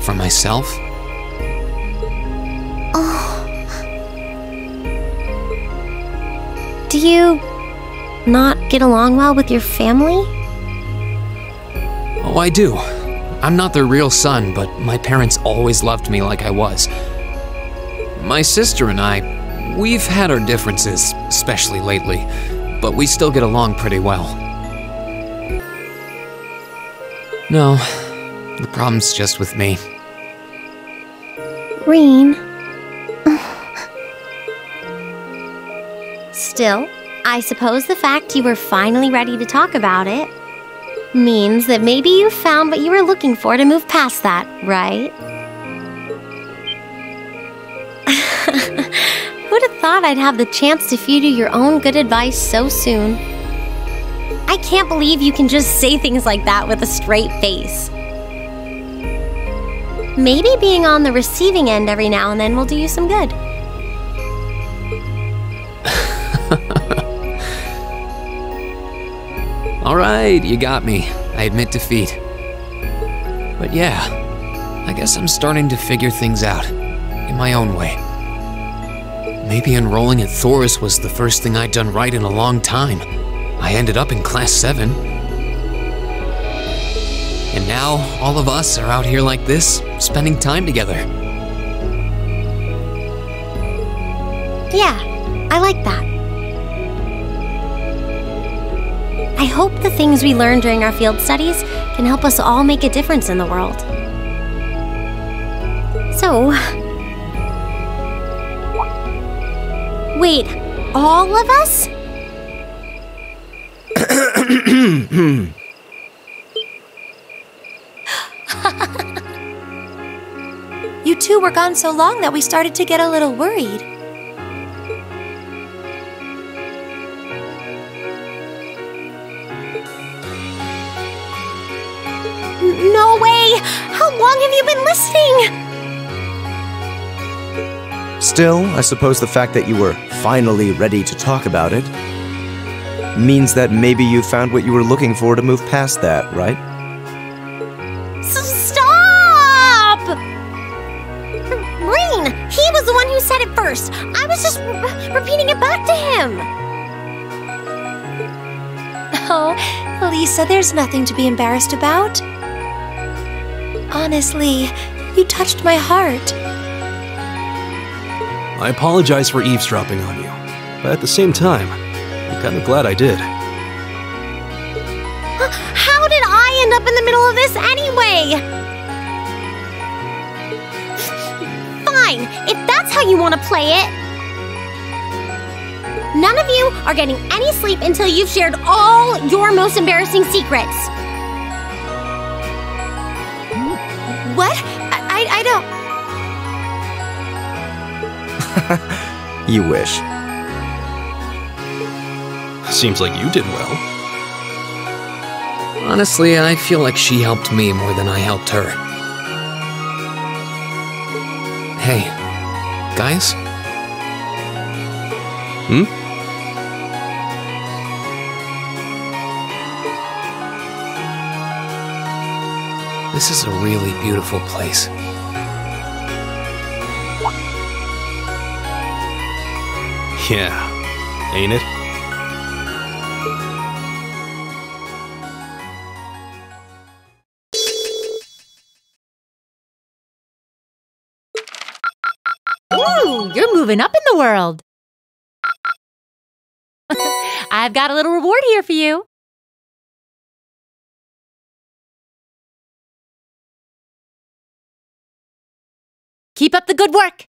from myself. Oh. Do you not get along well with your family? Oh, I do. I'm not their real son, but my parents always loved me like I was. My sister and I, we've had our differences, especially lately, but we still get along pretty well. No, the problem's just with me. Rean. Still, I suppose the fact you were finally ready to talk about it means that maybe you found what you were looking for to move past that, right? Thought I'd have the chance to feed you your own good advice so soon? I can't believe you can just say things like that with a straight face. Maybe being on the receiving end every now and then will do you some good. All right, you got me. I admit defeat. But yeah, I guess I'm starting to figure things out in my own way. Maybe enrolling at Thors was the first thing I'd done right in a long time. I ended up in Class 7. And now, all of us are out here like this, spending time together. Yeah, I like that. I hope the things we learn during our field studies can help us all make a difference in the world. So. Wait, all of us? You two were gone so long that we started to get a little worried. No way! How long have you been listening? Still, I suppose the fact that you were finally ready to talk about it means that maybe you found what you were looking for to move past that, right? S- stop! Rean, he was the one who said it first. I was just re- repeating it back to him. Oh, Lisa, there's nothing to be embarrassed about. Honestly, you touched my heart. I apologize for eavesdropping on you, but at the same time, I'm kind of glad I did. Uh, how did I end up in the middle of this anyway? Fine, if that's how you want to play it. None of you are getting any sleep until you've shared all your most embarrassing secrets. You wish. Seems like you did well. Honestly, I feel like she helped me more than I helped her. Hey, guys? Hmm? This is a really beautiful place. Yeah, ain't it? Ooh, you're moving up in the world. I've got a little reward here for you. Keep up the good work.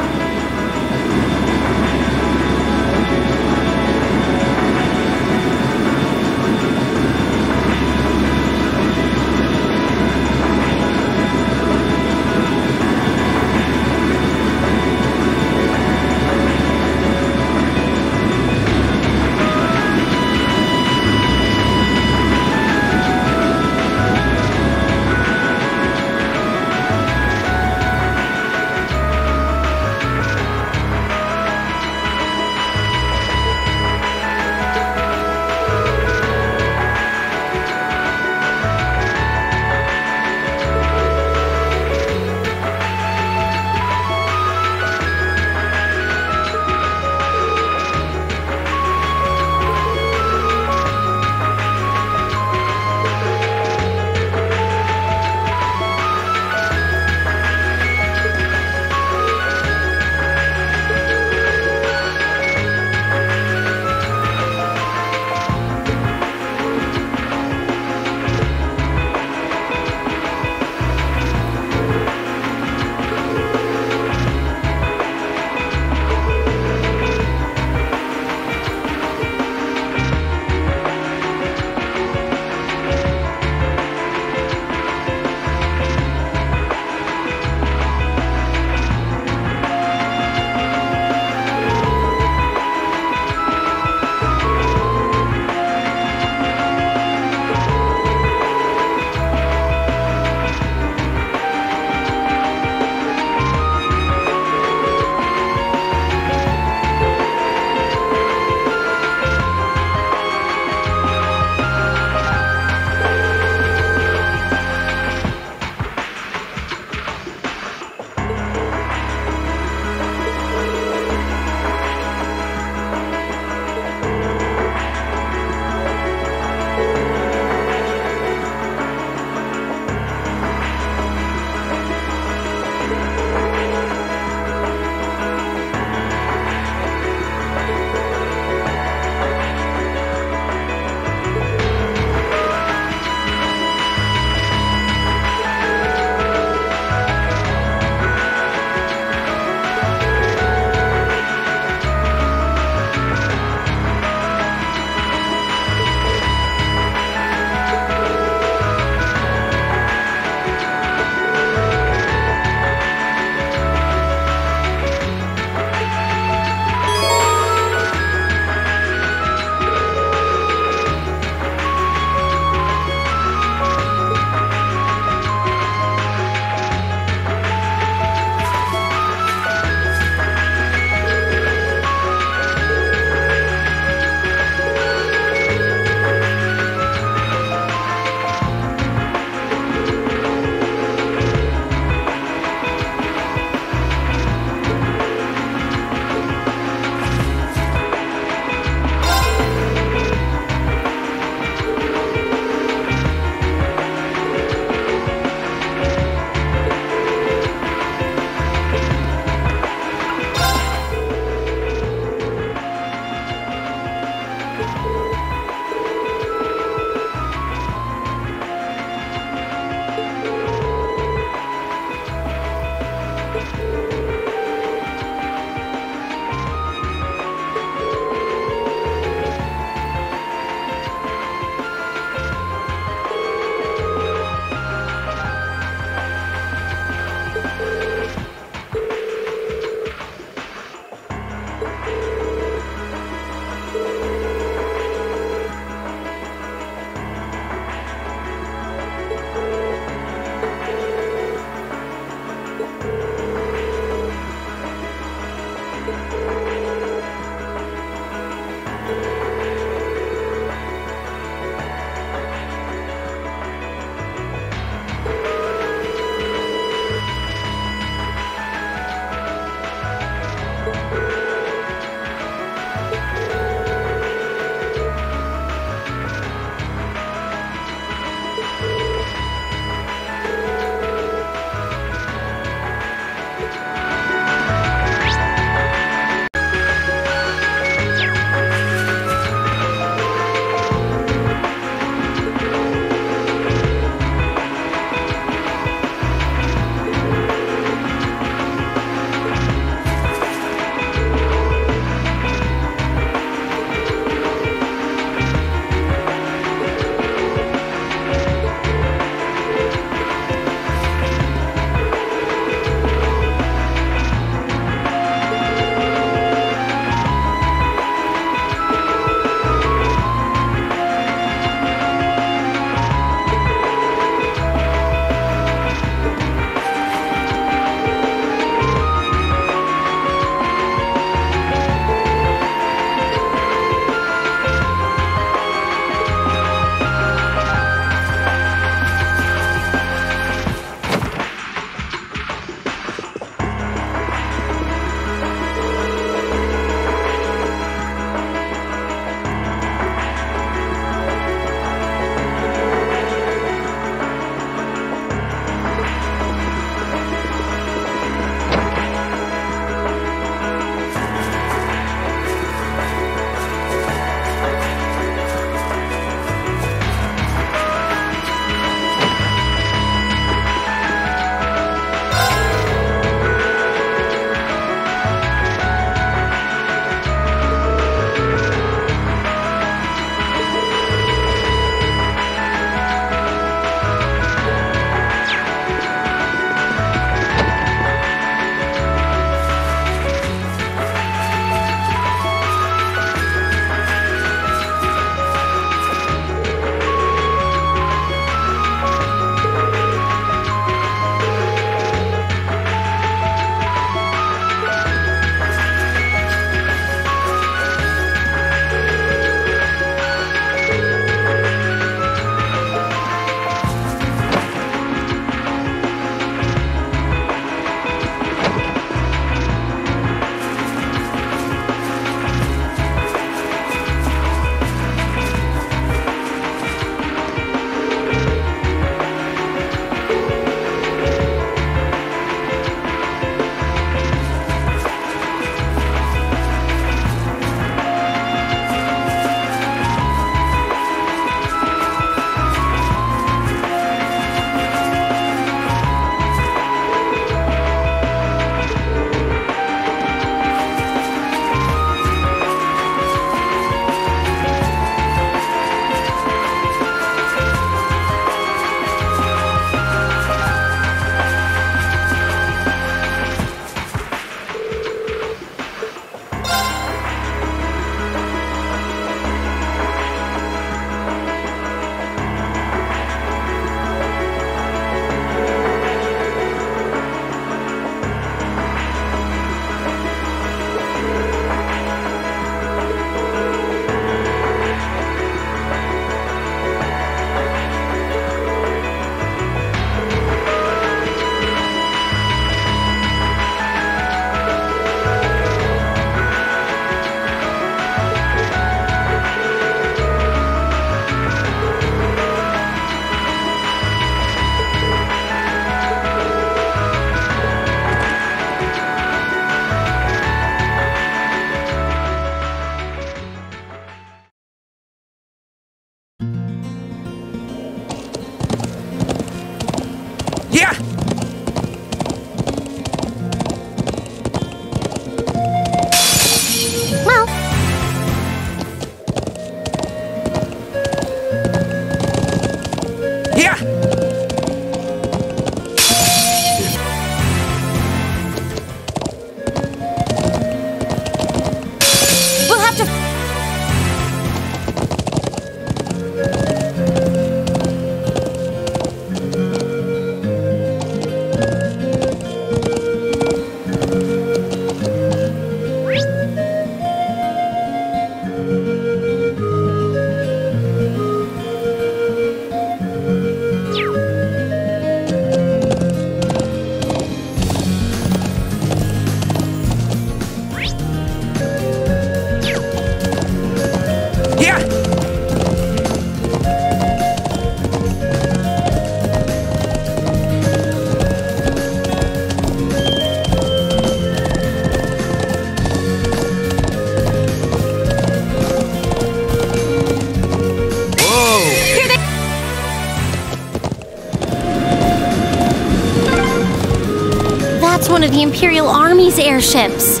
The Imperial Army's airships.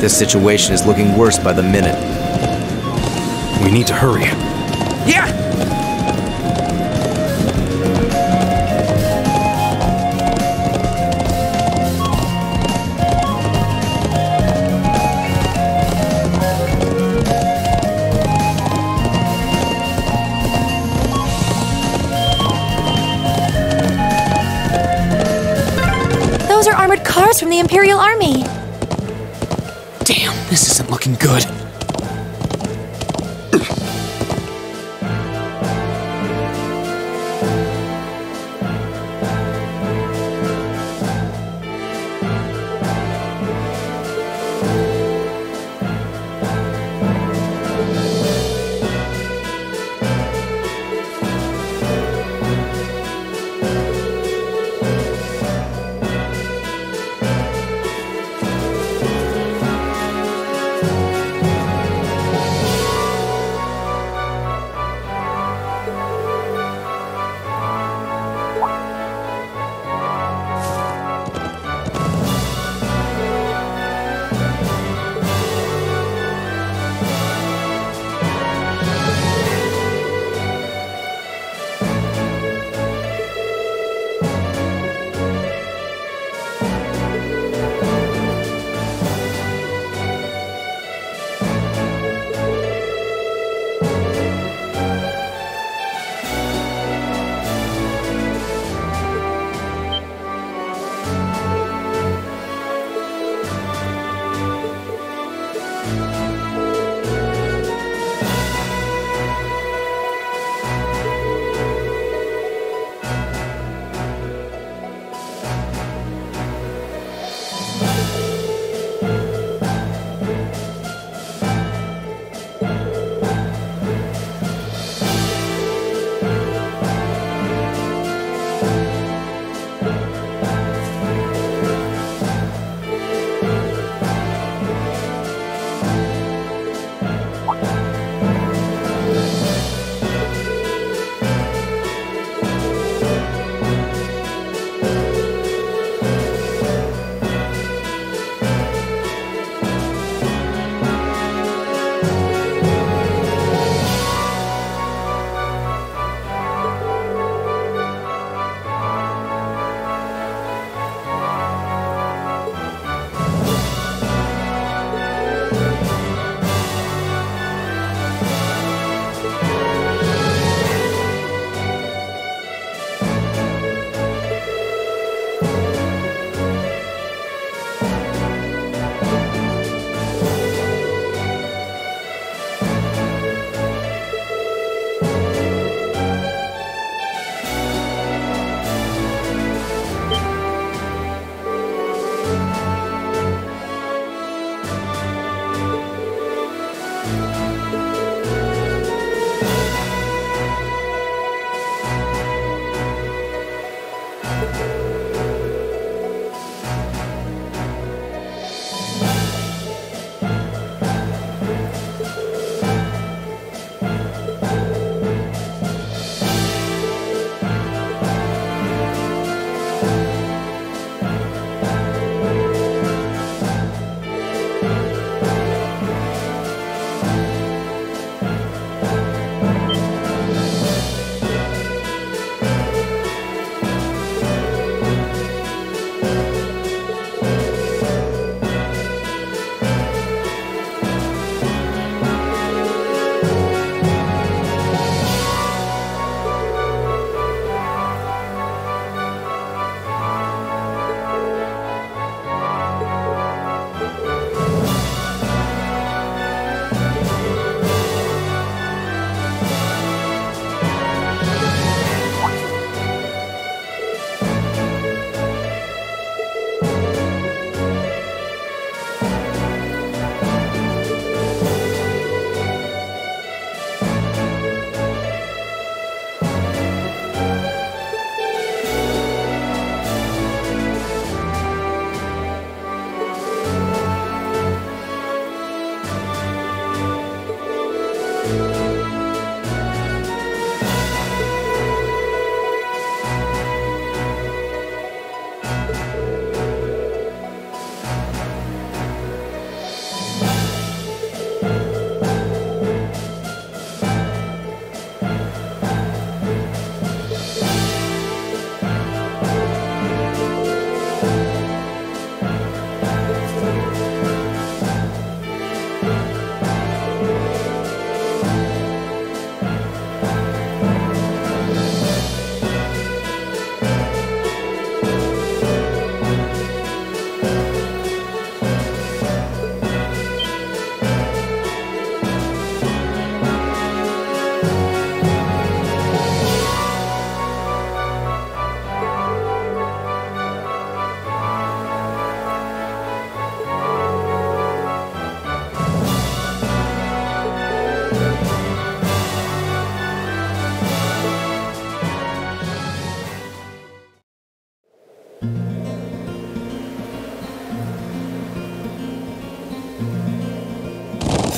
This situation is looking worse by the minute. We need to hurry. From the Imperial Army. Damn, this isn't looking good.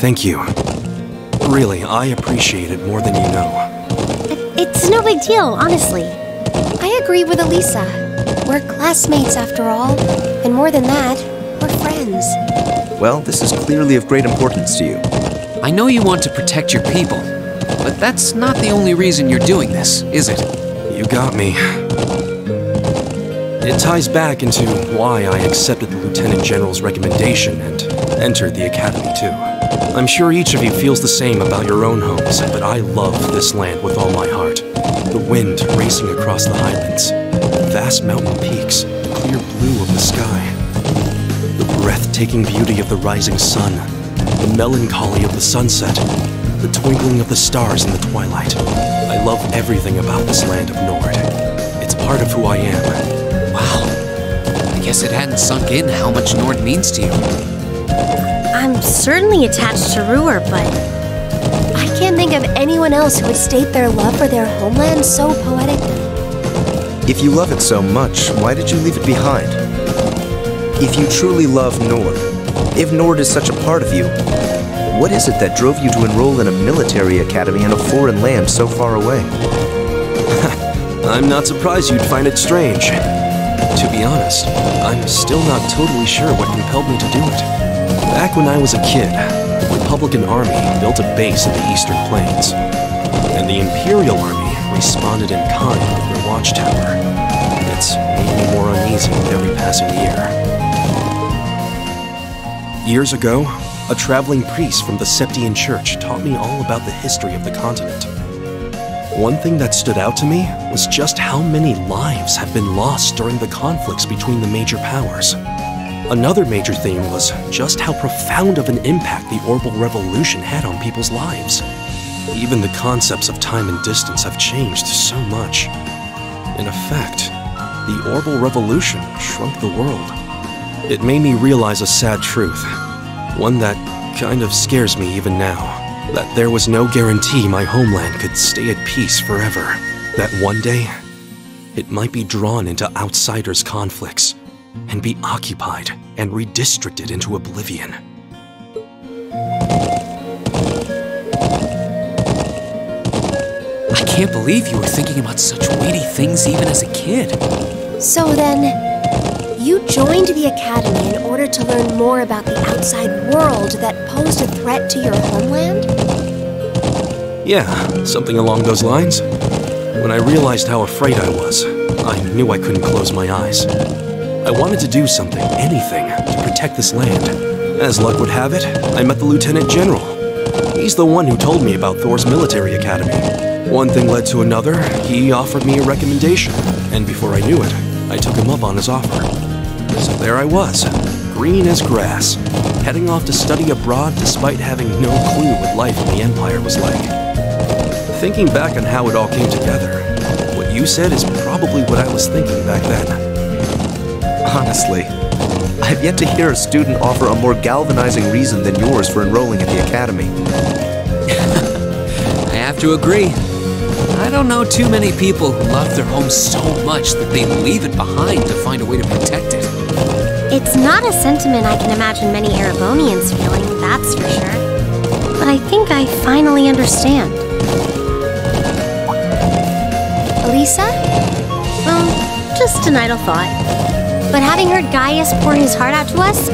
Thank you. Really, I appreciate it more than you know. It's no big deal, honestly. I agree with Alisa. We're classmates after all. And more than that, we're friends. Well, this is clearly of great importance to you. I know you want to protect your people, but that's not the only reason you're doing this, is it? You got me. It ties back into why I accepted the Lieutenant General's recommendation and entered the Academy, too. I'm sure each of you feels the same about your own homes, but I love this land with all my heart. The wind racing across the highlands, the vast mountain peaks, the clear blue of the sky, the breathtaking beauty of the rising sun, the melancholy of the sunset, the twinkling of the stars in the twilight. I love everything about this land of Nord. It's part of who I am. Wow. I guess it hadn't sunk in how much Nord means to you. Certainly attached to Roer, but I can't think of anyone else who would state their love for their homeland so poetically. If you love it so much, why did you leave it behind? If you truly love Nord, if Nord is such a part of you, what is it that drove you to enroll in a military academy in a foreign land so far away? I'm not surprised you'd find it strange. To be honest, I'm still not totally sure what compelled me to do it. Back when I was a kid, the Republican Army built a base in the Eastern Plains, and the Imperial Army responded in kind with their watchtower. It's made me more uneasy with every passing year. Years ago, a traveling priest from the Septian Church taught me all about the history of the continent. One thing that stood out to me was just how many lives have been lost during the conflicts between the major powers. Another major theme was just how profound of an impact the Orbal Revolution had on people's lives. Even the concepts of time and distance have changed so much. In effect, the Orbal Revolution shrunk the world. It made me realize a sad truth, one that kind of scares me even now that there was no guarantee my homeland could stay at peace forever. That one day, it might be drawn into outsiders' conflicts be occupied and redistricted into oblivion. I can't believe you were thinking about such weighty things even as a kid. So then, you joined the Academy in order to learn more about the outside world that posed a threat to your homeland? Yeah, something along those lines. When I realized how afraid I was, I knew I couldn't close my eyes. I wanted to do something, anything, to protect this land. As luck would have it, I met the Lieutenant General. He's the one who told me about Thors military academy. One thing led to another, he offered me a recommendation, and before I knew it, I took him up on his offer. So there I was, green as grass, heading off to study abroad despite having no clue what life in the Empire was like. Thinking back on how it all came together, what you said is probably what I was thinking back then. Honestly, I've yet to hear a student offer a more galvanizing reason than yours for enrolling at the Academy. I have to agree. I don't know too many people who love their home so much that they leave it behind to find a way to protect it. it's not a sentiment I can imagine many Erebonians feeling, that's for sure. But I think I finally understand. Alisa? Well, just an idle thought. But having heard Gaius pour his heart out to us,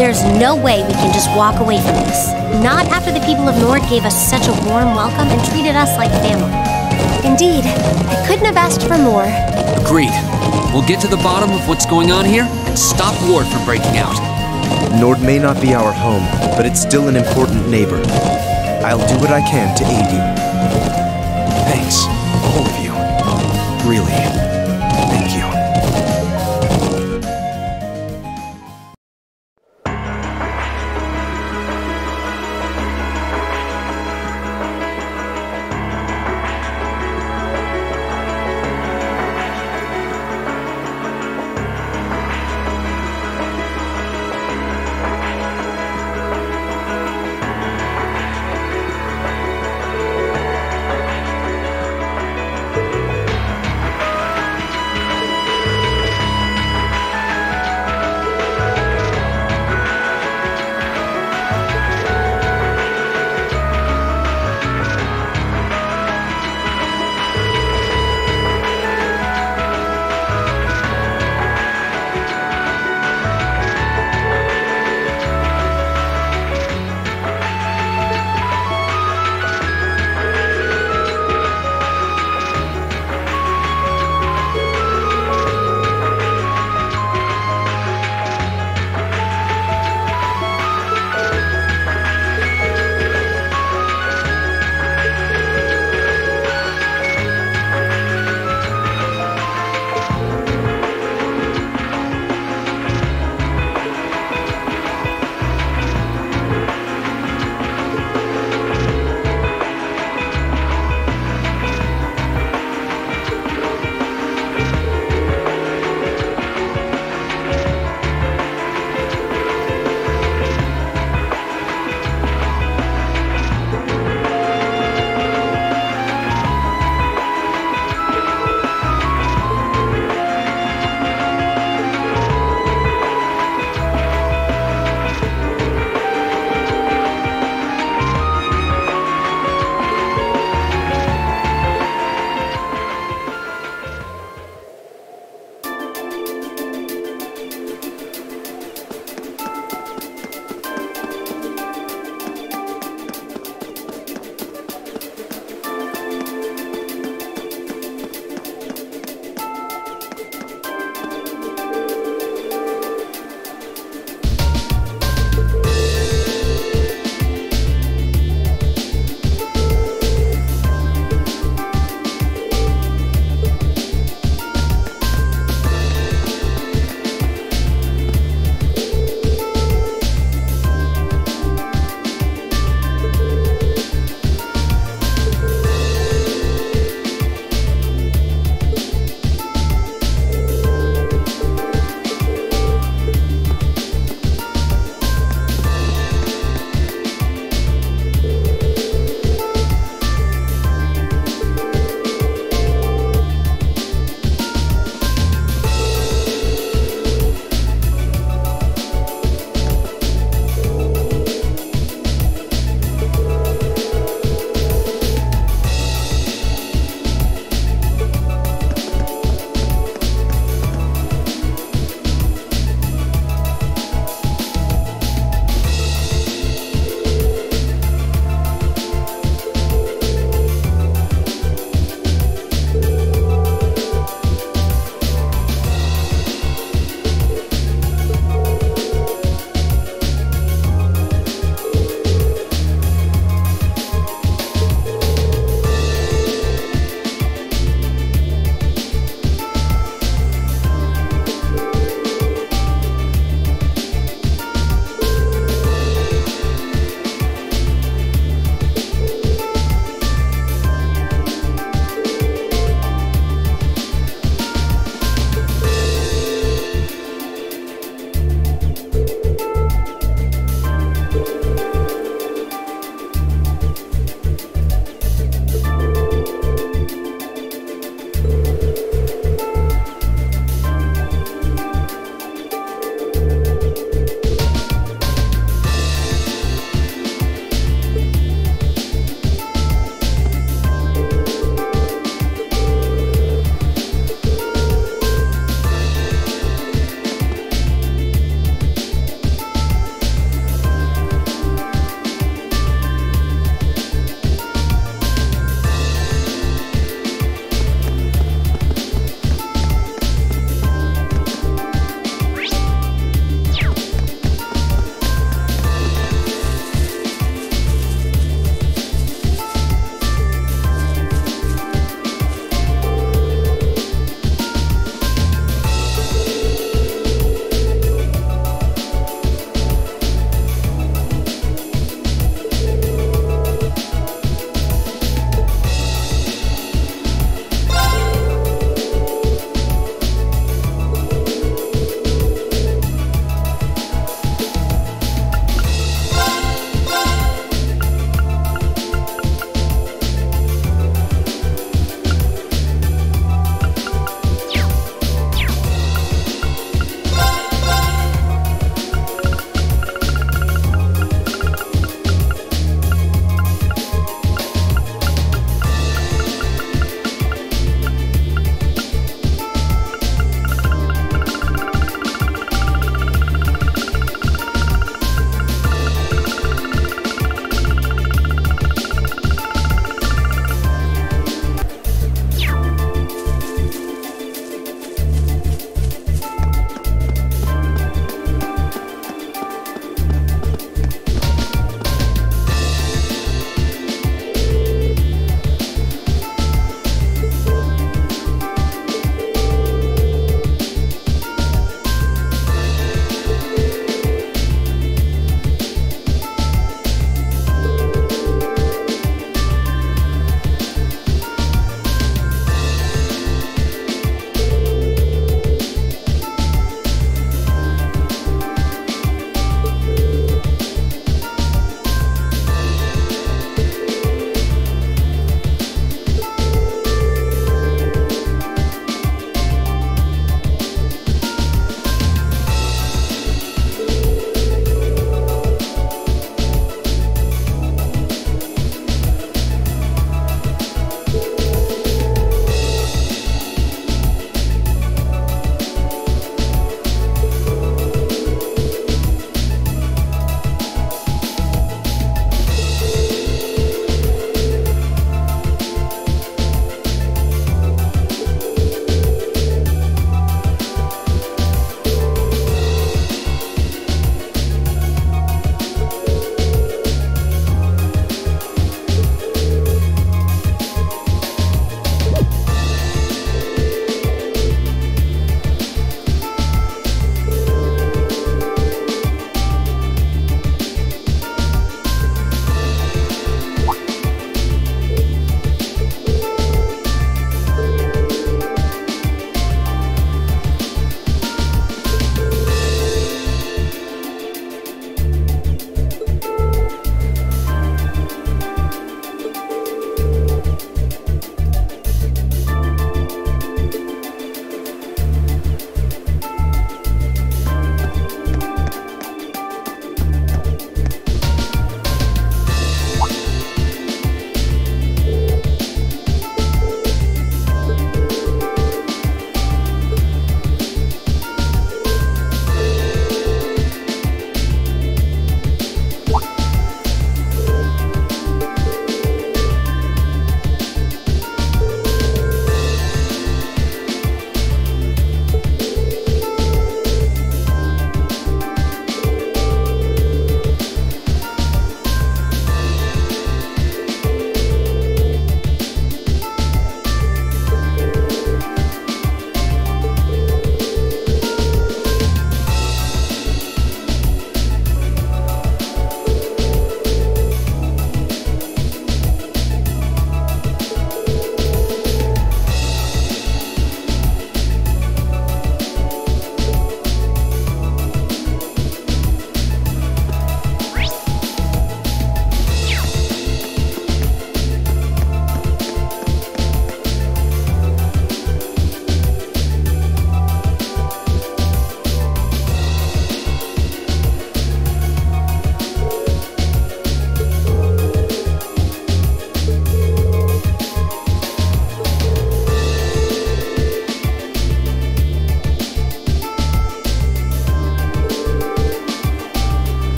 there's no way we can just walk away from this. Not after the people of Nord gave us such a warm welcome and treated us like family. Indeed, I couldn't have asked for more. Agreed. We'll get to the bottom of what's going on here and stop Ward from breaking out. Nord may not be our home, but it's still an important neighbor. I'll do what I can to aid you. Thanks, all of you. Really,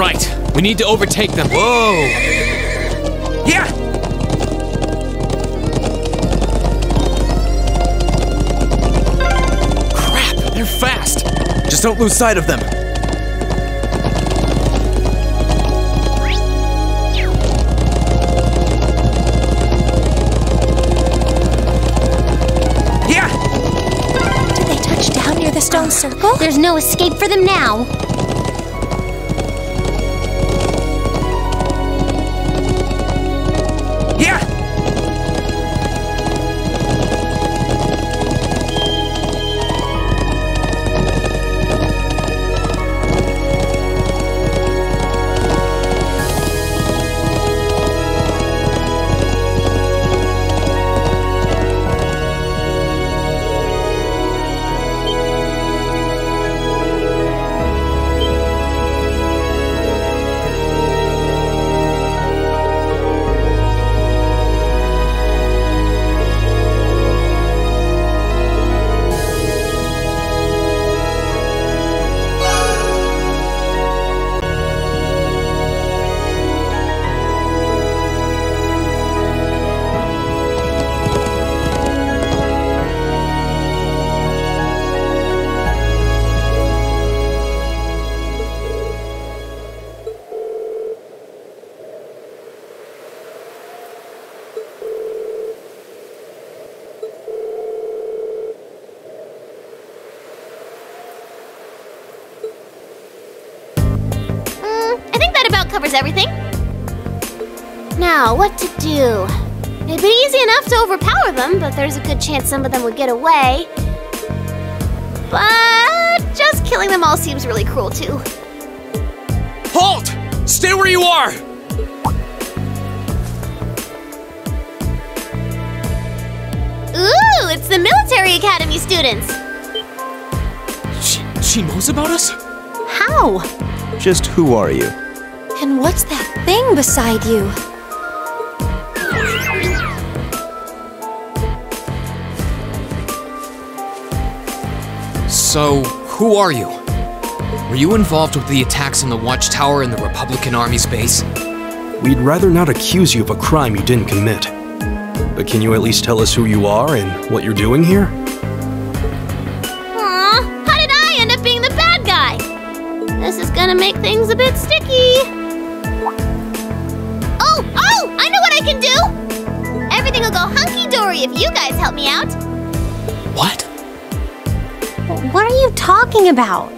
Right. We need to overtake them. Whoa! Yeah! Crap! They're fast! Just don't lose sight of them. Yeah! Did they touch down near the stone circle? There's no escape for them now. To them, but there's a good chance some of them would get away. But just killing them all seems really cruel too. Halt! Stay where you are! Ooh, it's the military academy students. She, she knows about us? How? Just who are you? And what's that thing beside you? So, who are you? Were you involved with the attacks on the Watchtower and the Republican Army's base? We'd rather not accuse you of a crime you didn't commit. But can you at least tell us who you are and what you're doing here? About?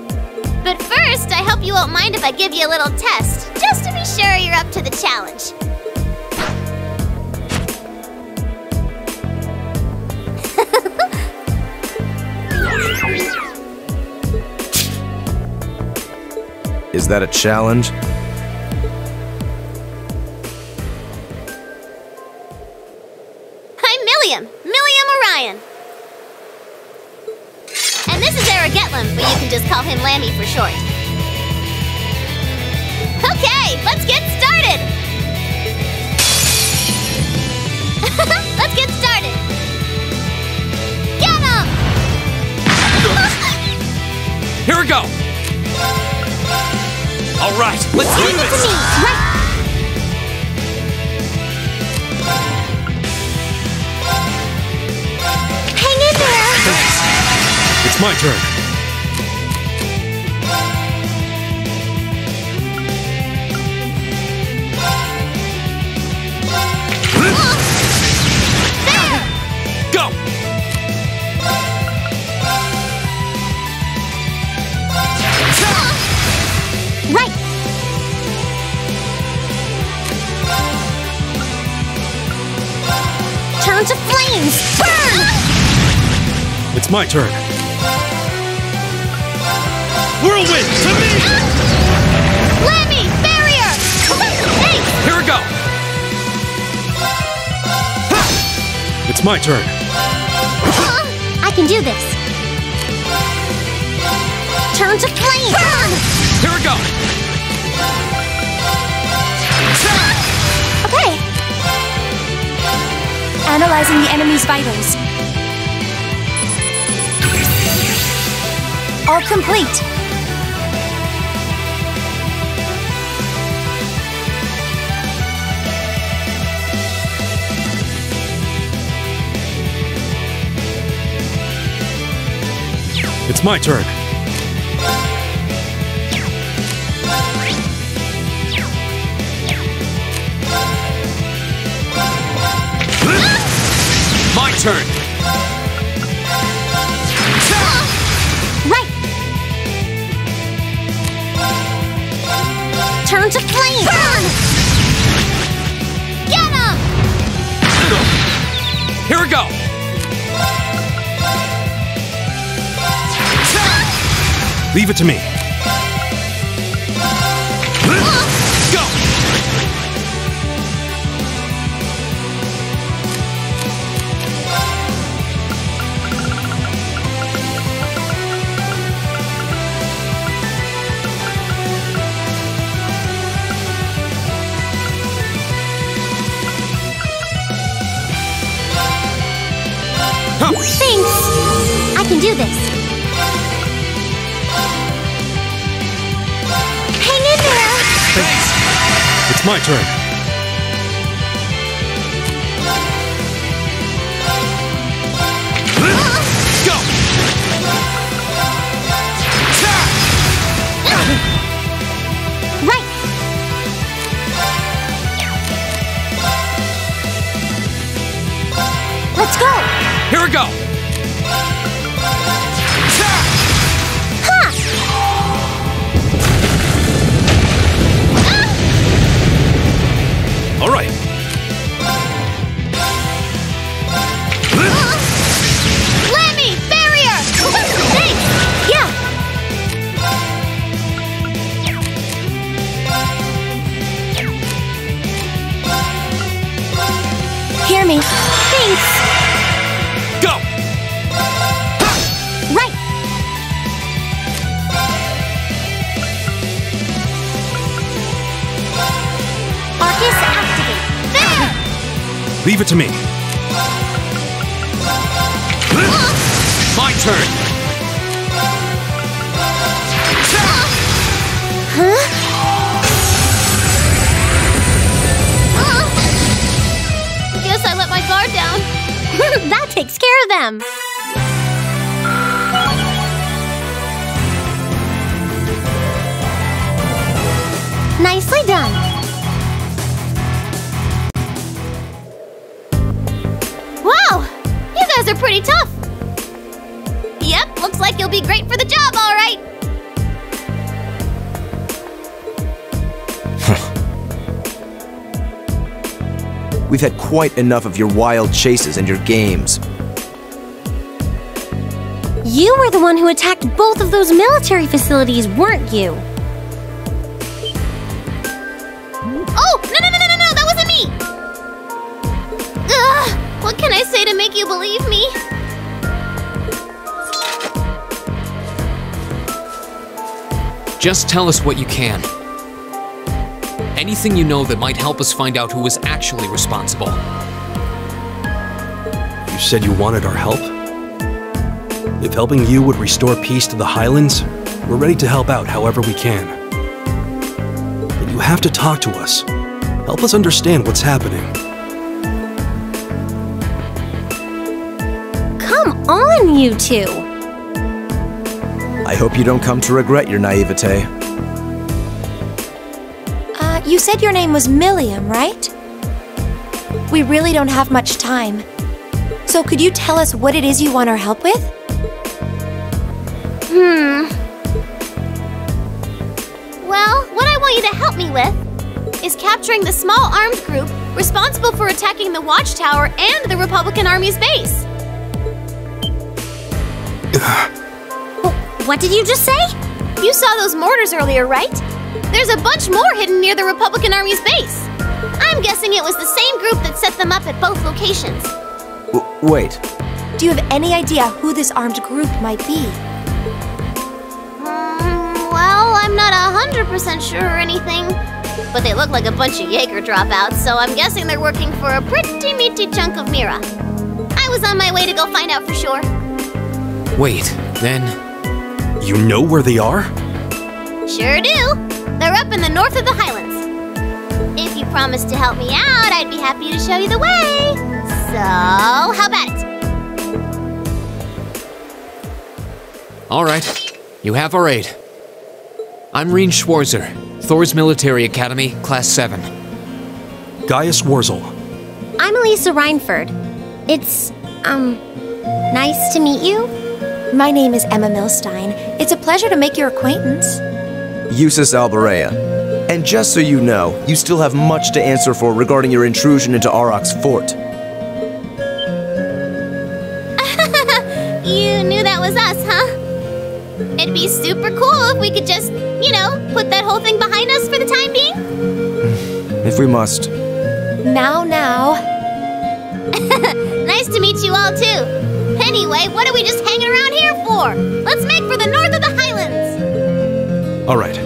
But first, I hope you won't mind if I give you a little test, just to be sure you're up to the challenge. Is that a challenge? complete! It's my turn. Leave it to me. Thanks. Quite enough of your wild chases and your games. You were the one who attacked both of those military facilities, weren't you? Oh, no, no, no, no, no, no, that wasn't me! Ugh, what can I say to make you believe me? Just tell us what you can. Anything you know that might help us find out who was actually responsible. You said you wanted our help? If helping you would restore peace to the Highlands, we're ready to help out however we can. But you have to talk to us. Help us understand what's happening. Come on, you two. I hope you don't come to regret your naivete. Uh, you said your name was Millium, right? We really don't have much time. So could you tell us what it is you want our help with? Hmm. Well, what I want you to help me with is capturing the small armed group responsible for attacking the Watchtower and the Republican Army's base. What did you just say? You saw those mortars earlier, right? There's a bunch more hidden near the Republican Army's base. I'm guessing it was the group that set them up at both locations. W- wait, Do you have any idea who this armed group might be? Mm, well, I'm not a hundred percent sure or anything. But they look like a bunch of Jaeger dropouts, so I'm guessing they're working for a pretty meaty chunk of Mira. I was on my way to go find out for sure. Wait, then. You know where they are? Sure do. They're up in the north of the Highlands. If you promise to help me out, I'd be happy to show you the way. So, how about it? All right. You have our aid. I'm Rean Schwarzer, Thors Military Academy, Class 7. Gaius Worzel. I'm Alisa Reinford. It's, um, nice to meet you. My name is Emma Millstein. It's a pleasure to make your acquaintance. Jusis Albarea. And just so you know, you still have much to answer for regarding your intrusion into Aurochs fort. you knew that was us, huh? It'd be super cool if we could just, you know, put that whole thing behind us for the time being. If we must. Now, now. nice to meet you all, too. Anyway, what are we just hanging around here for? Let's make for the north of the Highlands. All right,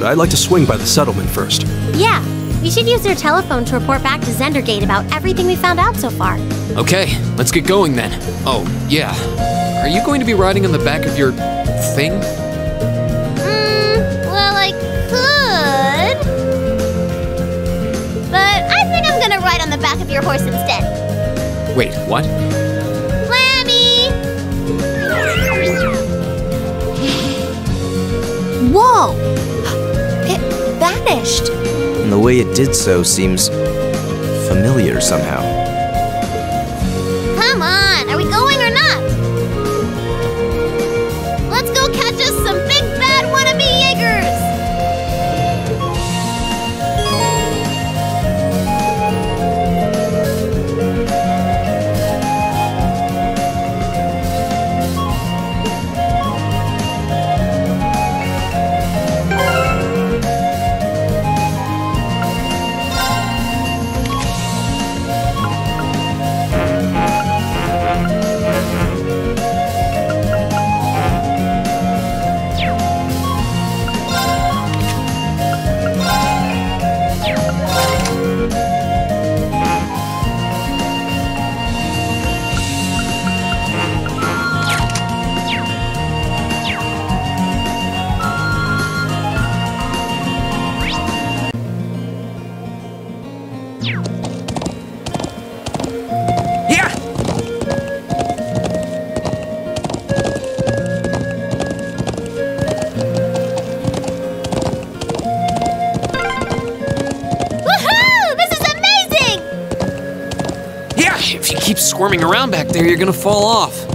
but I'd like to swing by the settlement first. Yeah, we should use their telephone to report back to Zender Gate about everything we found out so far. Okay, let's get going then. Oh, yeah. Are you going to be riding on the back of your thing? Mm, well, I could. But I think I'm gonna ride on the back of your horse instead. Wait, what? Lammy! Whoa! Vanished. And the way it did so seems familiar somehow. Around back there, you're gonna fall off.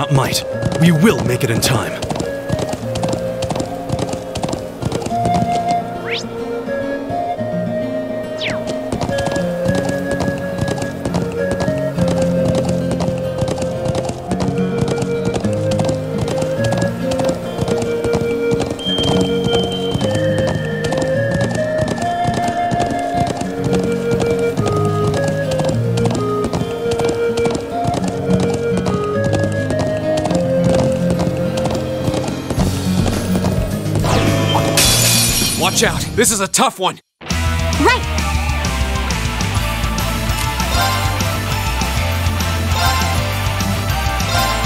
Not might. We will make it in time. This is a tough one. Right.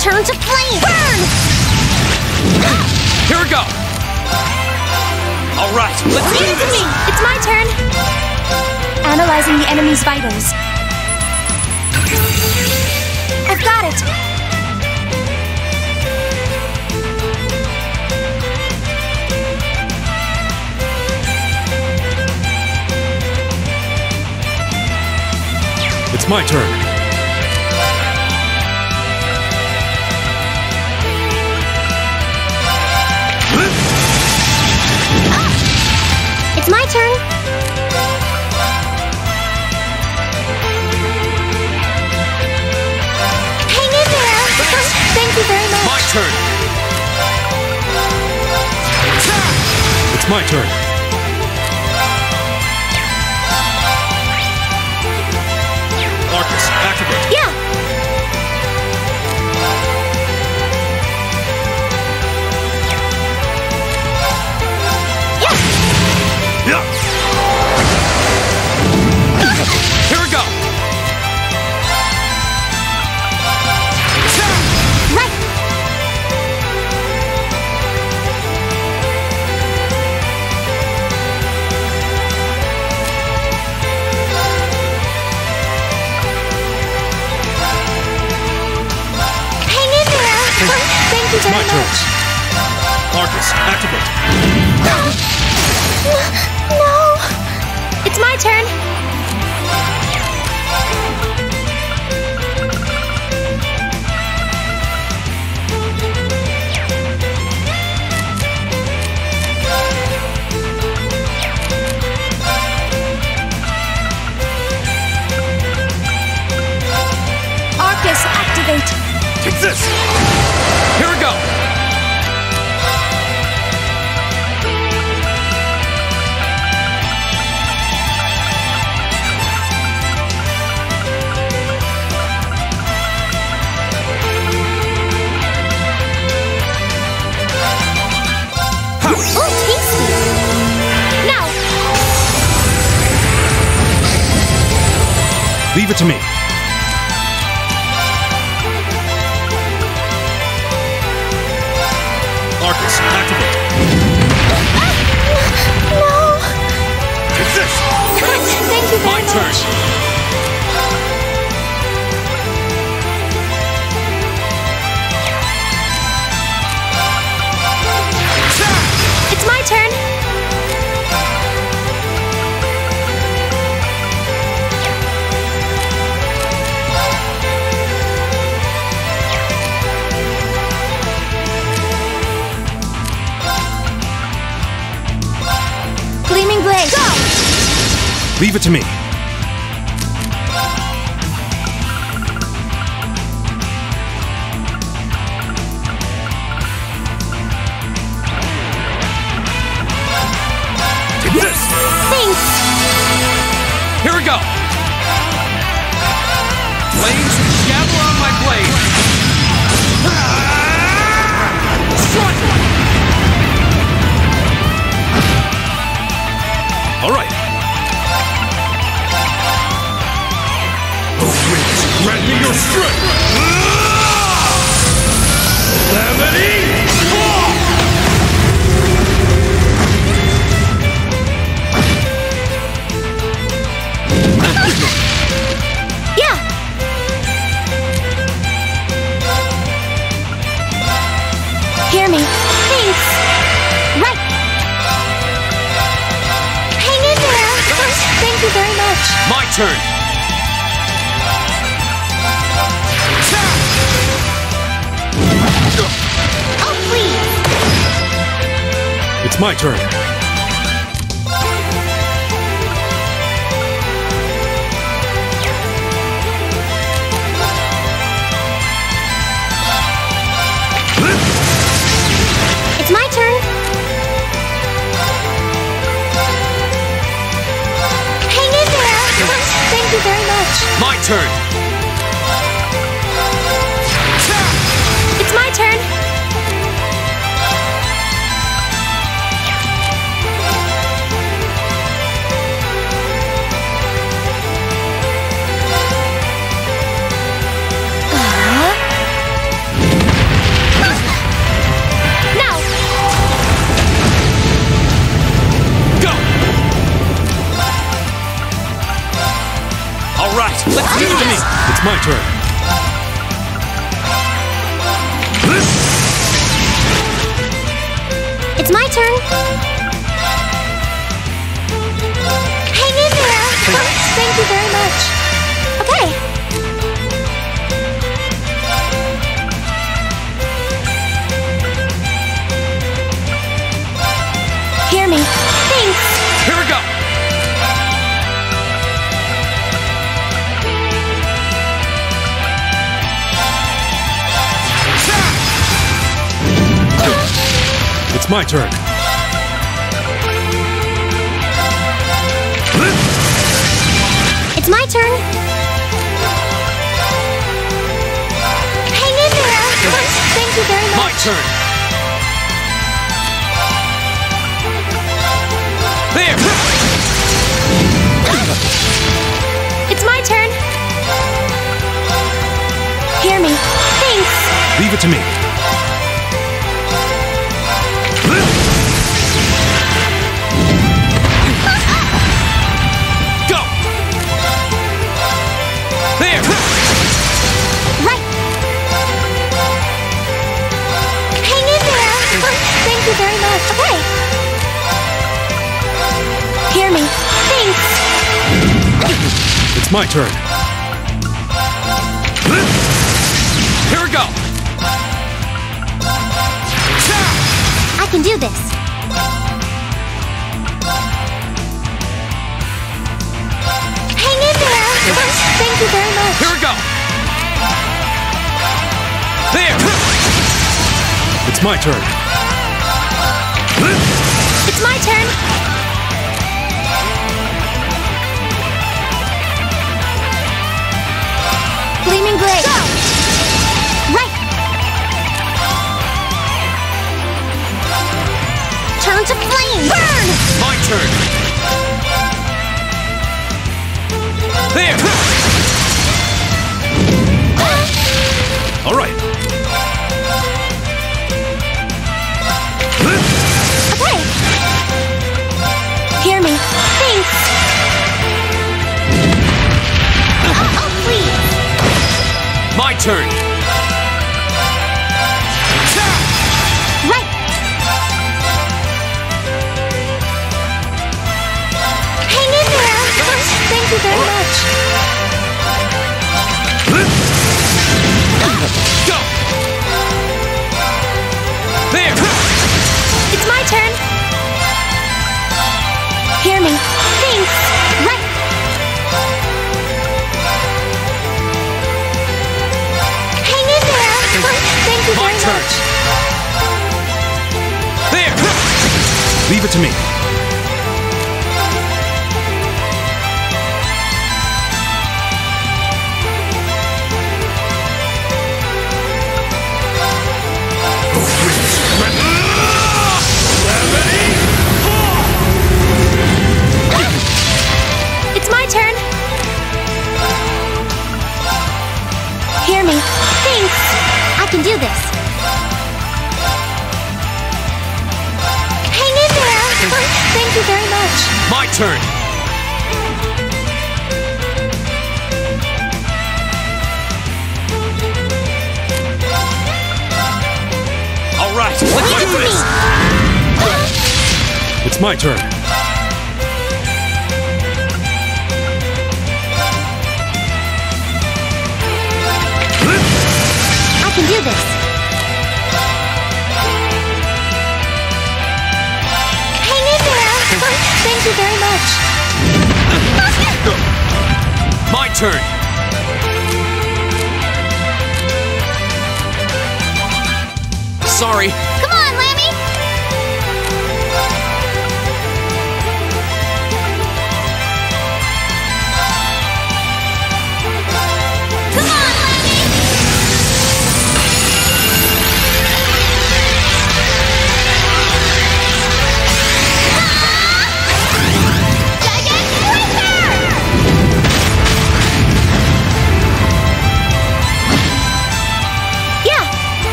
Turn to flame. Burn! Here we go. All right, let's Leave do it to me. It's my turn. Analyzing the enemy's vitals. I've got it. It's my turn. Ah! It's my turn. Hang in there. Thank you very much. My turn. It's my turn. Yeah. Very much. Arcus, activate. Ah!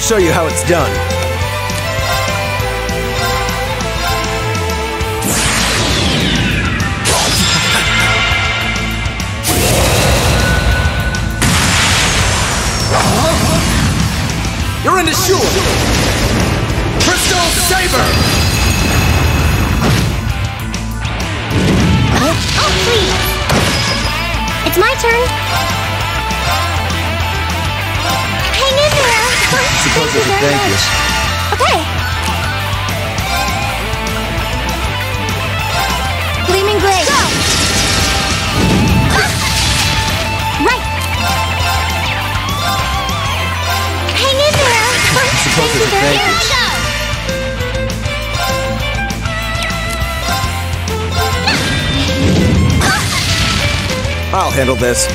I'll show you how it's done. this.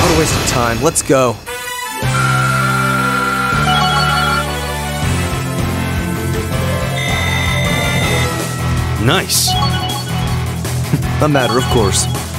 What a waste of time. Let's go. Nice. a matter of course.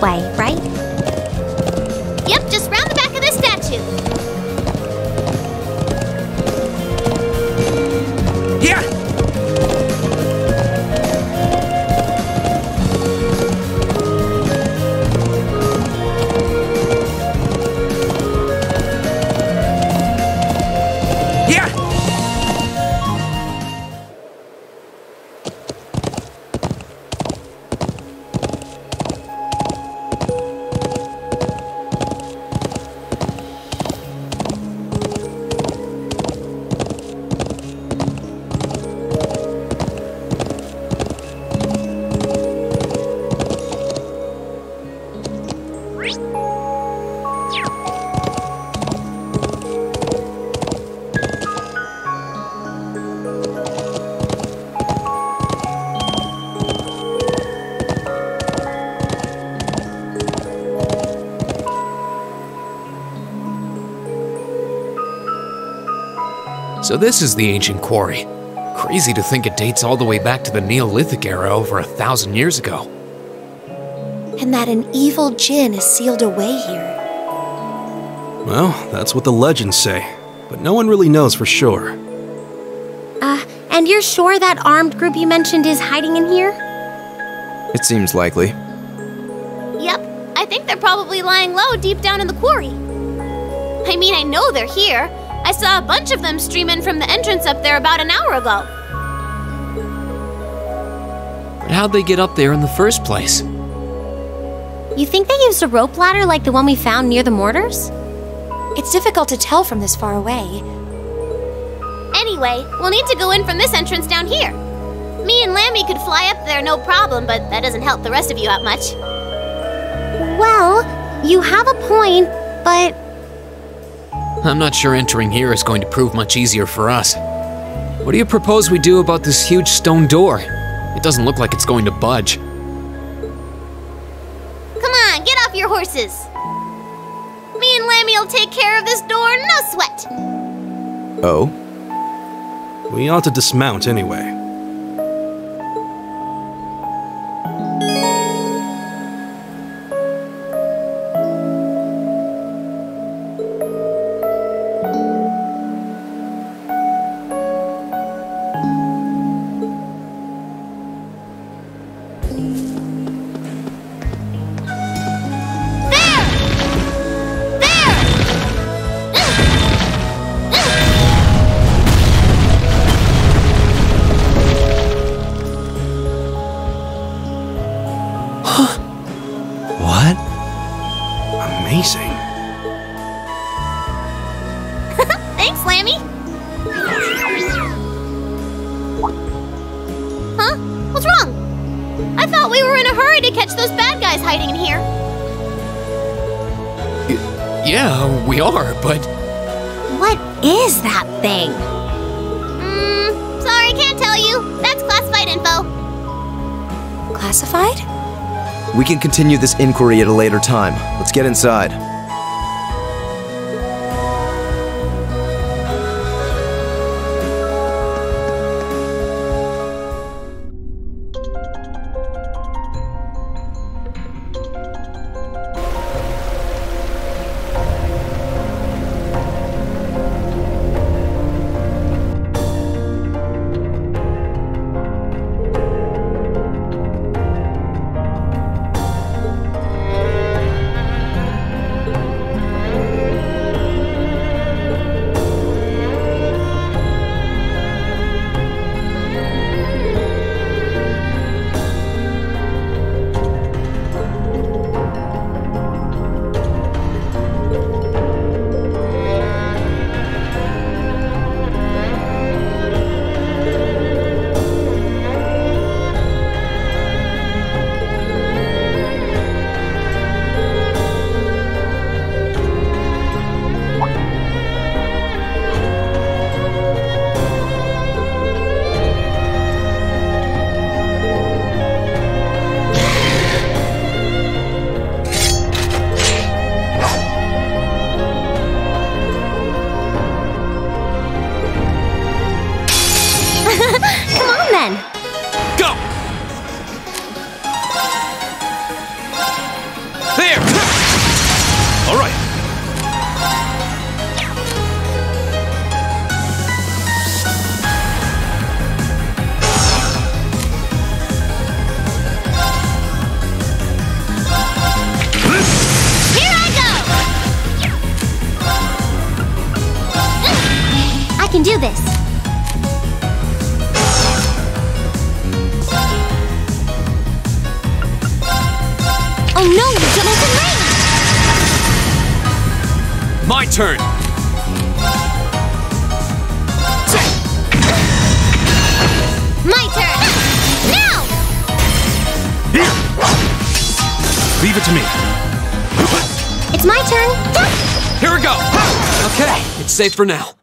Way, right? So this is the ancient quarry. Crazy to think it dates all the way back to the Neolithic era over a thousand years ago. And that an evil Jinn is sealed away here. Well, that's what the legends say, but no one really knows for sure. Uh, and you're sure that armed group you mentioned is hiding in here? It seems likely. Yep, I think they're probably lying low deep down in the quarry. I mean, I know they're here. I saw a bunch of them stream in from the entrance up there about an hour ago. But how'd they get up there in the first place? You think they used a rope ladder like the one we found near the mortars? It's difficult to tell from this far away. Anyway, we'll need to go in from this entrance down here. Me and Lammy could fly up there no problem, but that doesn't help the rest of you out much. Well, you have a point, but I'm not sure entering here is going to prove much easier for us. What do you propose we do about this huge stone door? It doesn't look like it's going to budge. Come on, get off your horses. Me and Lammy will take care of this door, no sweat. Oh? We ought to dismount anyway. Continue this inquiry at a later time. Let's get inside. For now.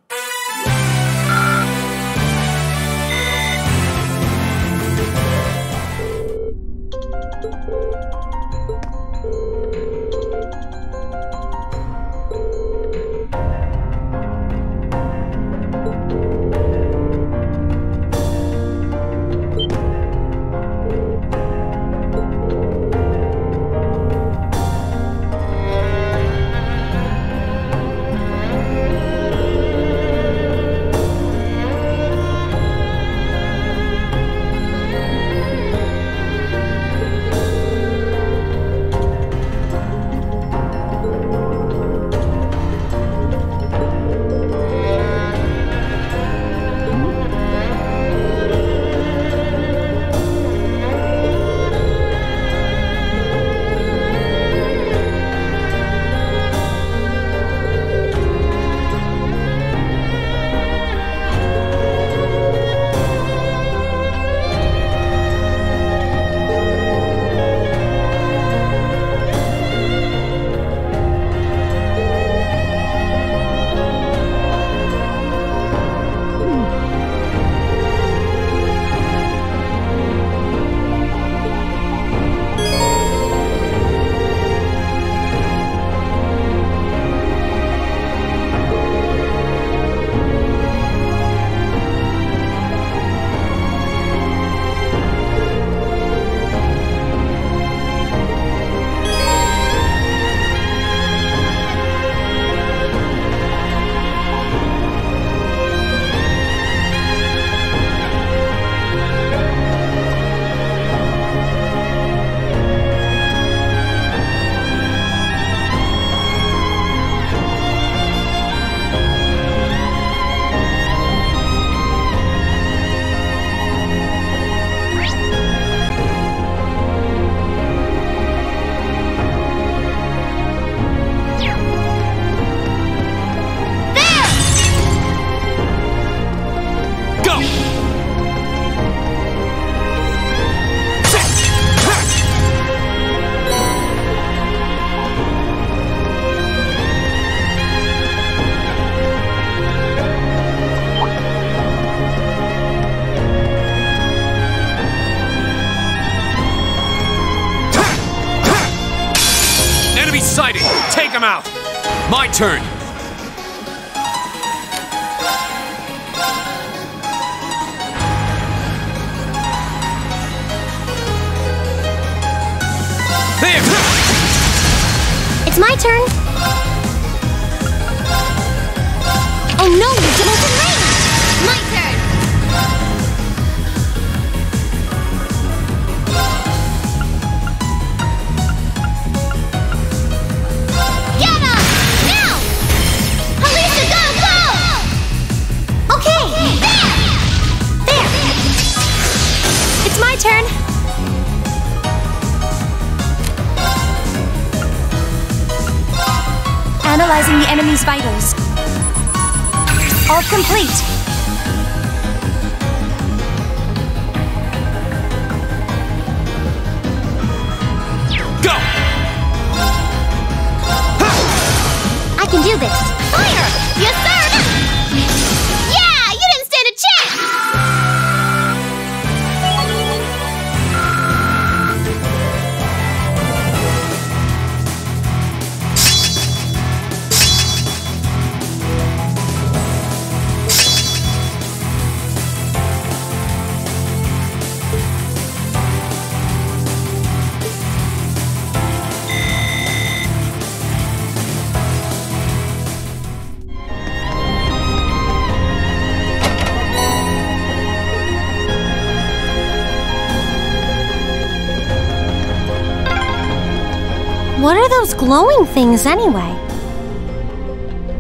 Things anyway?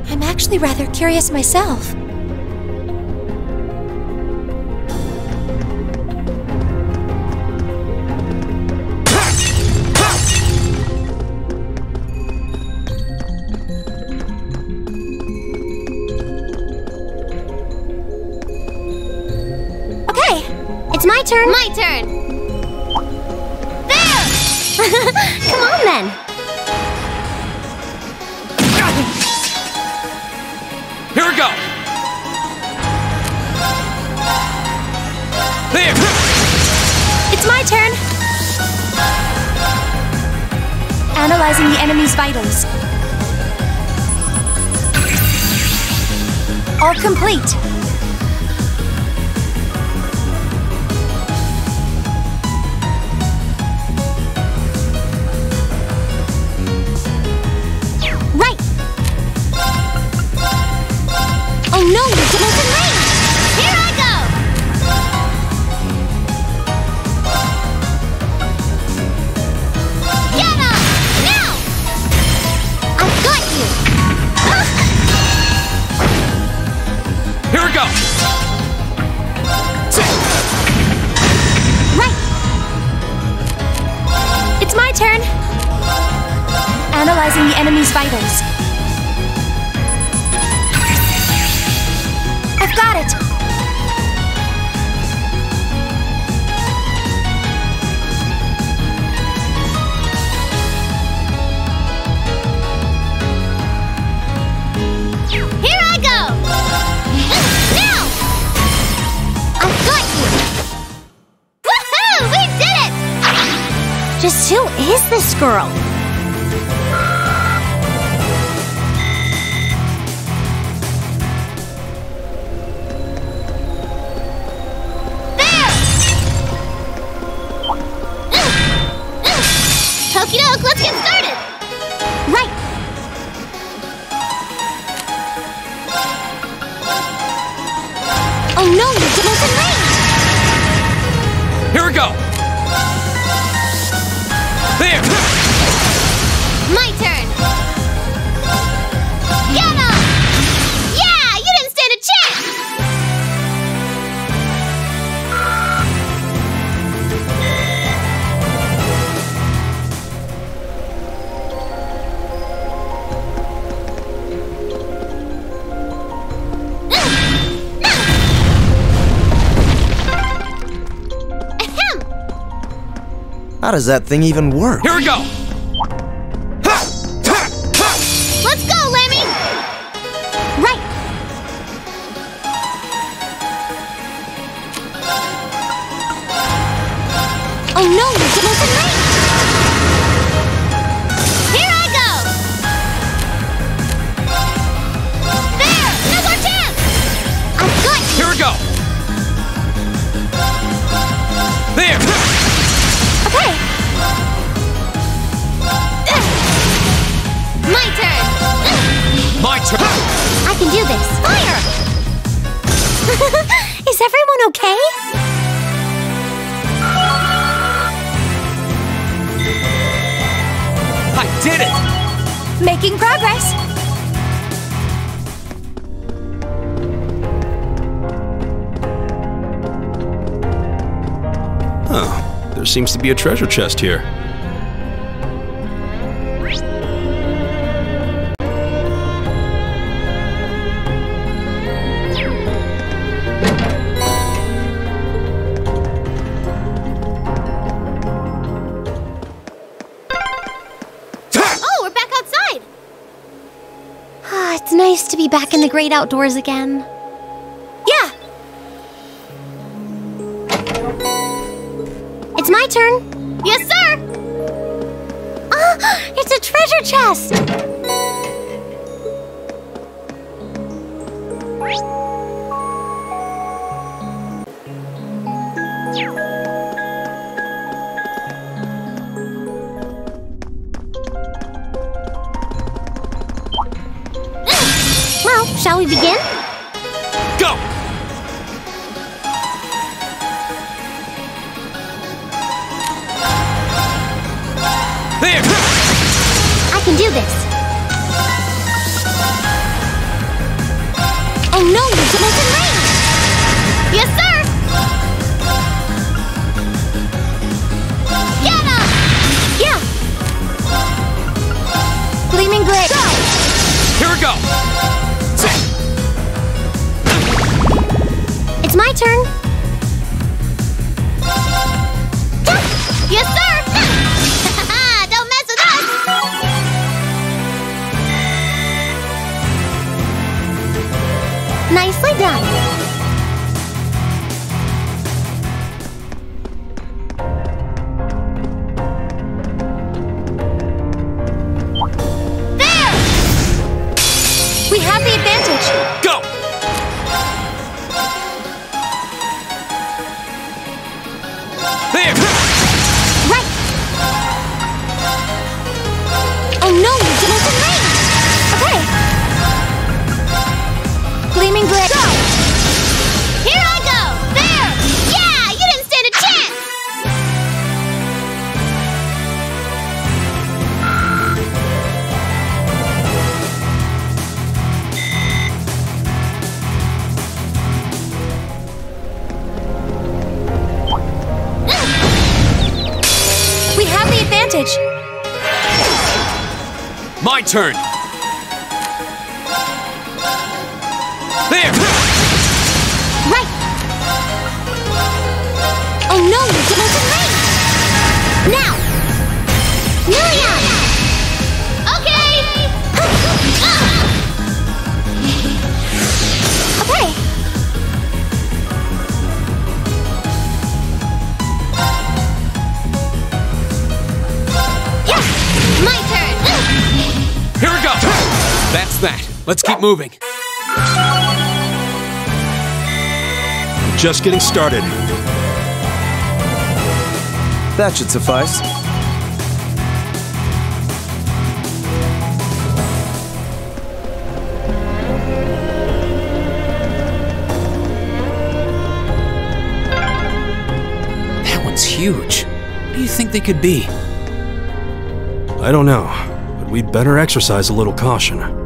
I'm actually rather curious myself. complete. How does that thing even work? Here we go! be a treasure chest here. Oh, ah, back in the great outdoors again. just getting started. That should suffice. That one's huge. What do you think they could be? I don't know, but we'd better exercise a little caution.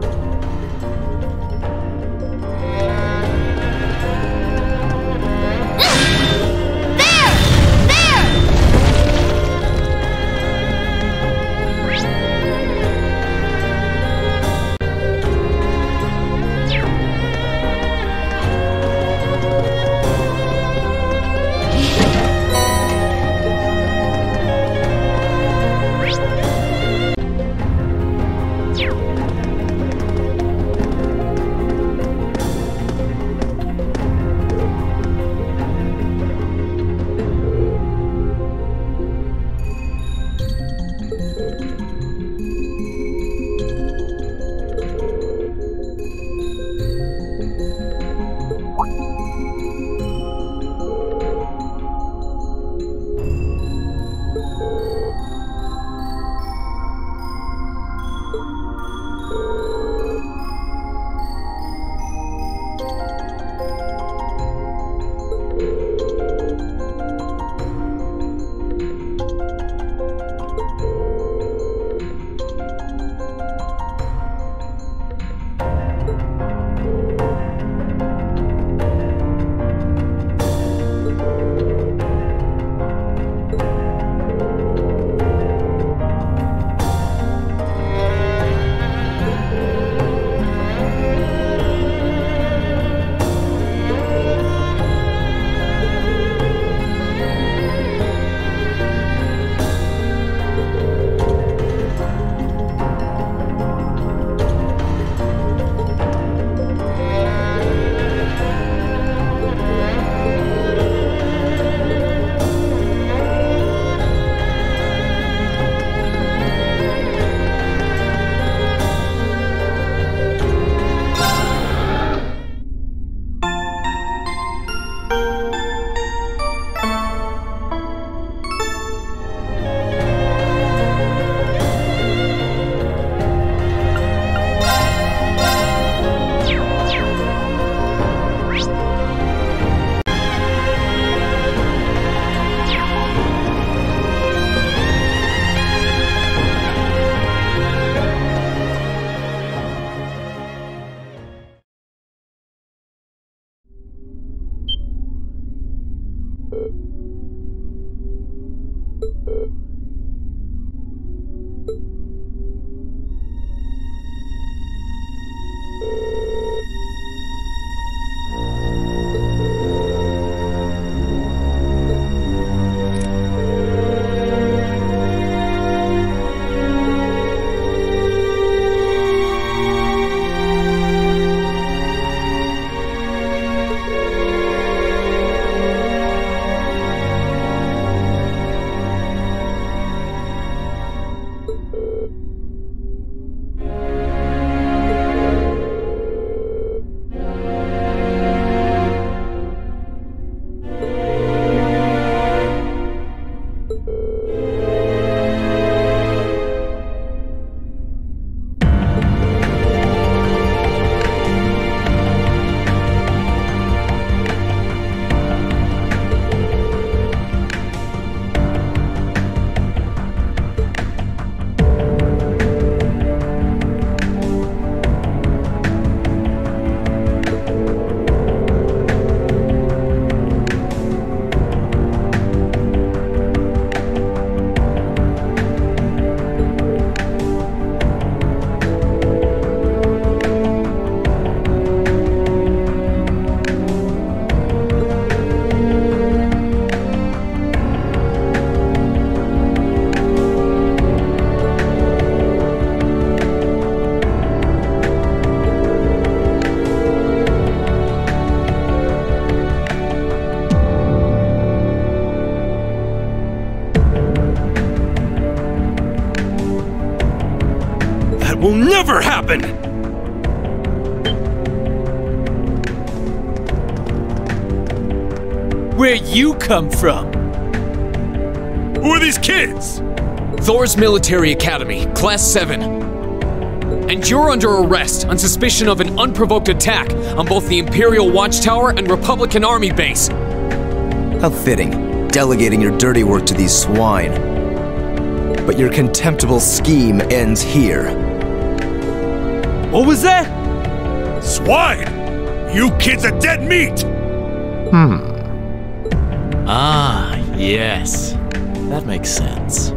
Come from? Who are these kids? Thors Military Academy, Class 7. And you're under arrest on suspicion of an unprovoked attack on both the Imperial Watchtower and Republican Army base. How fitting, delegating your dirty work to these swine. But your contemptible scheme ends here. What was that? Swine! You kids are dead meat! Hmm. Yes. That makes sense.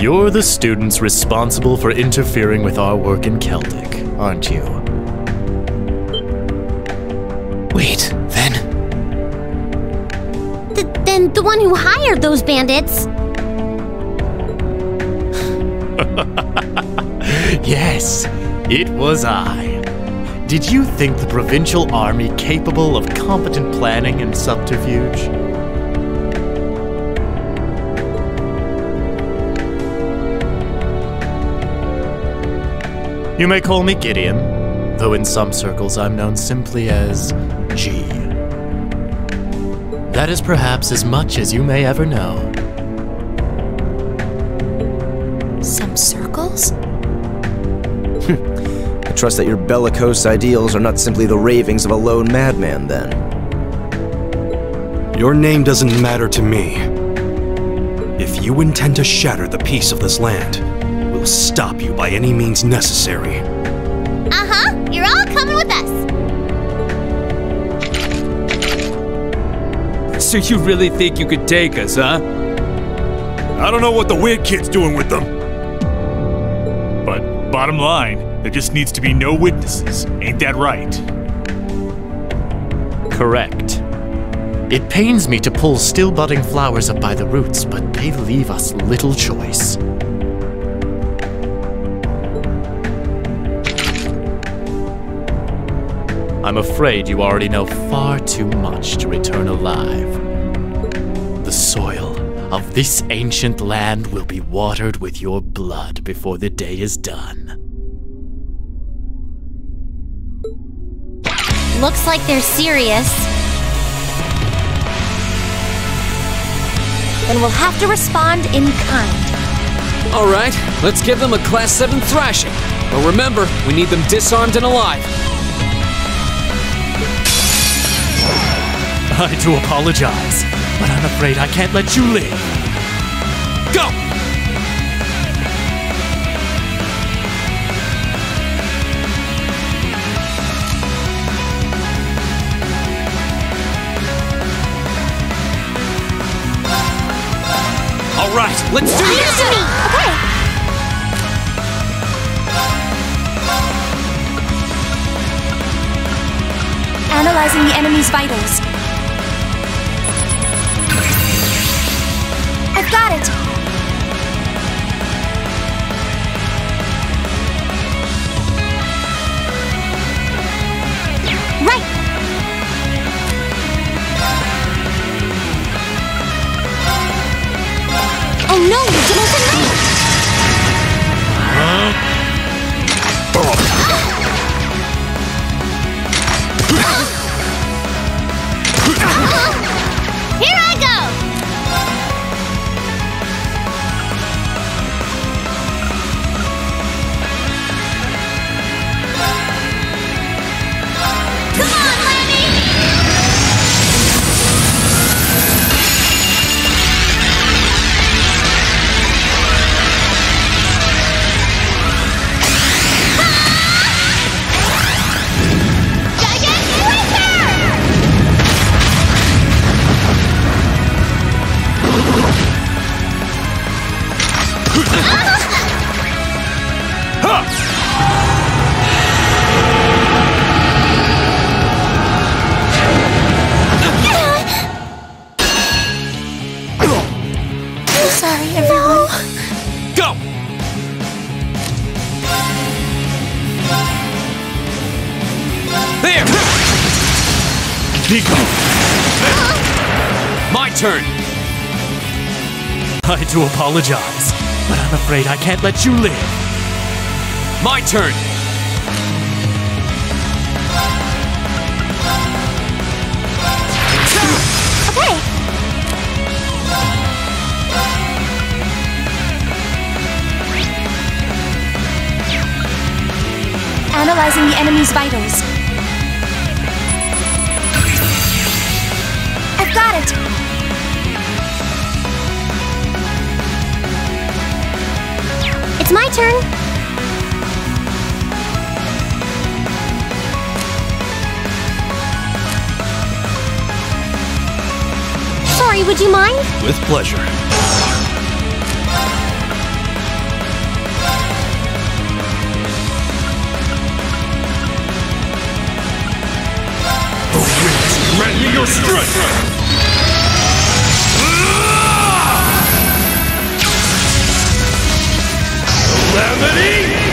You're the students responsible for interfering with our work in Celdic, aren't you? Wait, then? Th- then the one who hired those bandits. yes, it was I. Did you think the provincial army capable of competent planning and subterfuge? You may call me Gideon, though in some circles I'm known simply as G. That is perhaps as much as you may ever know. Some circles? I trust that your bellicose ideals are not simply the ravings of a lone madman, then. Your name doesn't matter to me. If you intend to shatter the peace of this land, we'll stop you by any means necessary. Uh huh. You're all coming with us. So you really think you could take us, huh? I don't know what the weird kid's doing with them. But bottom line, there just needs to be no witnesses. Ain't that right? Correct. It pains me to pull still budding flowers up by the roots, but they leave us little choice. I'm afraid you already know far too much to return alive. The soil of this ancient land will be watered with your blood before the day is done. Looks like they're serious. Then we'll have to respond in kind. All right, let's give them a Class 7 thrashing. But remember, we need them disarmed and alive. I do apologize, but I'm afraid I can't let you live. Go! All right, let's do this! Okay. Analyzing the enemy's vitals. I've got it! Right. Oh no, apologize, but I'm afraid I can't let you live. My turn! Okay. Analyzing the enemy's vitals. I've got it. It's my turn. Sorry, would you mind? With pleasure. The winds grant me your strength! Ready?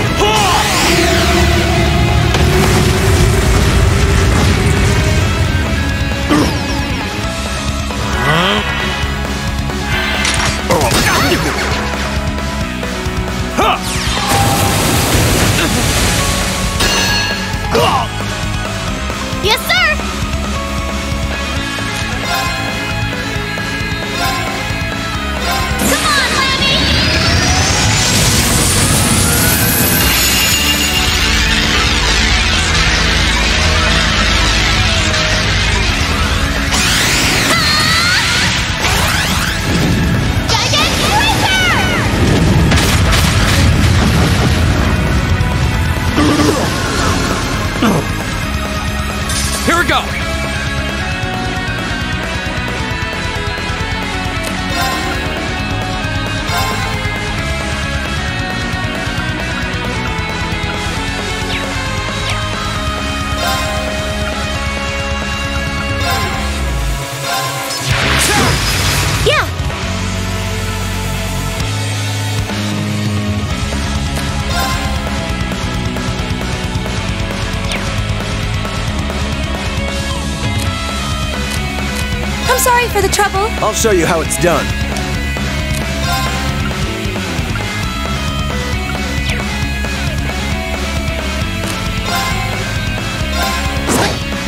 I'll show you how it's done.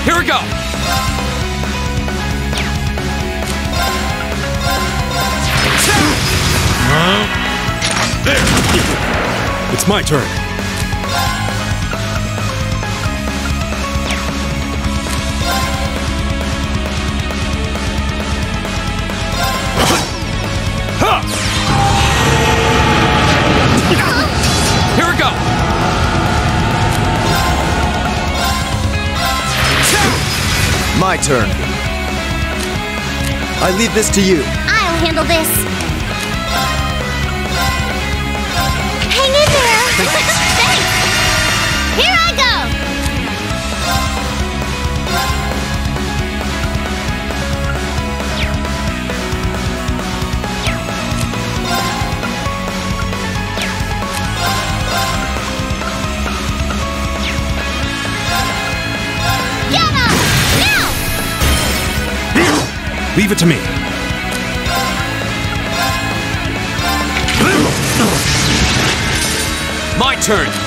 Here we go! There! It's my turn. My turn. I leave this to you. I'll handle this. Leave it to me. My turn!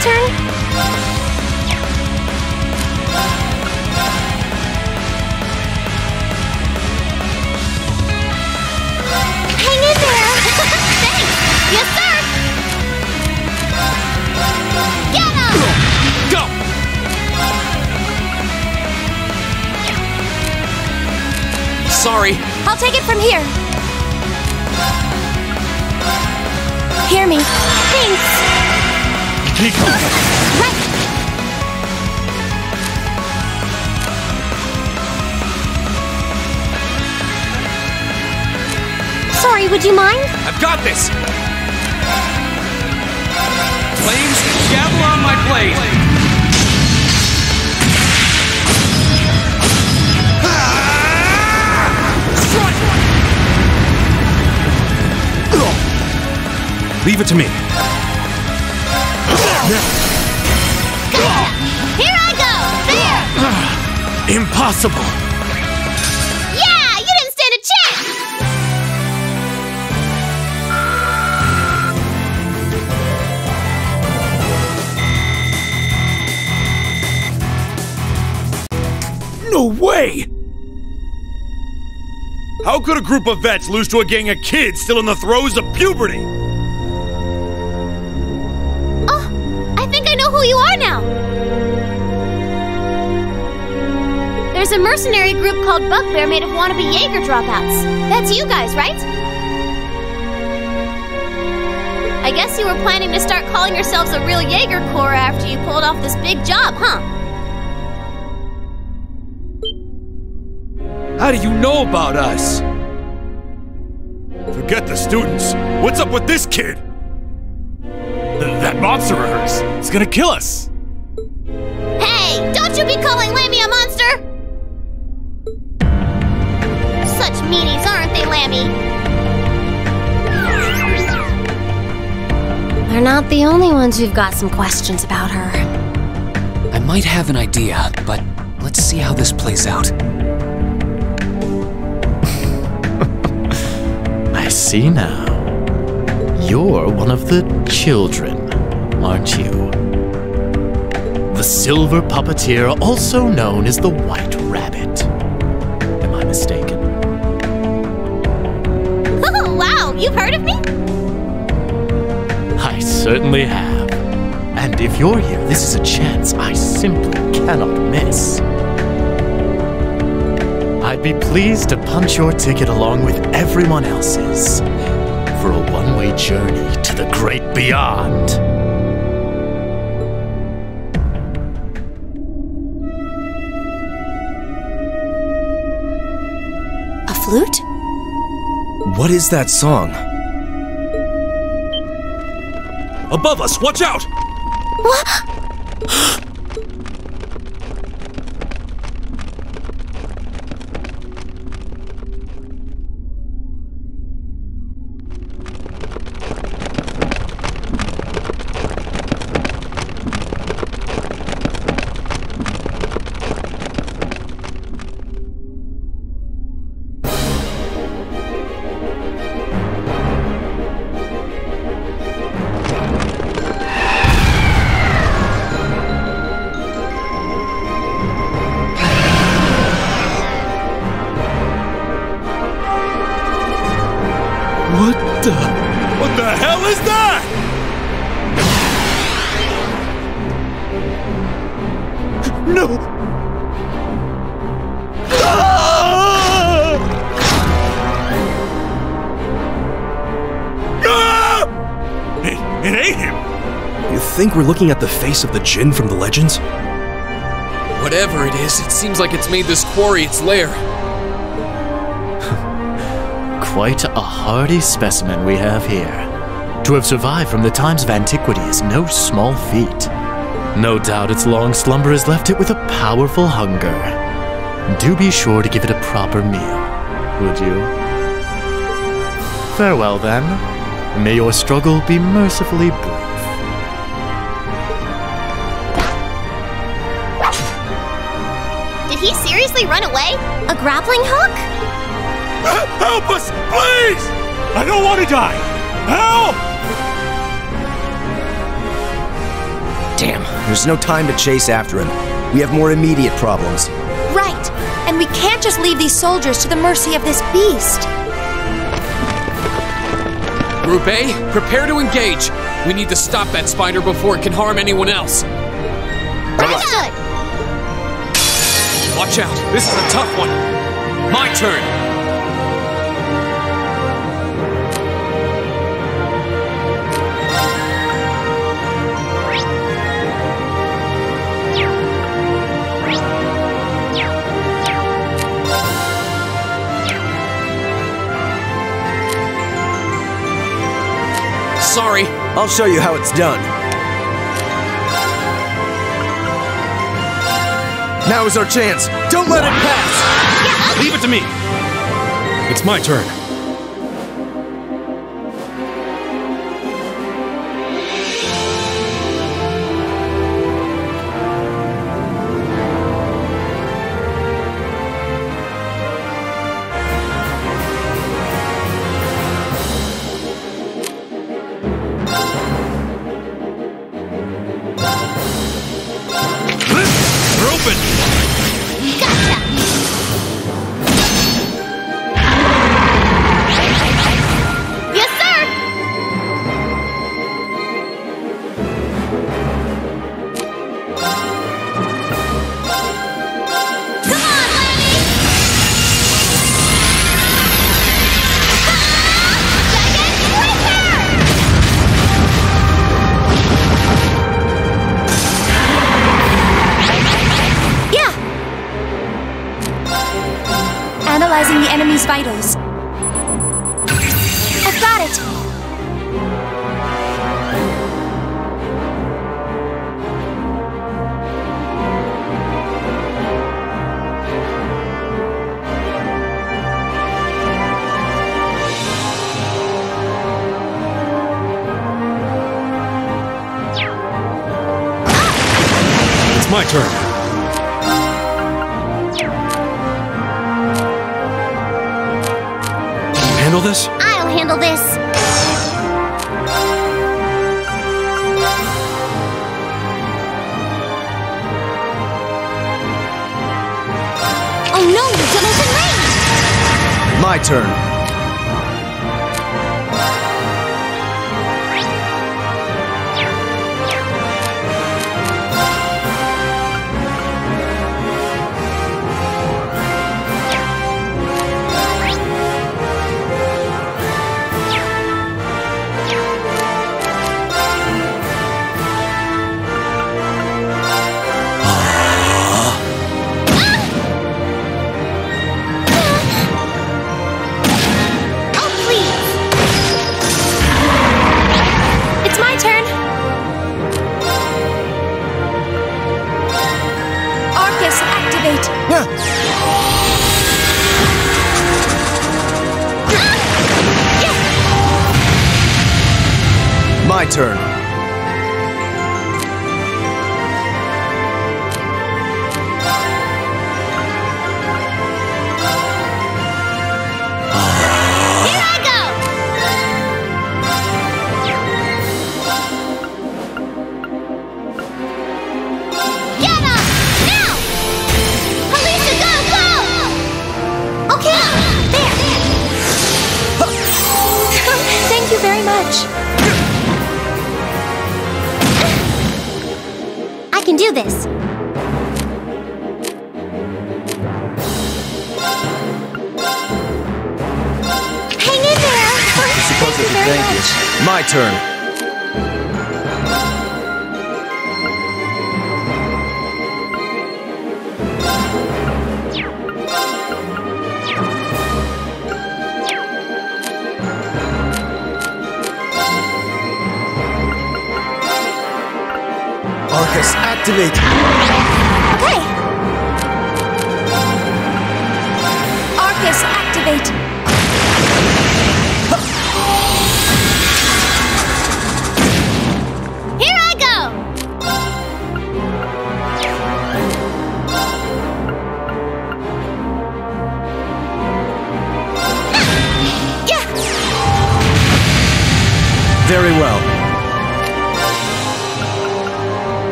Turn. Hang in there! Thanks! Yes, sir! Get him! Go! Sorry. I'll take it from here. Hear me. Thanks. Hiko, Sorry, would you mind? I've got this! Flames, gavel on my blade! leave it to me. Here I go! There! Impossible. Yeah! You didn't stand a chance! No way! How could a group of vets lose to a gang of kids still in the throes of puberty? A mercenary group called Bugbear made of wannabe Jaeger dropouts. That's you guys, right? I guess you were planning to start calling yourselves a real Jaeger Corps after you pulled off this big job, huh? How do you know about us? Forget the students. What's up with this kid? Th- that monster of hers is gonna kill us. Not the only ones who've got some questions about her. I might have an idea, but let's see how this plays out. I see now. You're one of the children, aren't you? The silver puppeteer, also known as the White Rabbit. Am I mistaken? Oh, wow, you've heard of me? I certainly have. And if you're here, this is a chance I simply cannot miss. I'd be pleased to punch your ticket along with everyone else's for a one way journey to the great beyond. A flute? What is that song? Above us, watch out! What we're looking at the face of the Jinn from the legends? Whatever it is, it seems like it's made this quarry its lair. Quite a hardy specimen we have here. To have survived from the times of antiquity is no small feat. No doubt its long slumber has left it with a powerful hunger. Do be sure to give it a proper meal, would you? Farewell then. May your struggle be mercifully brief. Seriously run away? A grappling hook? Help us, please! I don't want to die! Help! Damn, there's no time to chase after him. We have more immediate problems. Right. And we can't just leave these soldiers to the mercy of this beast. Group A, prepare to engage. We need to stop that spider before it can harm anyone else. Understood! Watch out, this is a tough one. My turn. Sorry. I'll show you how it's done. Now is our chance. Don't let it pass! Leave it to me. It's my turn.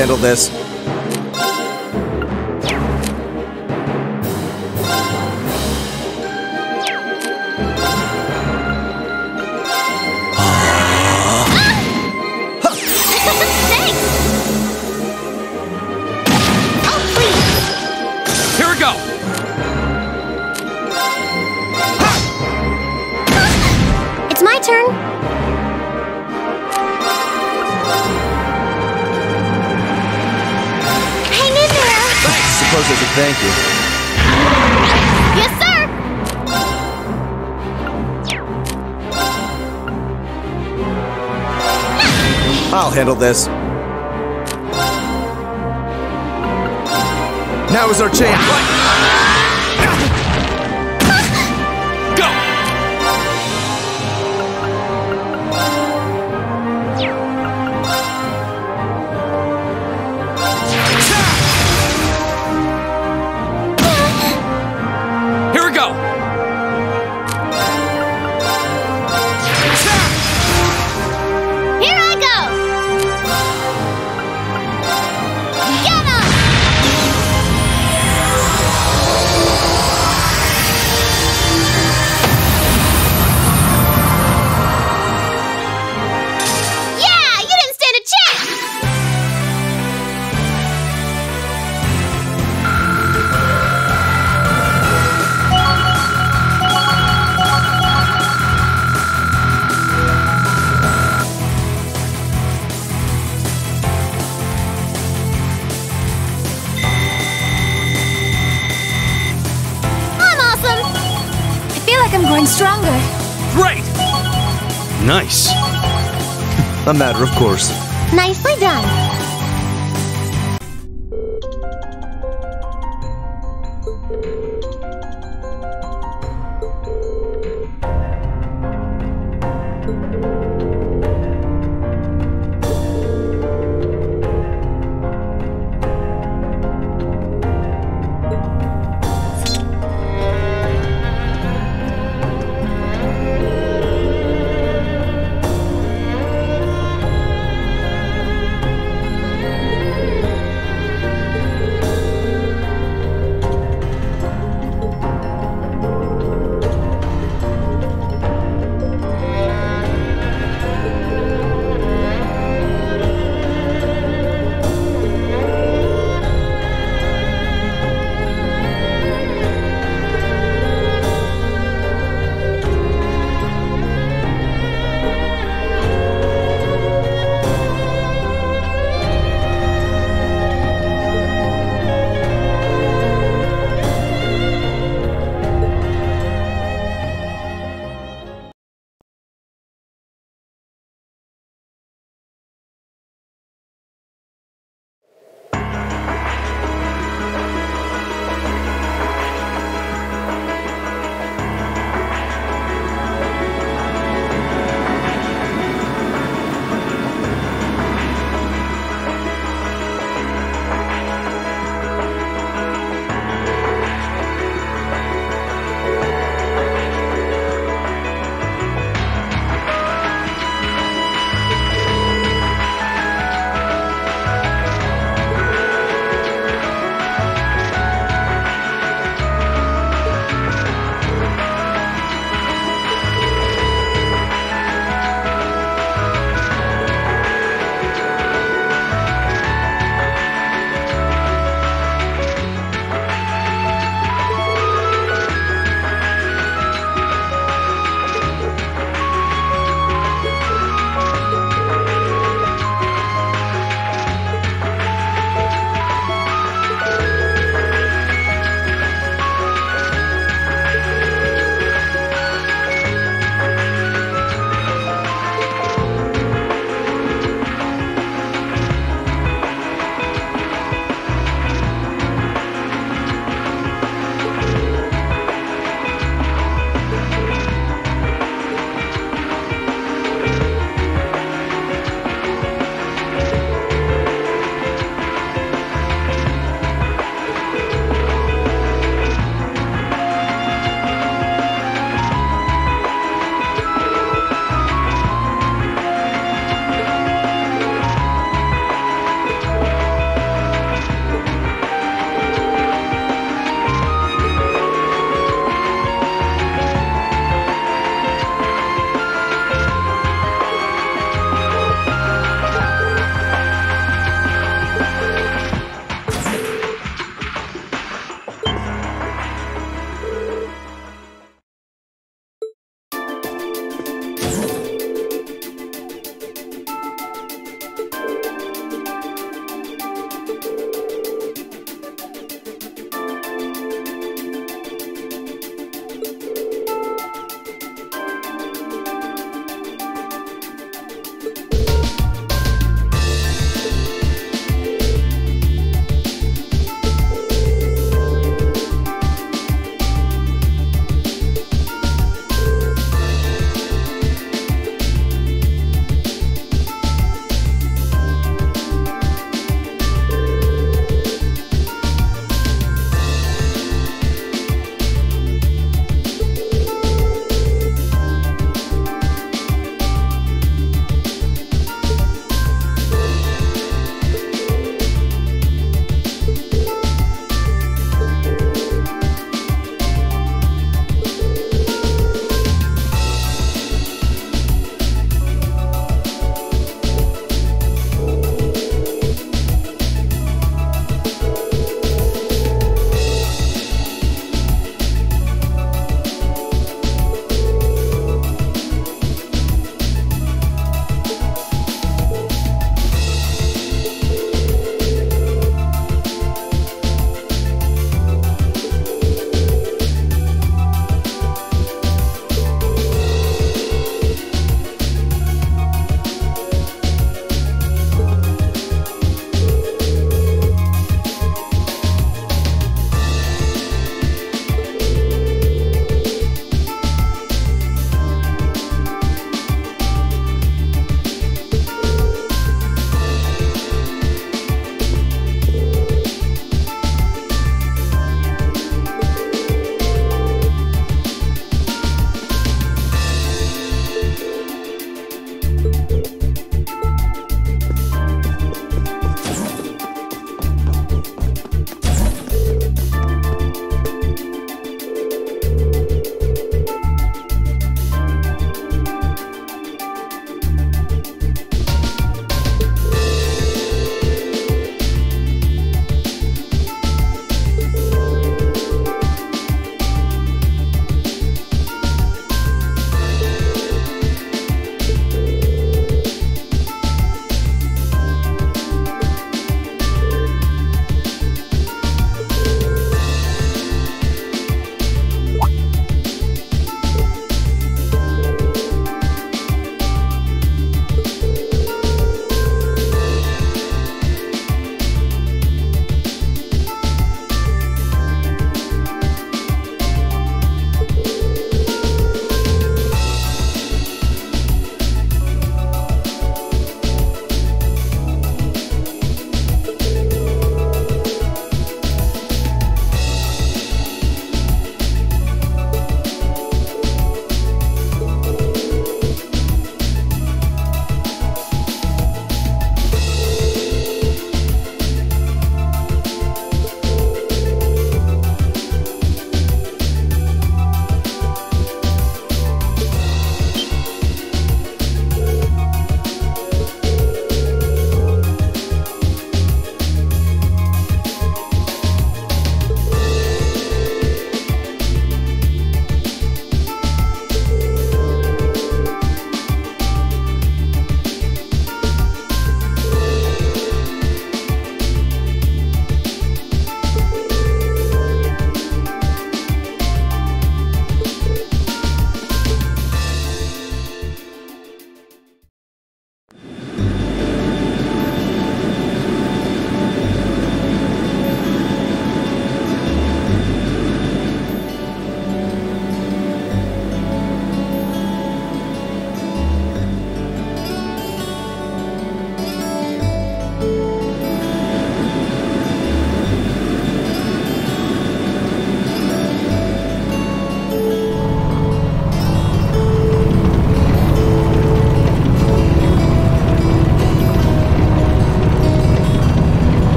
Handle this.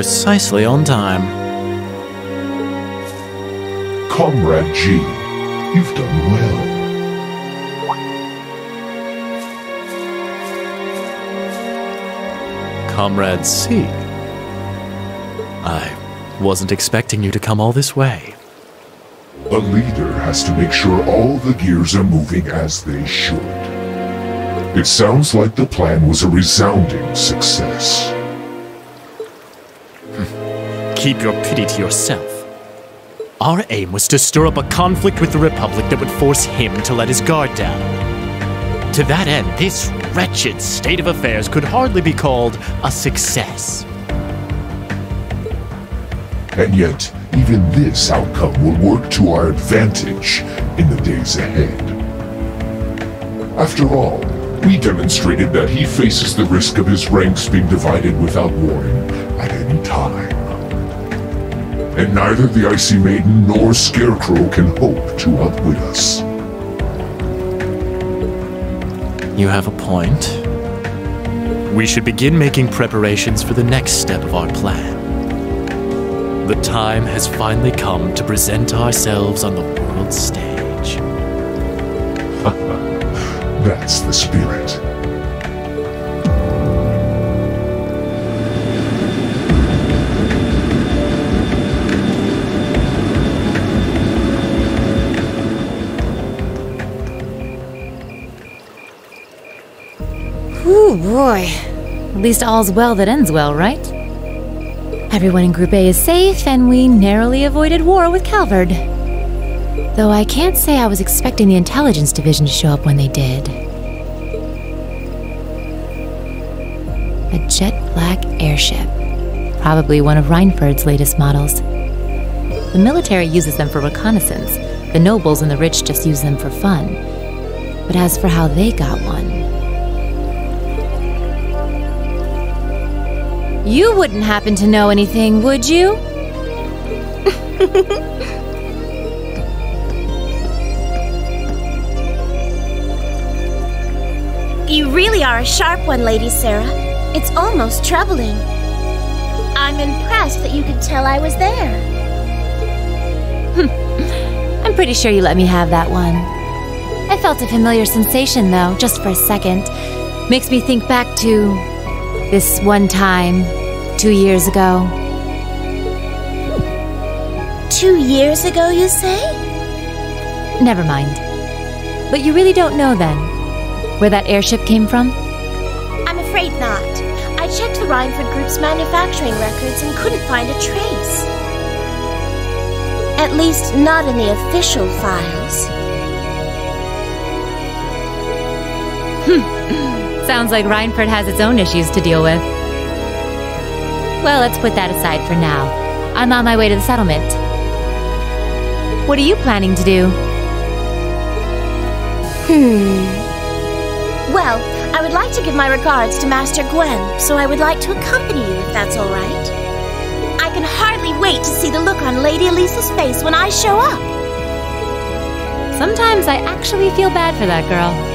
Precisely on time. Comrade G, you've done well. Comrade C. I wasn't expecting you to come all this way. A leader has to make sure all the gears are moving as they should. It sounds like the plan was a resounding success. Keep your pity to yourself. Our aim was to stir up a conflict with the Republic that would force him to let his guard down. To that end, this wretched state of affairs could hardly be called a success. And yet, even this outcome will work to our advantage in the days ahead. After all, we demonstrated that he faces the risk of his ranks being divided without warning at any time. And neither the Icy Maiden nor Scarecrow can hope to outwit us. You have a point. We should begin making preparations for the next step of our plan. The time has finally come to present ourselves on the world stage. That's the spirit. Ooh, boy. At least all's well that ends well, right? Everyone in Group A is safe, and we narrowly avoided war with Calvard. Though I can't say I was expecting the Intelligence Division to show up when they did. A jet black airship. Probably one of Reinford's latest models. The military uses them for reconnaissance. The nobles and the rich just use them for fun. But as for how they got one, You wouldn't happen to know anything, would you? You really are a sharp one, Lady Sara. It's almost troubling. I'm impressed that you could tell I was there. I'm pretty sure you let me have that one. I felt a familiar sensation, though, just for a second. Makes me think back to this one time, two years ago. Two years ago, you say? Never mind. But you really don't know then where that airship came from? I'm afraid not. I checked the Reinford Group's manufacturing records and couldn't find a trace. At least, not in the official files. Hmm. Sounds like Reinford has its own issues to deal with. Well, let's put that aside for now. I'm on my way to the settlement. What are you planning to do? Hmm. Well, I would like to give my regards to Master Gwyn, so I would like to accompany you if that's all right. I can hardly wait to see the look on Lady Alisa's face when I show up. Sometimes I actually feel bad for that girl.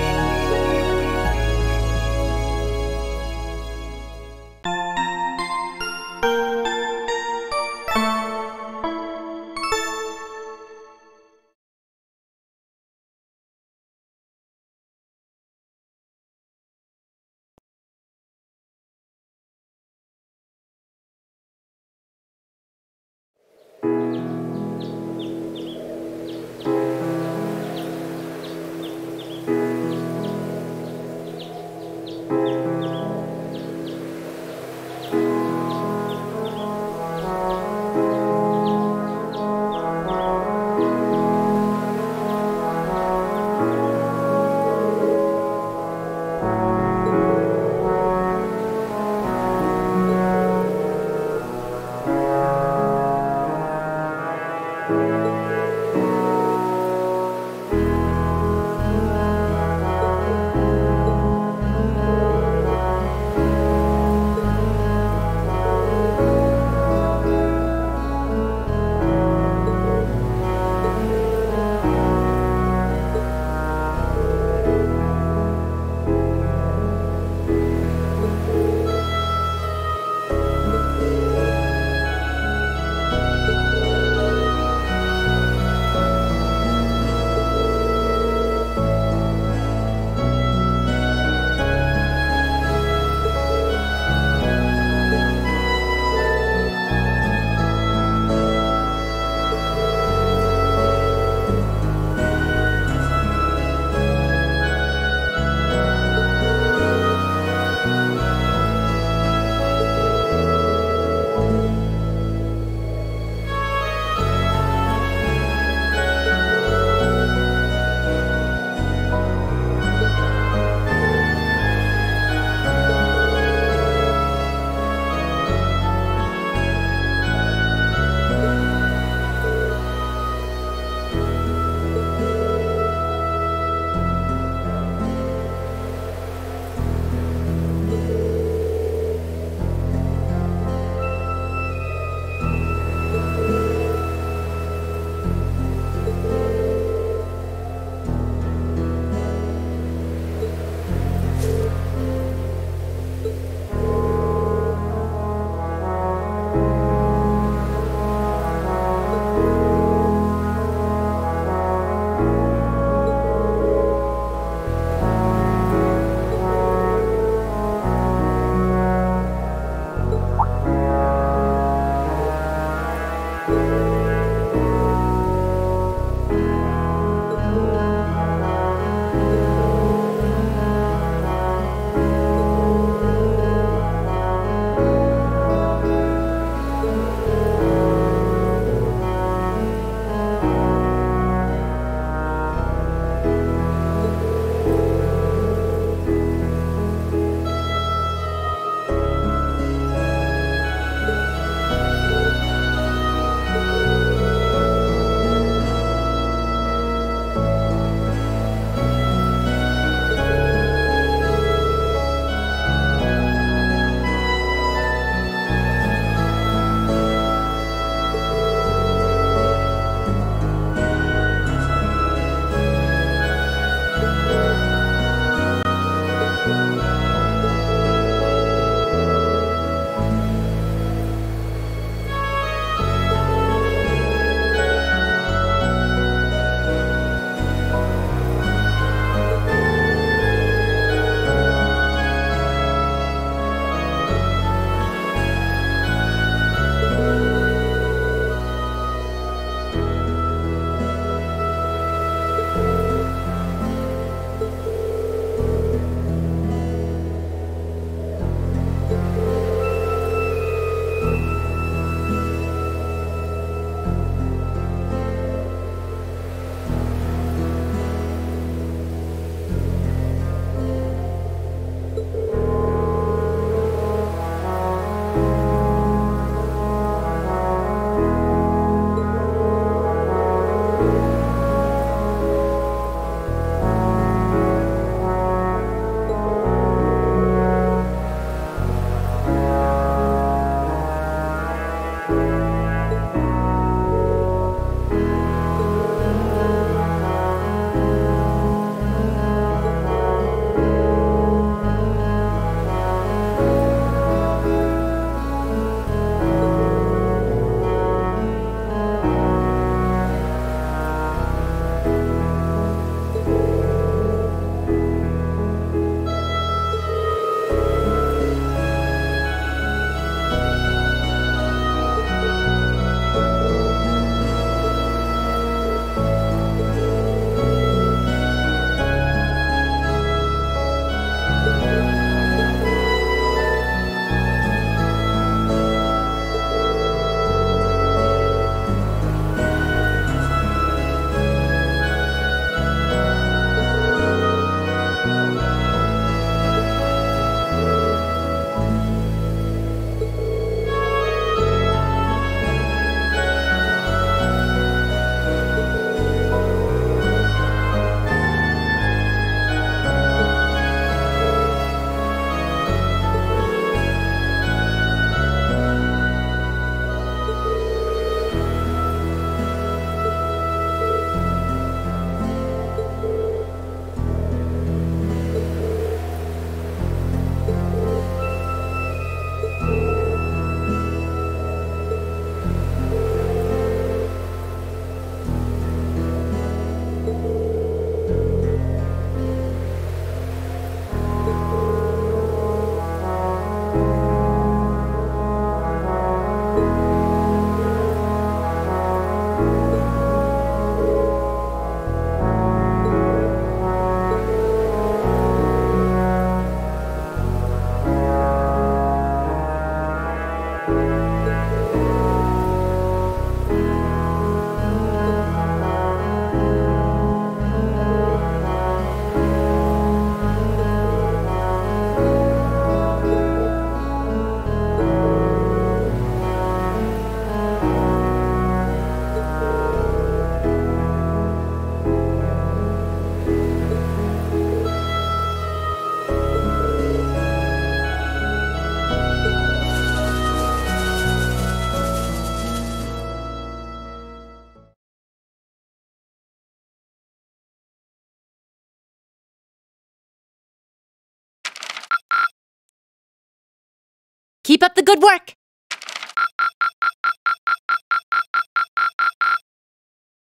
Good work!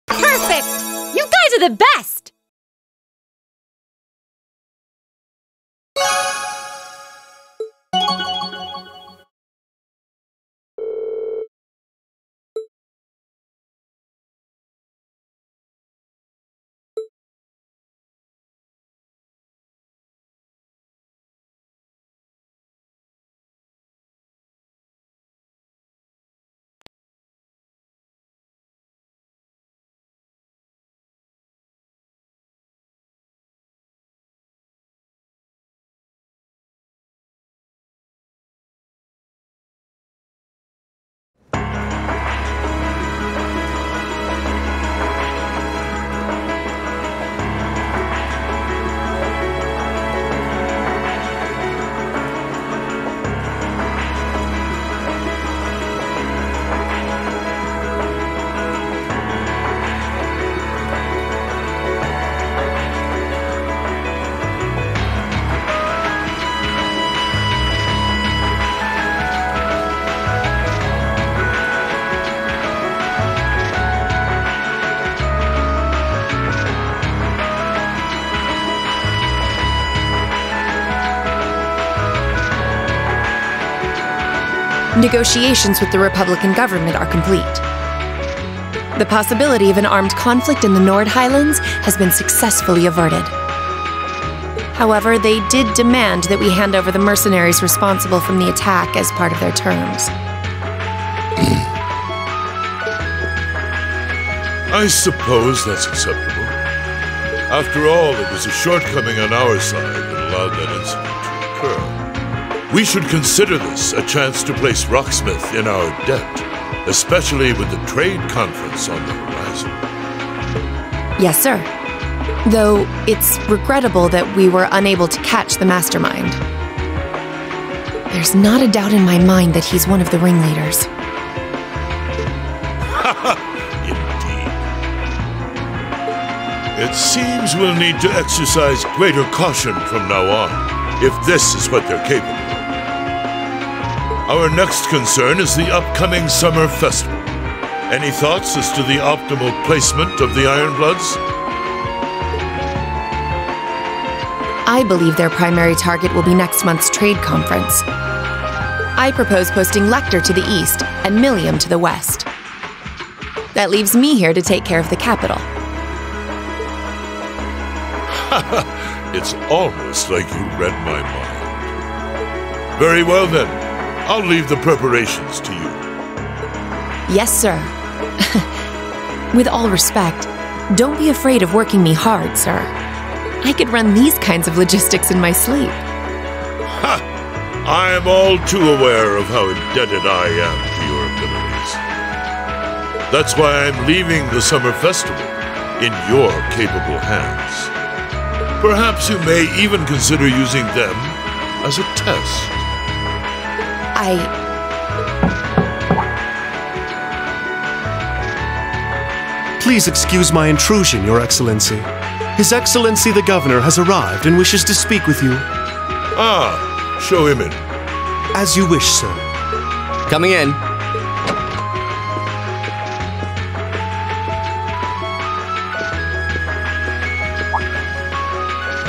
Perfect! You guys are the best! Negotiations with the Republican government are complete. The possibility of an armed conflict in the Nord Highlands has been successfully averted. However, they did demand that we hand over the mercenaries responsible from the attack as part of their terms. I suppose that's acceptable. After all, it was a shortcoming on our side that allowed that incident to occur. We should consider this a chance to place Rocksmith in our debt, especially with the trade conference on the horizon. Yes, sir. Though it's regrettable that we were unable to catch the mastermind. There's not a doubt in my mind that he's one of the ringleaders. Indeed. It seems we'll need to exercise greater caution from now on, if this is what they're capable of. Our next concern is the upcoming summer festival. Any thoughts as to the optimal placement of the Ironbloods? I believe their primary target will be next month's trade conference. I propose posting Lechter to the east and Millium to the west. That leaves me here to take care of the capital. it's almost like you read my mind. Very well then. I'll leave the preparations to you. Yes, sir. With all respect, don't be afraid of working me hard, sir. I could run these kinds of logistics in my sleep. Ha! I am all too aware of how indebted I am to your abilities. That's why I'm leaving the summer festival in your capable hands. Perhaps you may even consider using them as a test. I. Please excuse my intrusion, Your Excellency. His Excellency the Governor has arrived and wishes to speak with you. Ah, show him in. As you wish, sir. Coming in.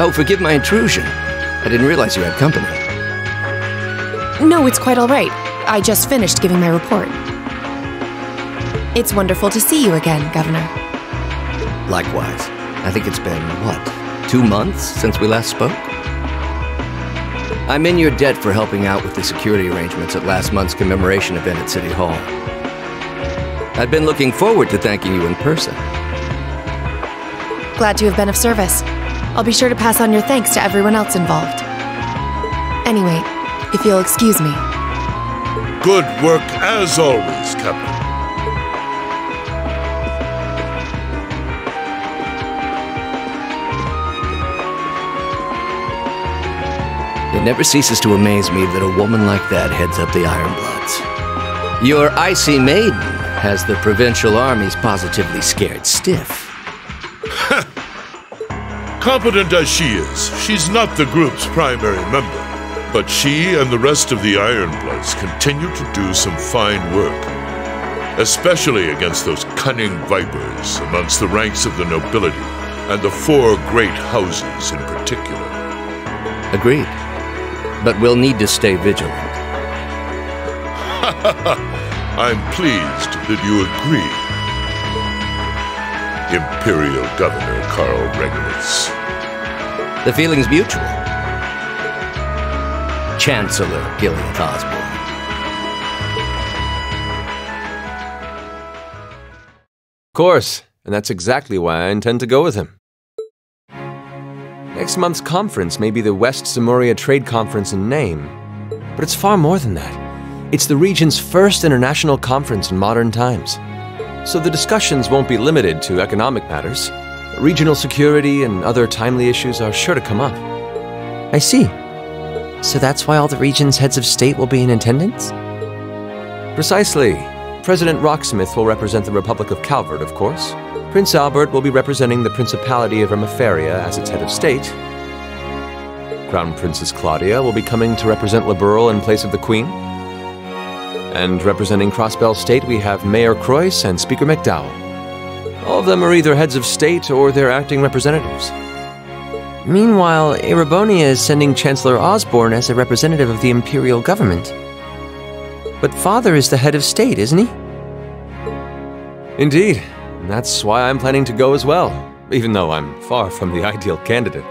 Oh, forgive my intrusion. I didn't realize you had company. No, it's quite all right. I just finished giving my report. It's wonderful to see you again, Governor. Likewise. I think it's been, what, two months since we last spoke? I'm in your debt for helping out with the security arrangements at last month's commemoration event at City Hall. I've been looking forward to thanking you in person. Glad to have been of service. I'll be sure to pass on your thanks to everyone else involved. Anyway, if you'll excuse me. Good work as always, Captain. It never ceases to amaze me that a woman like that heads up the Ironbloods. Your icy maiden has the provincial armies positively scared stiff. Competent as she is, she's not the group's primary member. But she and the rest of the Ironbloods continue to do some fine work. Especially against those cunning vipers amongst the ranks of the nobility, and the four great houses in particular. Agreed. But we'll need to stay vigilant. I'm pleased that you agree. Imperial Governor Karl Regnitz. The feeling's mutual. Chancellor Gilead Osborne. Of course, and that's exactly why I intend to go with him. Next month's conference may be the West Zemuria Trade Conference in name, but it's far more than that. It's the region's first international conference in modern times. So the discussions won't be limited to economic matters. Regional security and other timely issues are sure to come up. I see. So that's why all the region's heads of state will be in attendance? Precisely. President Rockesmith will represent the Republic of Calvard, of course. Prince Albert will be representing the Principality of Remiferia as its head of state. Crown Princess Claudia will be coming to represent Liberl in place of the Queen. And representing Crossbell State, we have Mayor Crois and Speaker MacDowell. All of them are either heads of state or their acting representatives. Meanwhile, Erebonia is sending Chancellor Osborne as a representative of the Imperial government. But Father is the head of state, isn't he? Indeed. And that's why I'm planning to go as well, even though I'm far from the ideal candidate.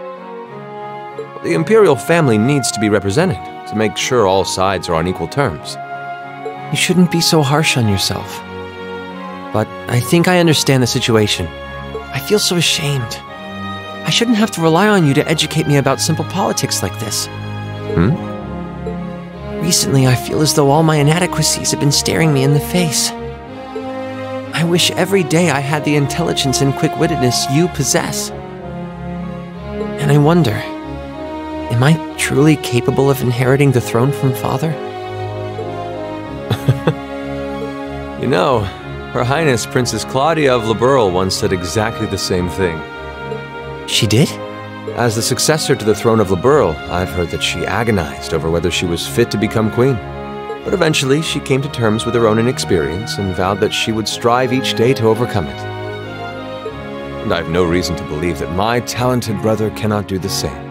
The Imperial family needs to be represented to make sure all sides are on equal terms. You shouldn't be so harsh on yourself. But I think I understand the situation. I feel so ashamed. I shouldn't have to rely on you to educate me about simple politics like this. Hmm? Recently, I feel as though all my inadequacies have been staring me in the face. I wish every day I had the intelligence and quick wittedness you possess. And I wonder am I truly capable of inheriting the throne from Father? You know, Her Highness Princess Claudia of Liberl once said exactly the same thing. She did? As the successor to the throne of Liberl, I've heard that she agonized over whether she was fit to become queen. But eventually, she came to terms with her own inexperience and vowed that she would strive each day to overcome it. And I have no reason to believe that my talented brother cannot do the same.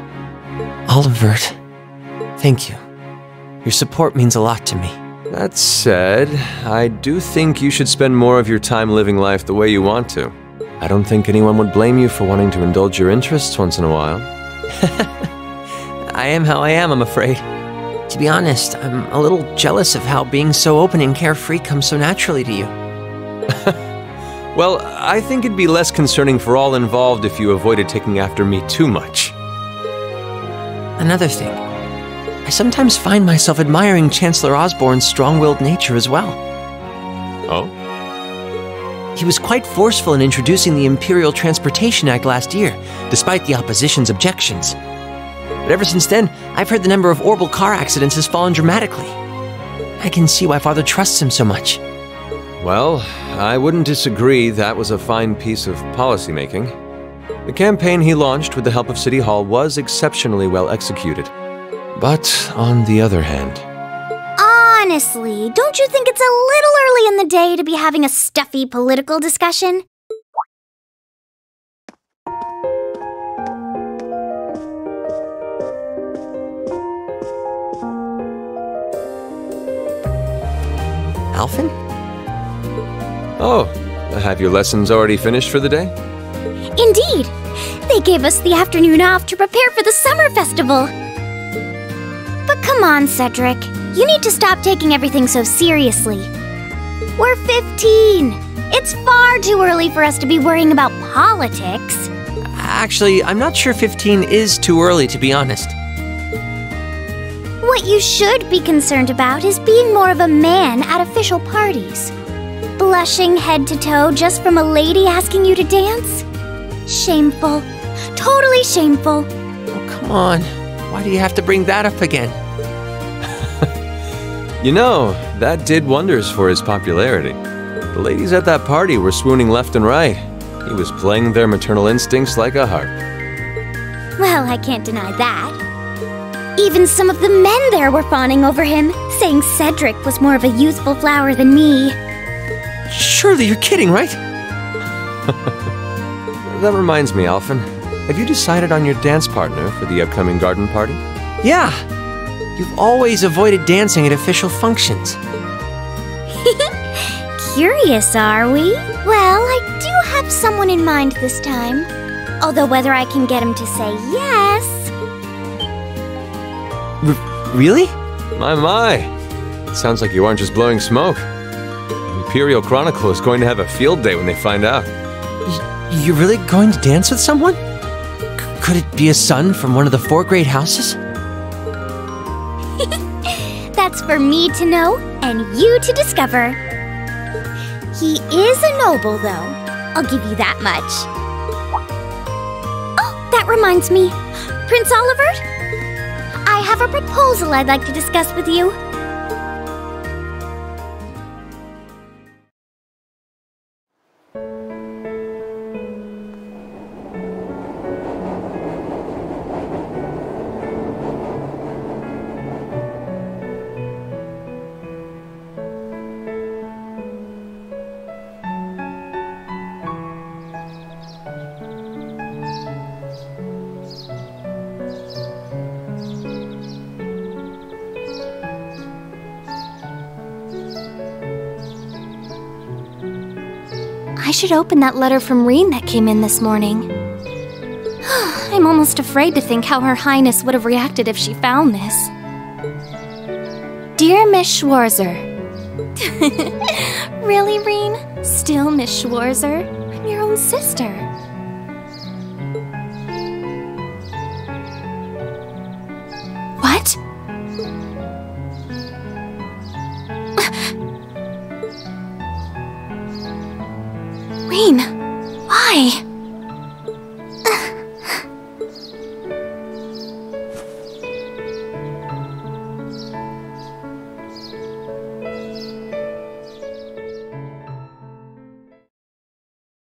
Olivert, thank you. Your support means a lot to me. That said, I do think you should spend more of your time living life the way you want to. I don't think anyone would blame you for wanting to indulge your interests once in a while. I am how I am, I'm afraid. To be honest, I'm a little jealous of how being so open and carefree comes so naturally to you. Well, I think it'd be less concerning for all involved if you avoided taking after me too much. Another thing, I sometimes find myself admiring Chancellor Osborne's strong willed nature as well. Oh? He was quite forceful in introducing the Imperial Transportation Act last year, despite the opposition's objections. But ever since then, I've heard the number of orbal car accidents has fallen dramatically. I can see why Father trusts him so much. Well, I wouldn't disagree that was a fine piece of policymaking. The campaign he launched with the help of City Hall was exceptionally well executed. But on the other hand, Honestly, don't you think it's a little early in the day to be having a stuffy political discussion? Alfin? oh, have your lessons already finished for the day? Indeed! They gave us the afternoon off to prepare for the summer festival. But come on, Cedric. You need to stop taking everything so seriously. We're 15. It's far too early for us to be worrying about politics. Actually, I'm not sure 15 is too early, to be honest. What you should be concerned about is being more of a man at official parties. Blushing head to toe just from a lady asking you to dance? Shameful. Totally shameful. Oh, Come on, why do you have to bring that up again? You know, that did wonders for his popularity. The ladies at that party were swooning left and right. He was playing their maternal instincts like a harp. Well, I can't deny that. Even some of the men there were fawning over him, saying Cedric was more of a youthful flower than me. Surely you're kidding, right? That reminds me, Alfin. Have you decided on your dance partner for the upcoming garden party? Yeah. You've always avoided dancing at official functions. Curious, are we? Well, I do have someone in mind this time. Although whether I can get him to say yes. Really? My, my. It sounds like you aren't just blowing smoke. The Imperial Chronicle is going to have a field day when they find out. You're really going to dance with someone? C- could it be a son from one of the four great houses? That's for me to know and you to discover. He is a noble, though. I'll give you that much. Oh, that reminds me. Prince Olivert, I have a proposal I'd like to discuss with you. Should open that letter from Rean that came in this morning. I'm almost afraid to think how Her Highness would have reacted if she found this. Dear Miss Schwarzer. really, Rean? Still Miss Schwarzer? I'm your own sister.